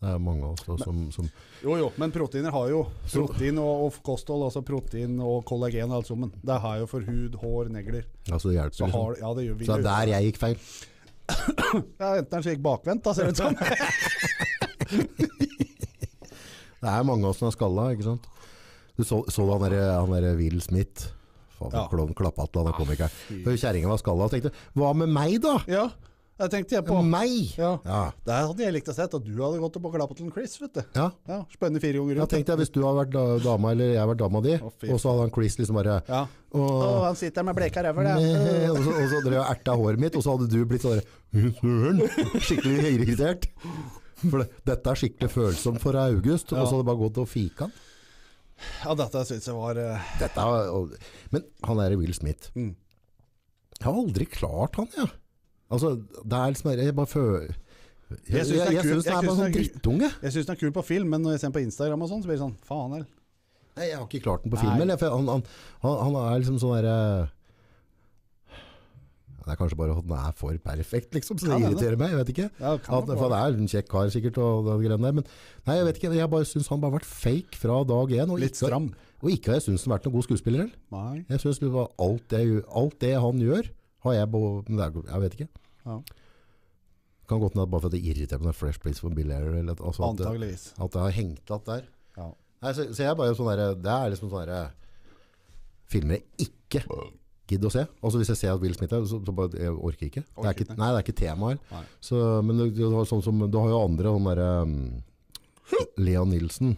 det er mange av oss da, som, som Jo, jo, men proteiner har jo Protein og, og kosthold, altså protein og kollagen og alt sammen. Det har jo for hud, hår, negler. Ja, Så det hjelper Så liksom. har, ja, det gjør vi. Så det er der jeg gikk feil. Ja, enten så gikk bakvendt, da, ser det ut som. (laughs) Det er mange av oss som er skalla, ikke sant? Du så, så han der, han der Will Smith? Faen, Ja. klovn klappa til han kom ikke her. fy. Kjerringa var skalla og tenkte Hva med meg, da? Ja, det tenkte jeg på. Meg? Ja. Ja. Der hadde jeg likt å sett at du hadde gått opp og klappa til en Chris, vet du. ja. Ja, Spennende fire ganger Ja, tenkte jeg Hvis du hadde vært da- dama, eller jeg hadde vært dama di, oh, og så hadde han Chris liksom bare Ja. og, Å, han sitter med bleka ræva, Nei, og så, og så drev jeg erta håret mitt, og så hadde du blitt sånn Skikkelig høyreirritert. For det, dette er skikkelig følsomt for August, Ja. og så hadde det bare gått og fika han. Ja, dette syns jeg var uh... Dette men han er Will Smith. Mm. Jeg har aldri klart han, jeg. Altså, det er liksom Jeg bare føler Jeg, Jeg jeg, synes det er jeg, syns det Jeg bare synes sånn drittunge. Jeg syns den er kul på film, men når jeg ser den på Instagram og sånn, så blir det sånn Faen heller. Nei, jeg har ikke klart den på film. Han, han, han, han er liksom sånn derre Det er kanskje bare at han er for perfekt, liksom, så det Kan irriterer meg. Jeg vet ikke. Ja, At, for det han er en kjekk kar sikkert, og det greiene der. Men nei, jeg vet ikke. Jeg bare syns han bare har vært fake fra dag én. Og Litt ikke, stram. og ikke har jeg syntes han har vært noen god skuespiller heller. Jeg synes det alt det, alt det han gjør, har jeg på men er, Jeg vet ikke. Ja. Kan godt hende bare for at det irriterer meg når Fresh Place for Bill Air, eller at- altså at, Antageligvis. at det har hengt igjen der. Ja. Nei, så, så jeg bare sånn der, Det er liksom sånn der, filmer jeg ikke gidder å se. Altså Hvis jeg ser at Will Smith er, så, så bare jeg orker ikke. Det er ikke nei, det er ikke tema her. Så, men du, du, har sånn som, du har jo andre, han derre (laughs) um, Leon Nilsen,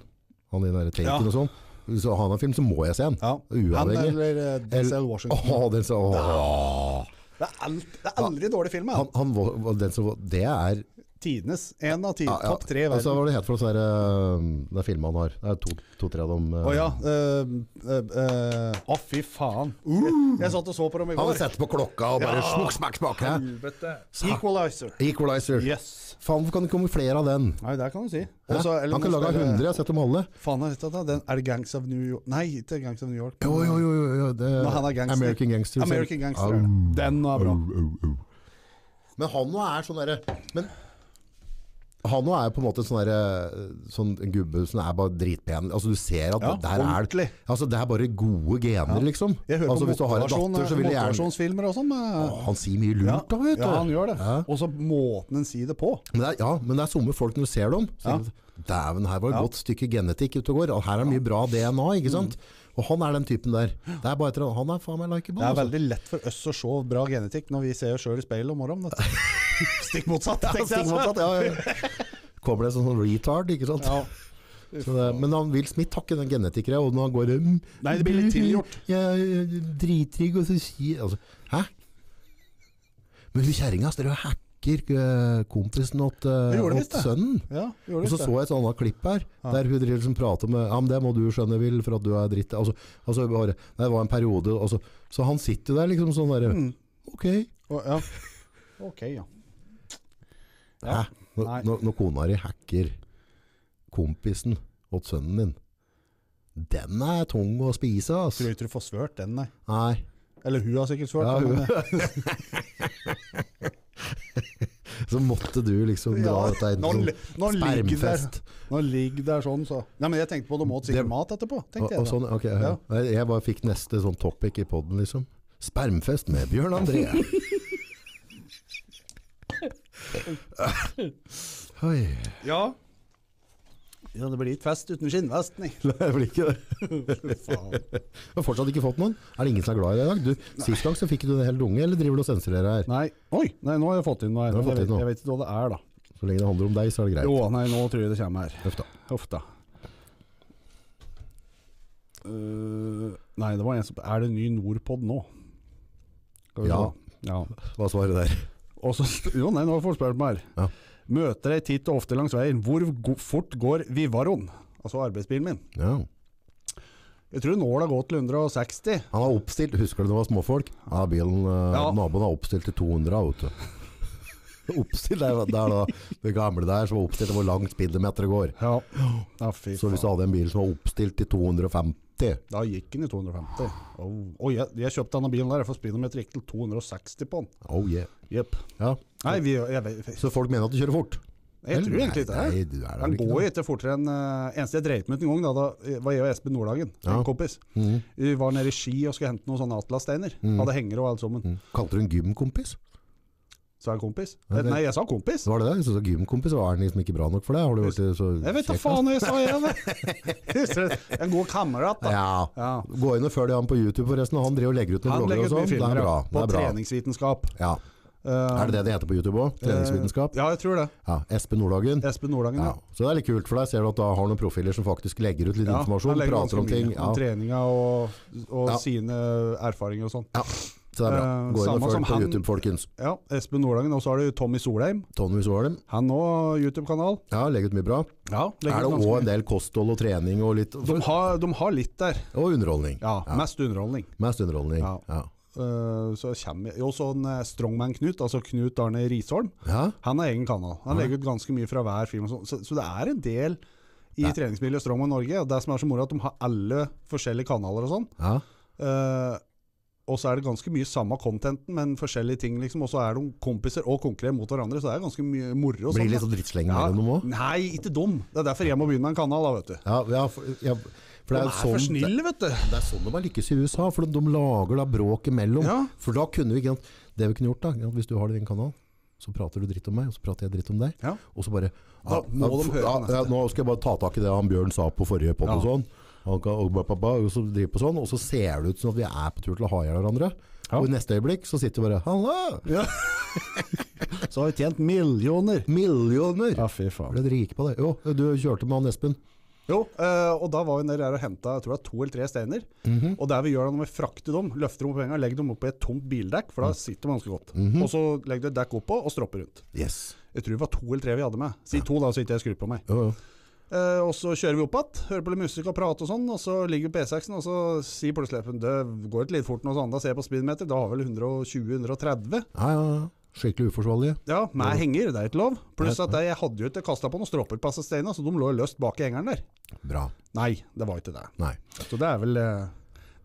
han i den derre Taken Ja. og sånn. Hvis han har en film, så må jeg se den. Ja. Han Uavhengig. eller eh, Denzel Washington. Åh, den så, åh. Det, er alt, det er aldri dårlig film. Han, Han. han, den som, det er Tidenes. En av ti. ja, ja. Topp tre i Og så verden. var det het for oss der, um, den filmen han har. Det er to- to-tre av dem. uh, oh, ja. eh, uh, eh, Å, fy faen. Jeg, jeg satt og så på dem i Han går. hadde sett på klokka og bare Ja. smukk, smakk, smakk. Equalizer. Equalizer. Yes. Faen, hvorfor kan det komme flere av den? Nei, det kan du si. Også, eller Han kan lage spiller- 100, jeg har sett dem alle. Faen, er dette? Den, er det Gangs of New York? Nei, ikke Gangs of New York. Jo, jo, jo. jo, jo det, Når han er gangster. American Gangster. American Gangster. Au. Den er bra. au, au. Men han nå er sånn derre Han nå er på en måte sånn der, Sånn en gubbe som er bare dritpen. Altså Du ser at Ja, der er ordentlig. Altså Det er bare gode gener, liksom. Jeg hører altså, på hvis du har en datter, så vil jeg gjerne og sånn. Han sier mye lurt, da, vet du. Ja, han gjør det. Ja. Og så måten en sier det på. Men det er, ja, men det er somme folk når du ser dem. Så Ja. Dæven, her var det Ja. godt stykke genetikk ute og går. Her er det mye bra DNA, ikke sant? Og han er den typen der. Det er bare etter, han er faen meg likeable. Det er også. veldig lett for oss å se bra genetikk når vi ser oss sjøl i speilet om morgenen. (laughs) Stikk motsatt. Ja, tenkte stikk motsatt, ja, ja. Kommer det sånn retard, ikke sant? Ja. Så det, men han Will Smith har ikke den genetikere, og når han går um, Nei, det blir litt tilgjort. Ja, dritrygg, drittrygg, og så sier altså, Hæ? Men hun kjerringa står og hacker eh, kompisen åt, eh, Det gjorde det åt sønnen. Ja, Og så så jeg et annet klipp her, Ja. der hun liksom prater med Ja, men det må du skjønne, Will, for at du er dritt. Altså, altså bare, det var en periode altså, Så han sitter der liksom sånn derre Mm. Ok. Oh, ja. Ok, ja. Ja. Når, når, når kona di hacker kompisen åt sønnen din Den er tung å spise, Tror altså. ikke du får svørt den, nei. Nei. Eller hun har sikkert svørt Ja, hun- (laughs) (laughs) Så måtte du liksom dra Ja, dette inn som der, spermfest. Nå ligger der sånn, så Nei, men jeg tenkte på du må sikkert mat etterpå. Og, tenkte og jeg da. sånn, ok, ja. Ja. Jeg bare fikk neste sånn topic i podden, liksom. Spermfest med Bjørn André. (laughs) Oi. Ja. Ja, det blir ikke fest uten skinnvest, (laughs) nei. Det blir ikke det. (laughs) Du har fortsatt ikke fått noen? Er det ingen som er glad i deg i dag? Du, sist gang så fikk du en hel unge, eller driver du og sensurerer her? Nei, oi, nei, nå har jeg fått inn noe. her. Jeg, vet- jeg vet ikke hva det er, da. Så lenge det handler om deg, så er det greit. Jo, nei, nå tror jeg det kommer her. Huff da. Uh. Nei, det var en som Er det ny Nordpod nå? Ja. Ja. Hva svaret der? Også, jo, nei, nå har folk spørre meg her. Ja. Møter deg titt og ofte langs veien. Hvor fort går Vivaroen? Altså arbeidsbilen min. Ja. Jeg tror nåla gått til 160. Han har oppstilt, husker du det var småfolk? Ja, bilen, eh, Ja. naboen har oppstilt til 200, vet du. (laughs) oppstilt, der er da det gamle der som var oppstilt til hvor langt speedometeret går. Ja, ja Så hvis du hadde en bil som var oppstilt til 250, Da gikk den i 250. Oh, oh jeg, jeg kjøpte denne bilen der, for speedometeret speedometer gikk til 260 på den. oh yeah. Yep. Ja. Nei, vi, jeg, jeg, Så folk mener at du kjører fort? jeg tror egentlig ikke det. Nei, er Han går jo ikke fortere enn uh, Eneste jeg dreit meg ut en gang, da, da var jeg og Espen Nordhagen, Ja. en kompis. Mm. Vi var nede i Ski og skulle hente noen sånne Atlas-steiner. Mm. Hadde hengere og alt sammen. Mm. Kalte du en gymkompis? Sa jeg kompis? Ja, det- Nei, jeg sa kompis. Var det det? Så, så gymkompis var han liksom ikke bra nok for deg? Har du vært så Jeg vet da faen hva jeg sa igjen! (laughs) en god kamerat, da. Ja. Ja. Gå inn og følg han på YouTube forresten. Han driver og legger ut noen Han legger og sånn. Det filmer er bra. på Det er bra. treningsvitenskap. Ja. Eh, Er det det det heter på YouTube òg? Treningsvitenskap? Ja, jeg tror det. Ja. Espen Nordhagen. Espen Nordhagen, Ja. ja. Så det er litt kult, for deg. ser du at da har noen profiler som faktisk legger ut litt Ja, informasjon, prater om ting. Ja. Om treninga og, og sine erfaringer og sånn. ja. Så det er bra. Eh, Gå inn og følg på han- YouTube, folkens. Ja, Espen Nordhagen. Og så har du Tommy Solheim. Tommy Solheim. Han òg YouTube-kanal. Ja, legger ut mye bra. Ja, Er det òg en del kosthold og trening og litt de har, de har litt der. Og underholdning. Ja, mest underholdning. Mest underholdning. Ja. Eh, så kommer jo sånn en Strongman Knut, altså Knut Arne Risholm. ja. Han har egen kanal. Han Ja. legger ut ganske mye fra hver film. Sånn. så, så det er en del i Ja. treningsmiljøet Strongman Norge. Og det som er så moro, at de har alle forskjellige kanaler og sånn. ja. Uh, og så er det ganske mye samme contenten, men forskjellige ting, liksom. Og så er de kompiser og konkurrerer mot hverandre, så det er ganske mye moro. Blir sånn, litt sånn drittsleng mellom dem òg? Nei, ikke dum. Det er derfor jeg må begynne med en kanal, da, vet du. Ja, ja, for, ja, for De er er, sånn, for snille, vet du. det er sånn de har lykkes i USA, for de, de lager da bråk imellom. Ja. For da kunne vi ikke Det vi kunne gjort, da, hvis du har din kanal, så prater du dritt om meg, og så prater jeg dritt om deg. Ja. Og så bare Da ja, må de høre ja, ja, Nå skal jeg bare ta tak i det han Bjørn sa på forrige podd og Ja. sånn. Og, så driver på sånn, og så ser det ut som at vi er på tur til å ha i hjel hverandre. Ja. Og i neste øyeblikk så sitter vi bare Halla! Ja. (laughs) så har vi tjent millioner. Millioner! Ja, fy faen. Ble dere rike på det? Jo, du kjørte med han Espen. Jo, eh, og da var vi nede der og henta jeg tror det to eller tre steiner. Mhm. Og der vi gjør det når vi frakter dem, løfter dem opp penga, legger dem opp i et tomt bildekk, for da sitter de ganske godt. Mhm. Og så legger du et dekk oppå og stropper rundt. Yes. Jeg tror det var to eller tre vi hadde med. Si to, da, så ikke jeg skrur på meg. Jo, jo. Uh, og så kjører vi opp igjen, hører på litt musikk og prater og sånn, og så ligger vi på E6-en, og så sier plutselig det går litt fort nå, sånn, da ser på speedometer, da har vi vel 120-130. Ja, ja, ja. Skikkelig uforsvarlige. Ja, meg henger, det er ikke lov. Pluss at jeg hadde jo ikke kasta på noen stropper på steinene, så de lå løst bak i hengeren der. Bra. Nei, det var ikke det. Nei. Så det er vel eh,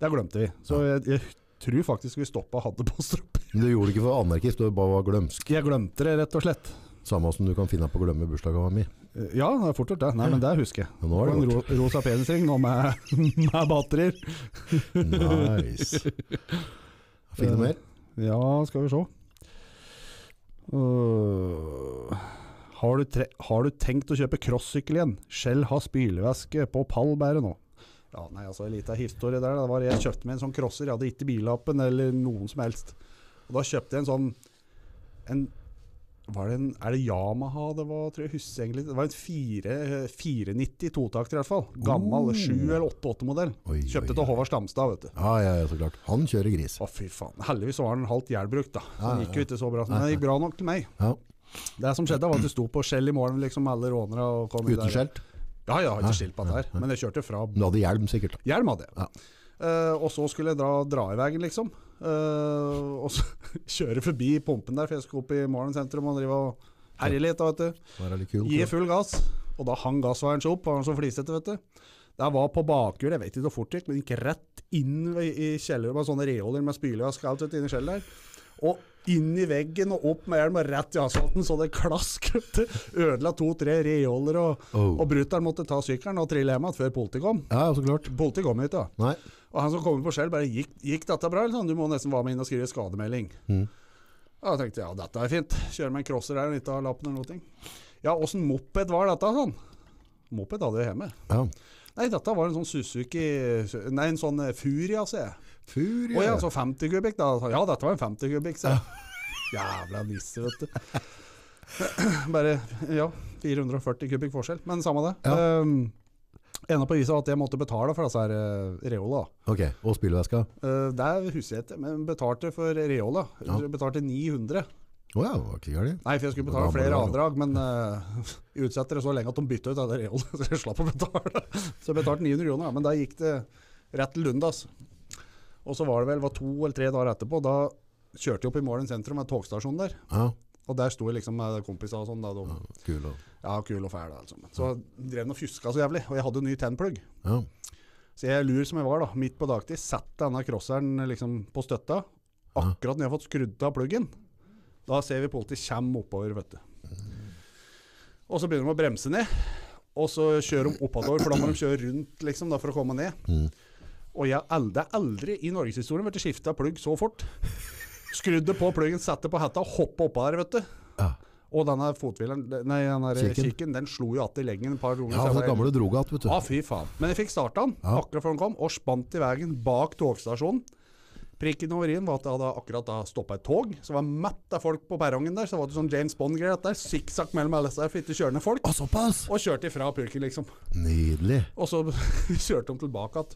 Det glemte vi. Så jeg, jeg tror faktisk vi stoppa og hadde på stropper. Men du gjorde det ikke for anarkist, du bare var glømsk. Jeg glemte det, rett og slett. Samme som du kan finne på å glemme bursdagen min. Eh, Ja, det er fort gjort, det. Nei, men det husker jeg. Ja, nå er det en ro rosa penisring nå med, (laughs) med batterier. Nice. (laughs) Fikk du mer? Ja, skal vi se. Øh, har, du har du tenkt å kjøpe crossykkel igjen? Skjell har spylevæske på pallbæret nå. Ja, nei, altså En liten historie der. Det var Jeg kjøpte meg en sånn crosser. Jeg hadde ikke billappen eller noen som helst. Og Da kjøpte jeg en sånn en, var det en, Er det Yamaha det var? tror jeg husker egentlig Det var en 4, 490 totakter i hvert fall. Gammel. Oh. 7- eller 8-8-modell. Kjøpte til Håvard Stamstad, vet du. Ja, ja, ja, så klart. Han kjører gris. Å, fy faen. Heldigvis var den halvt jernbrukt, da. Så den gikk jo ikke så bra. Men den gikk bra nok til meg. Ja. Det som skjedde, var at det sto på skjell i morgen, liksom alle rånere. og kom Uten skjelt. Ja, Ja, ikke skilt på det her. Men jeg kjørte fra Du hadde hjelm sikkert. Hjelm hadde jeg. Ja. Uh, og så skulle jeg dra, dra i veien, liksom. Eh, og så (laughs) kjøre forbi pumpen der, for jeg skulle opp i Morgen sentrum og drive og herje litt. da, vet du. Gi full gass. Og da hang gassvaieren seg opp, var han så flisete, vet du. Det var på bakhjul, jeg vet ikke hvor fort det gikk, men gikk rett inn i kjelleren med sånne reoler med spylevask alt inni skjellet der. Og inn i veggen og opp med hjelm og rett i asfalten, så det klask. Ødela to-tre reoler, og, Oh. og brutter'n måtte ta sykkelen og trille hjem igjen før politiet kom. Ja, så klart. Politiet kom ikke, da. Nei. Og han som kom på skjell, bare gikk, gikk dette bra? Eller sånn? Du må nesten være med inn og skrive skademelding. Mm. Og jeg tenkte ja, dette er fint. Kjøre med en crosser der og ikke ha lappen eller noe. Ja, åssen moped var dette, sånn? Moped hadde jeg hjemme. Ja. Nei, dette var en sånn Suzuki Nei, en sånn eh, Furia, ser jeg. Furia? Å ja, så 50 kubikk, da. Ja, dette var en 50 kubikk, ser jeg. Jævla nisse, vet du. (clears throat) Bare ja, 440 kubikk forskjell, men samme det. Ja. Ehm, Enda på viset at jeg måtte betale for disse her uh, Reola. Ok, og spylevæska? Uh, det husker jeg ikke, men betalte for Reola. Ja. Betalte 900. Å ja, det var ikke gærent. Nei, for jeg skulle betale flere avdrag, men uh, (laughs) utsetter det så lenge at de bytta ut alle Reola, (laughs) så jeg slapp å betale. Så jeg betalte 900 kroner, men da gikk det rett til Lundas. Og så var det vel var to eller tre dager etterpå, da kjørte jeg opp i Målen sentrum, en togstasjon der. Ja, Og der sto jeg liksom med kompiser og sånn. da, de, kul. og- Ja, kul og fæl. Altså. Så drev han og fjuska så jævlig, og jeg hadde ny tennplugg. Ja. Så jeg lur som jeg var, da, midt på dagtid, satte denne crosseren liksom på støtta. Akkurat når jeg har fått skrudd av pluggen. Da ser vi politiet kjem oppover, vet du. Og så begynner de å bremse ned. Og så kjører de oppover, for da må de kjøre rundt liksom, da, for å komme ned. Mm. Og jeg aldri, aldri i norgeshistorien blitt skifta plugg så fort. Skrudde på pluggen, satte på hetta, hoppa oppå der, vet du. Ja. Og denne fothvileren, nei, denne kirken, Kikken. kikken, den slo jo att i leggen et par ganger. Ja, den gamle for att, vet du. Ja, fy faen. Men jeg fikk starta den Ja. akkurat før den kom, og spant i veien bak togstasjonen. Prikken over i-en var at jeg hadde akkurat stoppa et tog. Så det var mett av folk på perrongen der. Så var det sånn James Bond-greier. Der Sikksakk mellom alle disse for ikke å kjøre ned folk. Å, såpass! Og kjørte ifra purken, liksom. Nydelig. Og så (laughs) kjørte de tilbake igjen.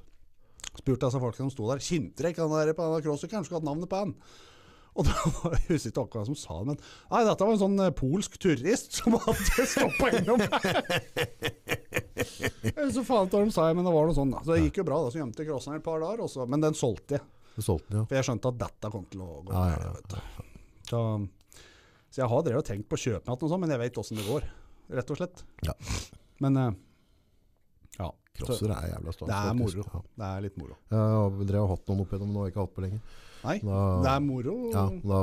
Spurte disse folka som sto der Kjente dere ikke han der på denne crossykkelen? Skulle hatt navnet på han. Og da var jeg husker ikke akkurat som sa det, men Nei, dette var en sånn eh, polsk turist som hadde (laughs) stoppa innom her. (laughs) så faen hva de sa, men det var noe sånn, da. Så det gikk jo bra. da, Så gjemte crosseren et par dager, også. men den solgte jeg. Solgte ja. For jeg skjønte at dette kom til å gå Ja, ja, du. Så, så jeg har drevet og tenkt på å kjøpe meg sånt, men jeg vet åssen det går. Rett og slett. Ja. Men eh, ja. Crosser er jævla stas. det er moro. Det er litt moro. Jeg har drevet og hatt noen opp igjennom, men nå har jeg ikke hatt på lenge. Nei, Da, det er moro. ja, da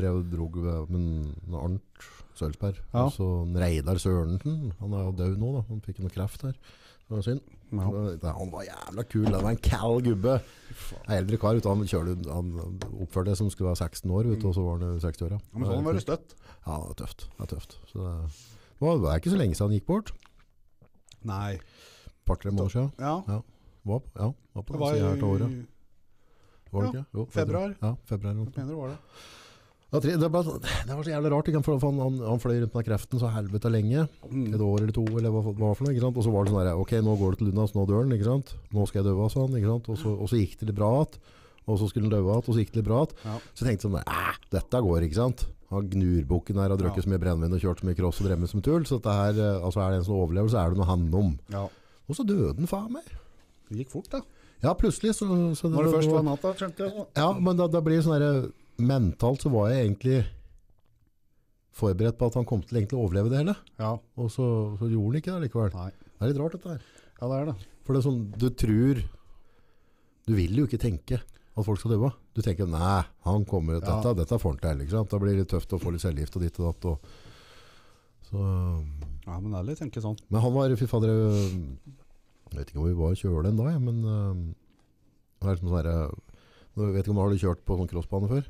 drev og drog med Arnt Sølsberg. Ja. Og så Reidar Sørensen. Han er jo død nå, da. Han fikk noe kreft her. Det var synd. Ja. Da, Han var jævla kul. Han var en cal gubbe. En eldre kar. Vet han, kjørte, han oppførte det som skulle være 16 år, vet og så var han 60 år. Ja. Ja, men sånn var det støtt. Ja, det er tøft. Det er tøft. Så det, det var- det ikke så lenge siden han gikk bort. Nei. Par-tre måneder siden. Ja. Var, på- ja, var på Det den var her til året. Var det ja, ikke? Jo, februar. Ja, februar. Jeg mener det var det. Det, var så jævlig rart. Han, han, han fløy rundt med kreften så helvete lenge. Mm. Et år eller to, eller hva, hva for noe. Ikke sant? Og så var det sånn der, ok, nå går det til lunas, nå dør han. Ikke sant? Nå skal jeg dø, av sånn. Ikke sant? Og, så, og så gikk det litt bra igjen. Og så skulle han dø igjen, og så gikk det litt bra igjen. Ja. Så jeg tenkte sånn, æh, dette går, ikke sant? Han gnurbukken her har drukket Ja. så mye brennevin og kjørt så mye cross og drevet som tull. Så dette her, eh, altså er det en som overlever, så er det noe han om. Ja. Og så døde han faen meg. Det gikk fort, da. Ja, plutselig. Så, så Når det først var- natta, skjønte jeg. Ja, men da, da blir det sånn der Mentalt så var jeg egentlig forberedt på at han kom til å overleve det hele. Ja. Og så, så gjorde han ikke det likevel. Nei. Det er litt rart dette her. ja, det er det. For det er sånn, du tror Du vil jo ikke tenke at folk skal dø. Du tenker nei, han kommer, Ja. dette, dette får han til. Ikke sant? Da blir det tøft å få litt selvgift og ditt og datt. Og, så, Ja, men ærlig tenke sånn. men han var fy fader Jeg vet ikke om vi var en dag, jeg, men uh, det er liksom sånn der, Jeg vet ikke om du har kjørt på sånn crossbane før?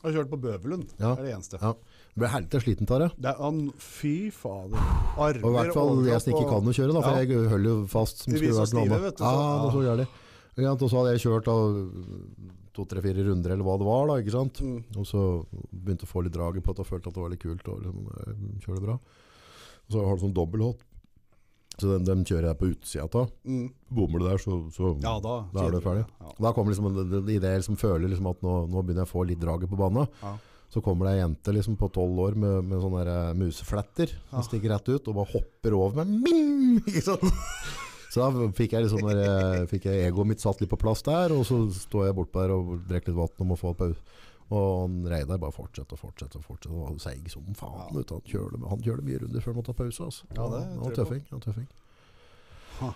Jeg har kjørt på Bøvelund. Ja. Det er det eneste. Ja. Jeg ble helvete sliten av det. Det er fy fader. Armer Og i hvert fall jeg som ikke kan å kjøre, da, for Ja. jeg holder jo fast som Vi viser stive, vet du, Ja, så- det var så gærlig. Ikke? Og så hadde jeg kjørt to, tre, fire runder eller hva det var da, ikke sant? Mm. Og så begynte jeg å få litt draget på at jeg følte at det var litt kult å liksom, eh, kjøre det bra. Og så har du sånn dobbelthått. Så den, de kjører jeg på utsida av. Mm. Bommer du der, så, så Ja, da, Da er du ferdig. Ja. Da kommer liksom det, idé som liksom føler liksom at nå, nå begynner jeg å få litt draget på banen. Ja. Så kommer det ei jente liksom på tolv år med, med sånne eh, musefletter som stikker rett ut og bare hopper over med ming! (laughs) Ikke sant? Så da fikk jeg, liksom der, eh, fikk jeg egoet mitt satt litt på plass der, og så står jeg bortpå der og drikker litt vann og må få et pause. Og Reidar bare fortsetter og fortsetter og fortsetter. Og seig som faen. Ja. Han kjører, han kjører mye runder før han må ta pause. Altså. Ja, det han var tøffing. Han tøffing. Ha.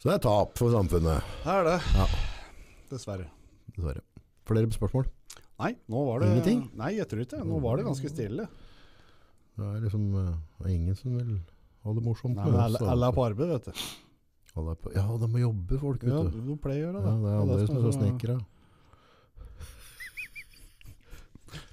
Så det er tap for samfunnet, Det er det. Ja. Dessverre. dessverre. Flere spørsmål? Nei, nå var det Ingenting? Nei, jeg tror ikke det. Nå var det ganske stille. Det er liksom eh, det er ingen som vil ha det morsomt. Nei, alle, alle er på arbeid, vet du. Alle på, ja, de må jobbe, folk. Vet Ja, du. du pleier å gjøre det. Ja, det. er andre som er så snekkere.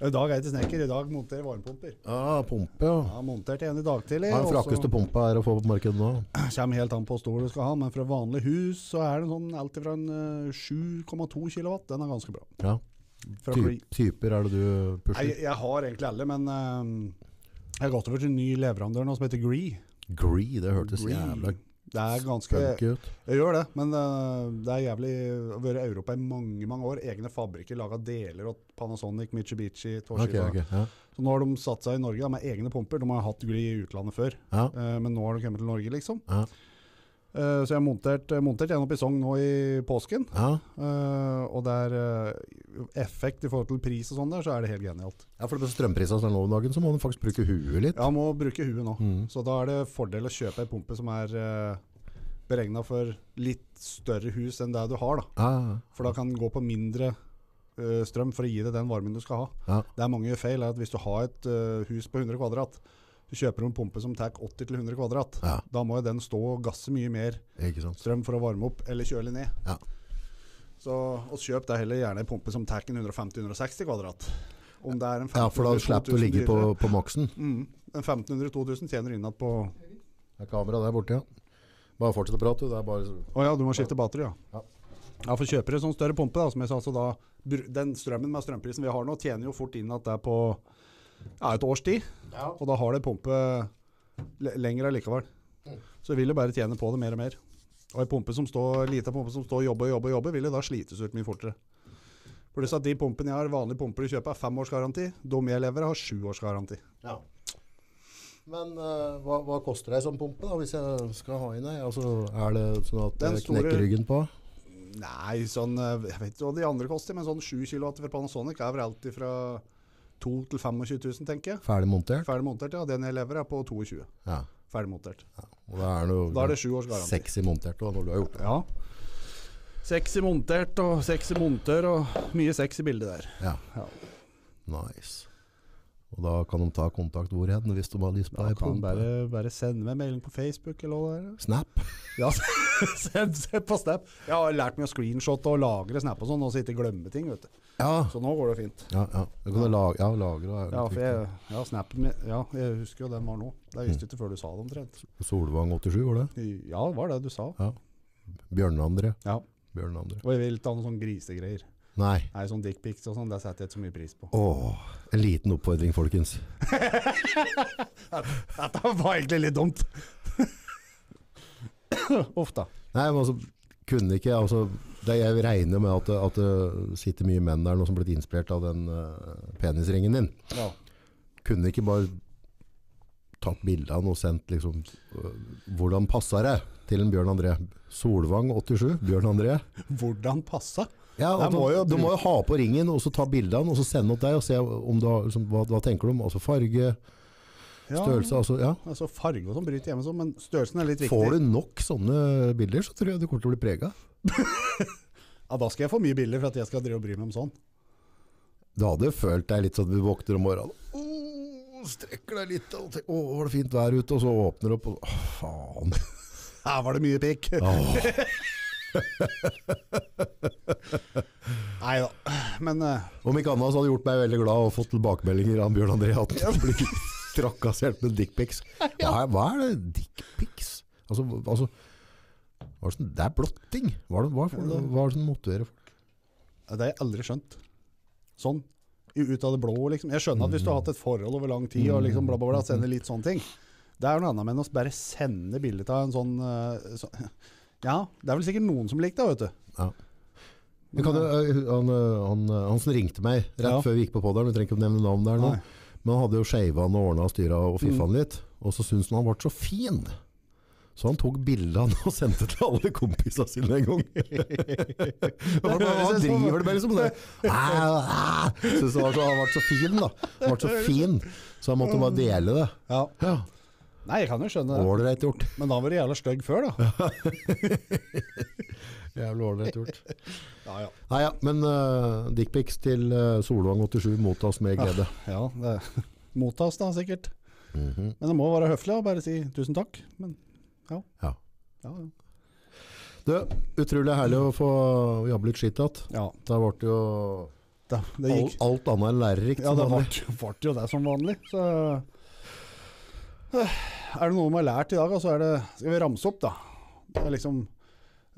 I dag er jeg ikke snekker, i dag monterer jeg varmepumper. Ja, pumpe, ja. Har montert en i dag tidlig. Hva er den frakkeste pumpa er å få på markedet nå? kommer helt an på hvor stor du skal ha, men fra vanlig hus så er det sånn alt fra en eh, 7,2 kW. Den er ganske bra. Ja. Ty typer er det du pusher? jeg, jeg har egentlig alle, men uh, jeg har gått over til en ny leverandør nå som heter Gree. Gree, det hørtes Gree. jævla Det er ganske jeg. Jeg gjør det, men eh, det er jævlig å vært i Europa i mange mange år. Egne fabrikker laga deler åt Panasonic, Mitsubishi, Toshiba. Toshiba. okay, Ja. Så nå har de satt seg i Norge da, med egne pumper. De har hatt gli i utlandet før, Ja. eh, men nå har de kommet til Norge, liksom. Ja. Eh, så jeg har montert, eh, en opp i Sogn nå i påsken. Ja. Uh, og det er eh, effekt i forhold til pris og sånn der, så er det helt genialt. ja, for på strømprisene som er nå om dagen, så må du faktisk bruke huet litt. Ja, må bruke huet nå. Mm. Så da er det fordel å kjøpe ei pumpe som er uh, beregna for litt større hus enn det du har. da. Ja, For da kan den gå på mindre strøm for å gi deg den varmen du skal ha. ja. Det er mange feil, er at hvis du har et hus på 100 kvadrat, du kjøper en pumpe som tar 80-100 kvadrat, ja. da må jo den stå og gasse mye mer strøm for å varme opp eller kjøle ned. Ja. Så og kjøp deg heller gjerne en pumpe som tar 150-160 kvadrat. Om det er en Ja, for da 1500, slipper du å ligge på, på maksen. mm, En 1500-2000 tjener du inn på Det er kamera der borte, ja. Bare fortsett å prate, du. Det er bare ja, du må skifte batteri, ja. Ja. Ja, for kjøper du en sånn større pumpe, da, som jeg sa, så da Den strømmen med strømprisen vi har nå, tjener jo fort inn at det er på ja, et års tid. Og da har det pumpe lenger allikevel. Mm. Så vil du bare tjene på det mer og mer. Og ei pumpe som står, lita pumpe som står og jobber og jobber, jobber, vil jo da slites ut mye fortere. Pluss at de pumpene jeg har, vanlige pumper du kjøper, har fem års garanti. De jeg leverer, har sju års garanti. Ja. Men uh, hva, hva koster det som pumpe, da, hvis jeg skal ha inn ei? Altså, er det sånn at jeg store- knekker ryggen på? Nei, sånn eh, Jeg vet ikke hva de andre koster, men sånn 7 kW fra Panasonic er vel alltid fra 2 til 25 000, tenker jeg. Ferdig montert? Ferdig montert, ja. Den jeg lever, er på 22. Ja. Ferdig montert. Og da er jo Da er det sju års garanti. sexy montert da, når du har gjort det. Ja. Sexy montert og sexy monter og mye sexy bilde der. Ja. Ja. Nice. Og da kan de ta kontakt hvor hen, hvis de har lyst på ei kan pumpe? bare, bare sende meg melding på Facebook eller hva det er. Snap? Ja, (laughs) send, send på Snap. Jeg har lært meg å screenshotte og lagre Snap og sånn, og så ikke glemme ting, vet du. Ja. Så nå går det fint. Ja, ja. Du kan Ja. lage, ja, lagre og Ja, for jeg, ja, Snappen min Ja, jeg husker jo den var nå. Det visste jeg ikke før du sa det omtrent. Solvang 87, var det? Ja, det var det du sa. Bjørnandre. Ja. Bjørnandre. Og jeg vil ikke ha noen sånne grisegreier. Nei. Nei, sånn dickpics og sånn, det setter jeg ikke så mye pris på. Åh, en liten oppfordring, folkens. (laughs) Dette var egentlig litt dumt. (laughs) Uff da. Nei, men altså, kunne ikke altså, det, Jeg regner med at at det sitter mye menn der nå som blitt inspirert av den uh, penisringen din. Ja. Kunne ikke bare tatt bilde av den og sendt liksom uh, Hvordan passa det til en Bjørn André? Solvang 87, Bjørn André. (laughs) Hvordan passa? Ja, altså, må jo du må jo ha på ringen og så ta bilde av den og så sende opp deg og se om du har, liksom, hva, hva tenker du om. Altså farge, Ja, størrelse. Altså, ja. Altså farge og sånn bryter hjemme sånn, men størrelsen er litt viktig. Får du nok sånne bilder, så tror jeg du kommer til å bli prega. (laughs) Ja, da skal jeg få mye bilder for at jeg skal drive og bry meg om sånn. Du hadde følt deg litt sånn at du våkner om morgenen Åh, strekker deg litt og tenker, Åh, var det fint vær ute Og så åpner du opp og faen (laughs) Her var det mye pikk. Åh, (laughs) Nei da. Men uh, Om ikke annet så hadde det gjort meg veldig glad Og fått tilbakemeldinger av Bjørn André At han blir trakassert med dickpics hva, hva er det dickpics? Altså, altså hva er det, sånn, det er blotting Hva er det, hva, det, hva er det som motiverer folk? det har jeg aldri skjønt. Sånn. Ut av det blå, liksom. Jeg skjønner at hvis du har hatt et forhold over lang tid og liksom bla, bla, bla, sender litt sånne ting. Det er noe annet enn å bare sende bilde av en sånn eh, så, (laughs) Ja, det er vel sikkert noen som liker det, vet du. Ja. Jo, øh, han, øh, han, han som ringte meg rett Ja. før vi gikk på podderen, vi trenger ikke å nevne navn der nå, Nei. men han hadde jo shava han og ordna og styra og fiffa Mm. han litt, og så syntes han han ble så fin. Så han tok bilde av han og sendte til alle kompisene sine en gang. Hva hva driver du med liksom det? Synes han var så- han ble så fin da. Han ble så fin, så han måtte bare dele det. Ja. Ja, Nei, jeg kan jo skjønne det. ålreit gjort. Men da var det jævla stygg før, da. (laughs) Jævlig ålreit gjort. Ja, ja. Nei ja, men uh, dickpics til uh, Solvang 87 mottas med glede. ja det (laughs) mottas da, sikkert. Mhm. Men det må være høflig å bare si tusen takk. Men ja. Ja. Ja, ja. Du, utrolig herlig å få jobbe litt skitt igjen. ja Da ble jo det, det alt, alt annet enn lærerikt. Ja, det ble jo- det som vanlig. Så øh, Er det noe vi har lært i dag, så er det Skal vi ramse opp, da? Det er liksom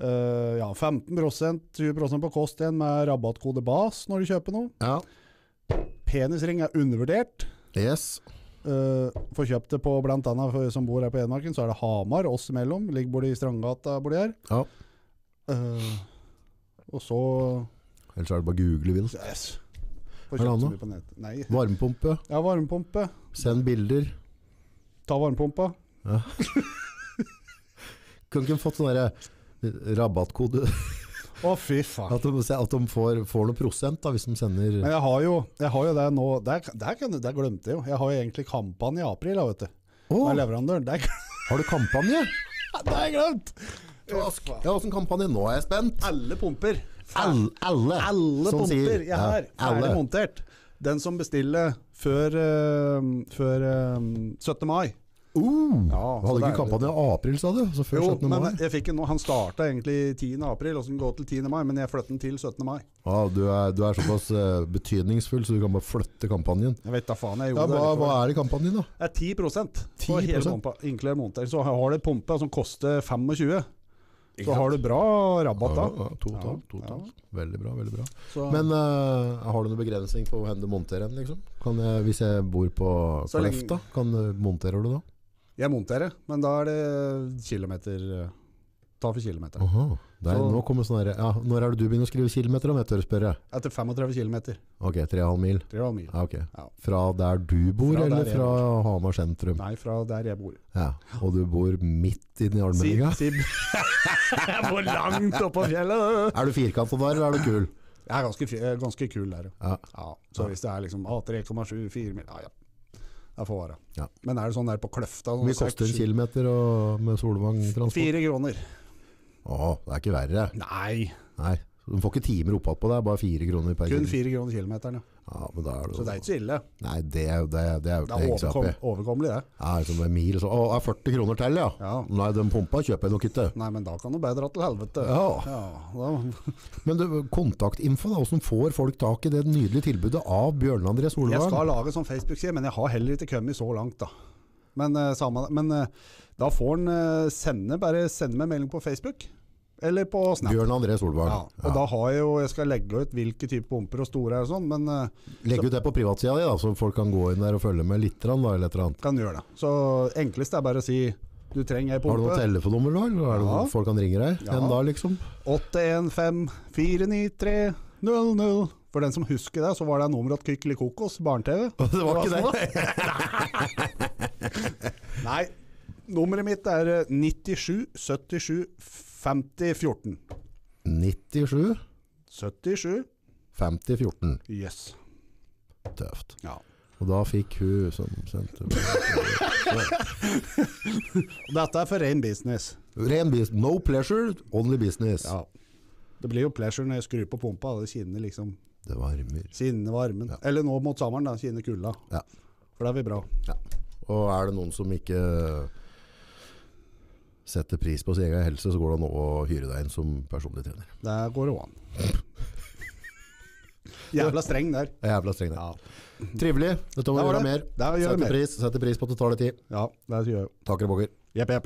uh, ja, 15% 20% på kost igjen med rabattkode BAS når du kjøper noe. Ja. Penisring er undervurdert. Yes. Uh, får kjøpt det på blant annet for, som bor her på Edmarken, så er det Hamar, oss imellom. Ligger borti Strandgata borti her. Ja. Uh, og så Ellers er det bare google vilt. yes. Får kjøpt så annet? mye på nett. Nei. Varmepumpe. Ja, varmepumpe. Send bilder. Ta varmepumpa. Ja. (laughs) Kunne ikke fått sånn rabattkode Å, fy faen. At de, at de får, får noe prosent da, hvis de sender Men jeg har jo, jeg har jo det nå Der, der, kan, der glemte jeg jo. Jeg har jo egentlig kampanje i april, da, vet du. Oh. Med leverandøren. Der, (laughs) har du kampanje? det har jeg glemt! Ja, åssen kampanje? Nå er jeg spent. Alle pumper. Alle, alle, Alle som pumper sier- jeg ja, har, ferdig alle. montert. Den som bestiller før, uh, før uh, 17. mai. Uh, Ja, hadde ikke kampanje i april, sa du? Så før Jo, 17. men jeg fikk en nå, han starta egentlig 10. april, og så gå til 10. mai, men jeg flyttet den til 17. mai. Ja, du, er, du er såpass eh, betydningsfull, så du kan bare flytte kampanjen. Jeg vet da faen, jeg Ja, gjorde hva, det. hva er det i kampanjen, da? Det er 10 på 10%? hele pumpa, inkludert montering. Så har du pumpa som koster 25, så har du bra rabatt da. Ja, ja, totalt, Ja, totalt. Veldig bra, veldig bra. Så, Men uh, har du noen begrensning på hvor du monterer den, liksom? Jeg, hvis jeg bor på, på kan, monterer du da? Jeg monterer, men da er det kilometer eh, Ta for kilometer. Aha. Det er, Så- nå kommer sånn ja, Når er det du begynner å skrive kilometer, om jeg tør spørre? Etter 35 kilometer. Ok, 3,5 mil. 3,5 mil. Ja, ok. Ja. Fra der du bor, Fra eller fra Hamar sentrum? Nei, fra der jeg bor. Ja. Og du bor midt inne i allmenninga? Si- si- (laughs) jeg bor langt oppå fjellet. (laughs) Er du firkanta der, eller er du kul? Jeg er ganske, er ganske kul der, Ja. ja. Så hvis det er liksom ah, 3,74 mil Ja, ja. Det får være. Ja. Men er det sånn der på Kløfta Hvor mye sånn koster en kilometer og, med Solvang-transport? Fire kroner. Å, det er ikke verre. Nei, Nei, Du får ikke timer opphold på deg, bare fire kroner per kun fire kroner kilometeren. Ja. Ja, men da er det, Så det er ikke så ille. Nei, det er det, det er jo Det ikke er å henge seg opp i. overkom, overkommelig, det. Ja, liksom en mil, så, å, er 40 kroner til, ja. Ja. Nei, den pumpa kjøper jeg nok ikke. Nei, men da kan du bare dra til helvete. Ja. Ja, (laughs) Men du, kontaktinfo, da. Hvordan får folk tak i det nydelige tilbudet av Bjørn André Solvang? jeg skal lage sånn Facebook-side, men jeg har heller ikke kommet så langt, da. Men, uh, sammen, men uh, da får han uh, sende, bare sende meg melding på Facebook. Eller på Snap. Bjørn André Solvang. Ja, og da har jeg jo Jeg skal legge ut hvilke typer pumper og store er og sånn, men eh, Legg ut det på privatsida di, så folk kan gå inn der og følge med litt. Da, eller et eller annet. kan gjøre det. Så enklest er bare å si du trenger ei Har du noe pumpe. telefonnummer, da? Eller er det Ja. noe folk kan ringe deg? Ja. En dag, liksom? 815 493 00. For den som husker det, så var det nummeret til Kykeli Kokos, barne-TV. (laughs) Det var ikke det? (laughs) Nei, nummeret mitt er eh, 97 77 50 14. 97 77 50 14. Yes. Tøft. Ja. Og da fikk hun som sendte (laughs) Dette er for ren business. Ren business. No pleasure, only business. Ja. Det blir jo pleasure når jeg skrur på pumpa, det kinner liksom Det varmer. Kinner varmen. Ja. Eller nå mot sommeren, da. Kinner kulda. Ja. For det blir bra. Ja. Og er det noen som ikke setter pris på sin egen helse, så går det an å hyre deg inn som personlig trener. Der går det an. (laughs) Jævla streng der. Er jævla streng der. Ja. Trivelig. Dette må Det vi gjøre mer. Setter pris, setter pris på at det tar litt tid. Ja, det gjør jeg. Takker og bokker. Jepp, jepp.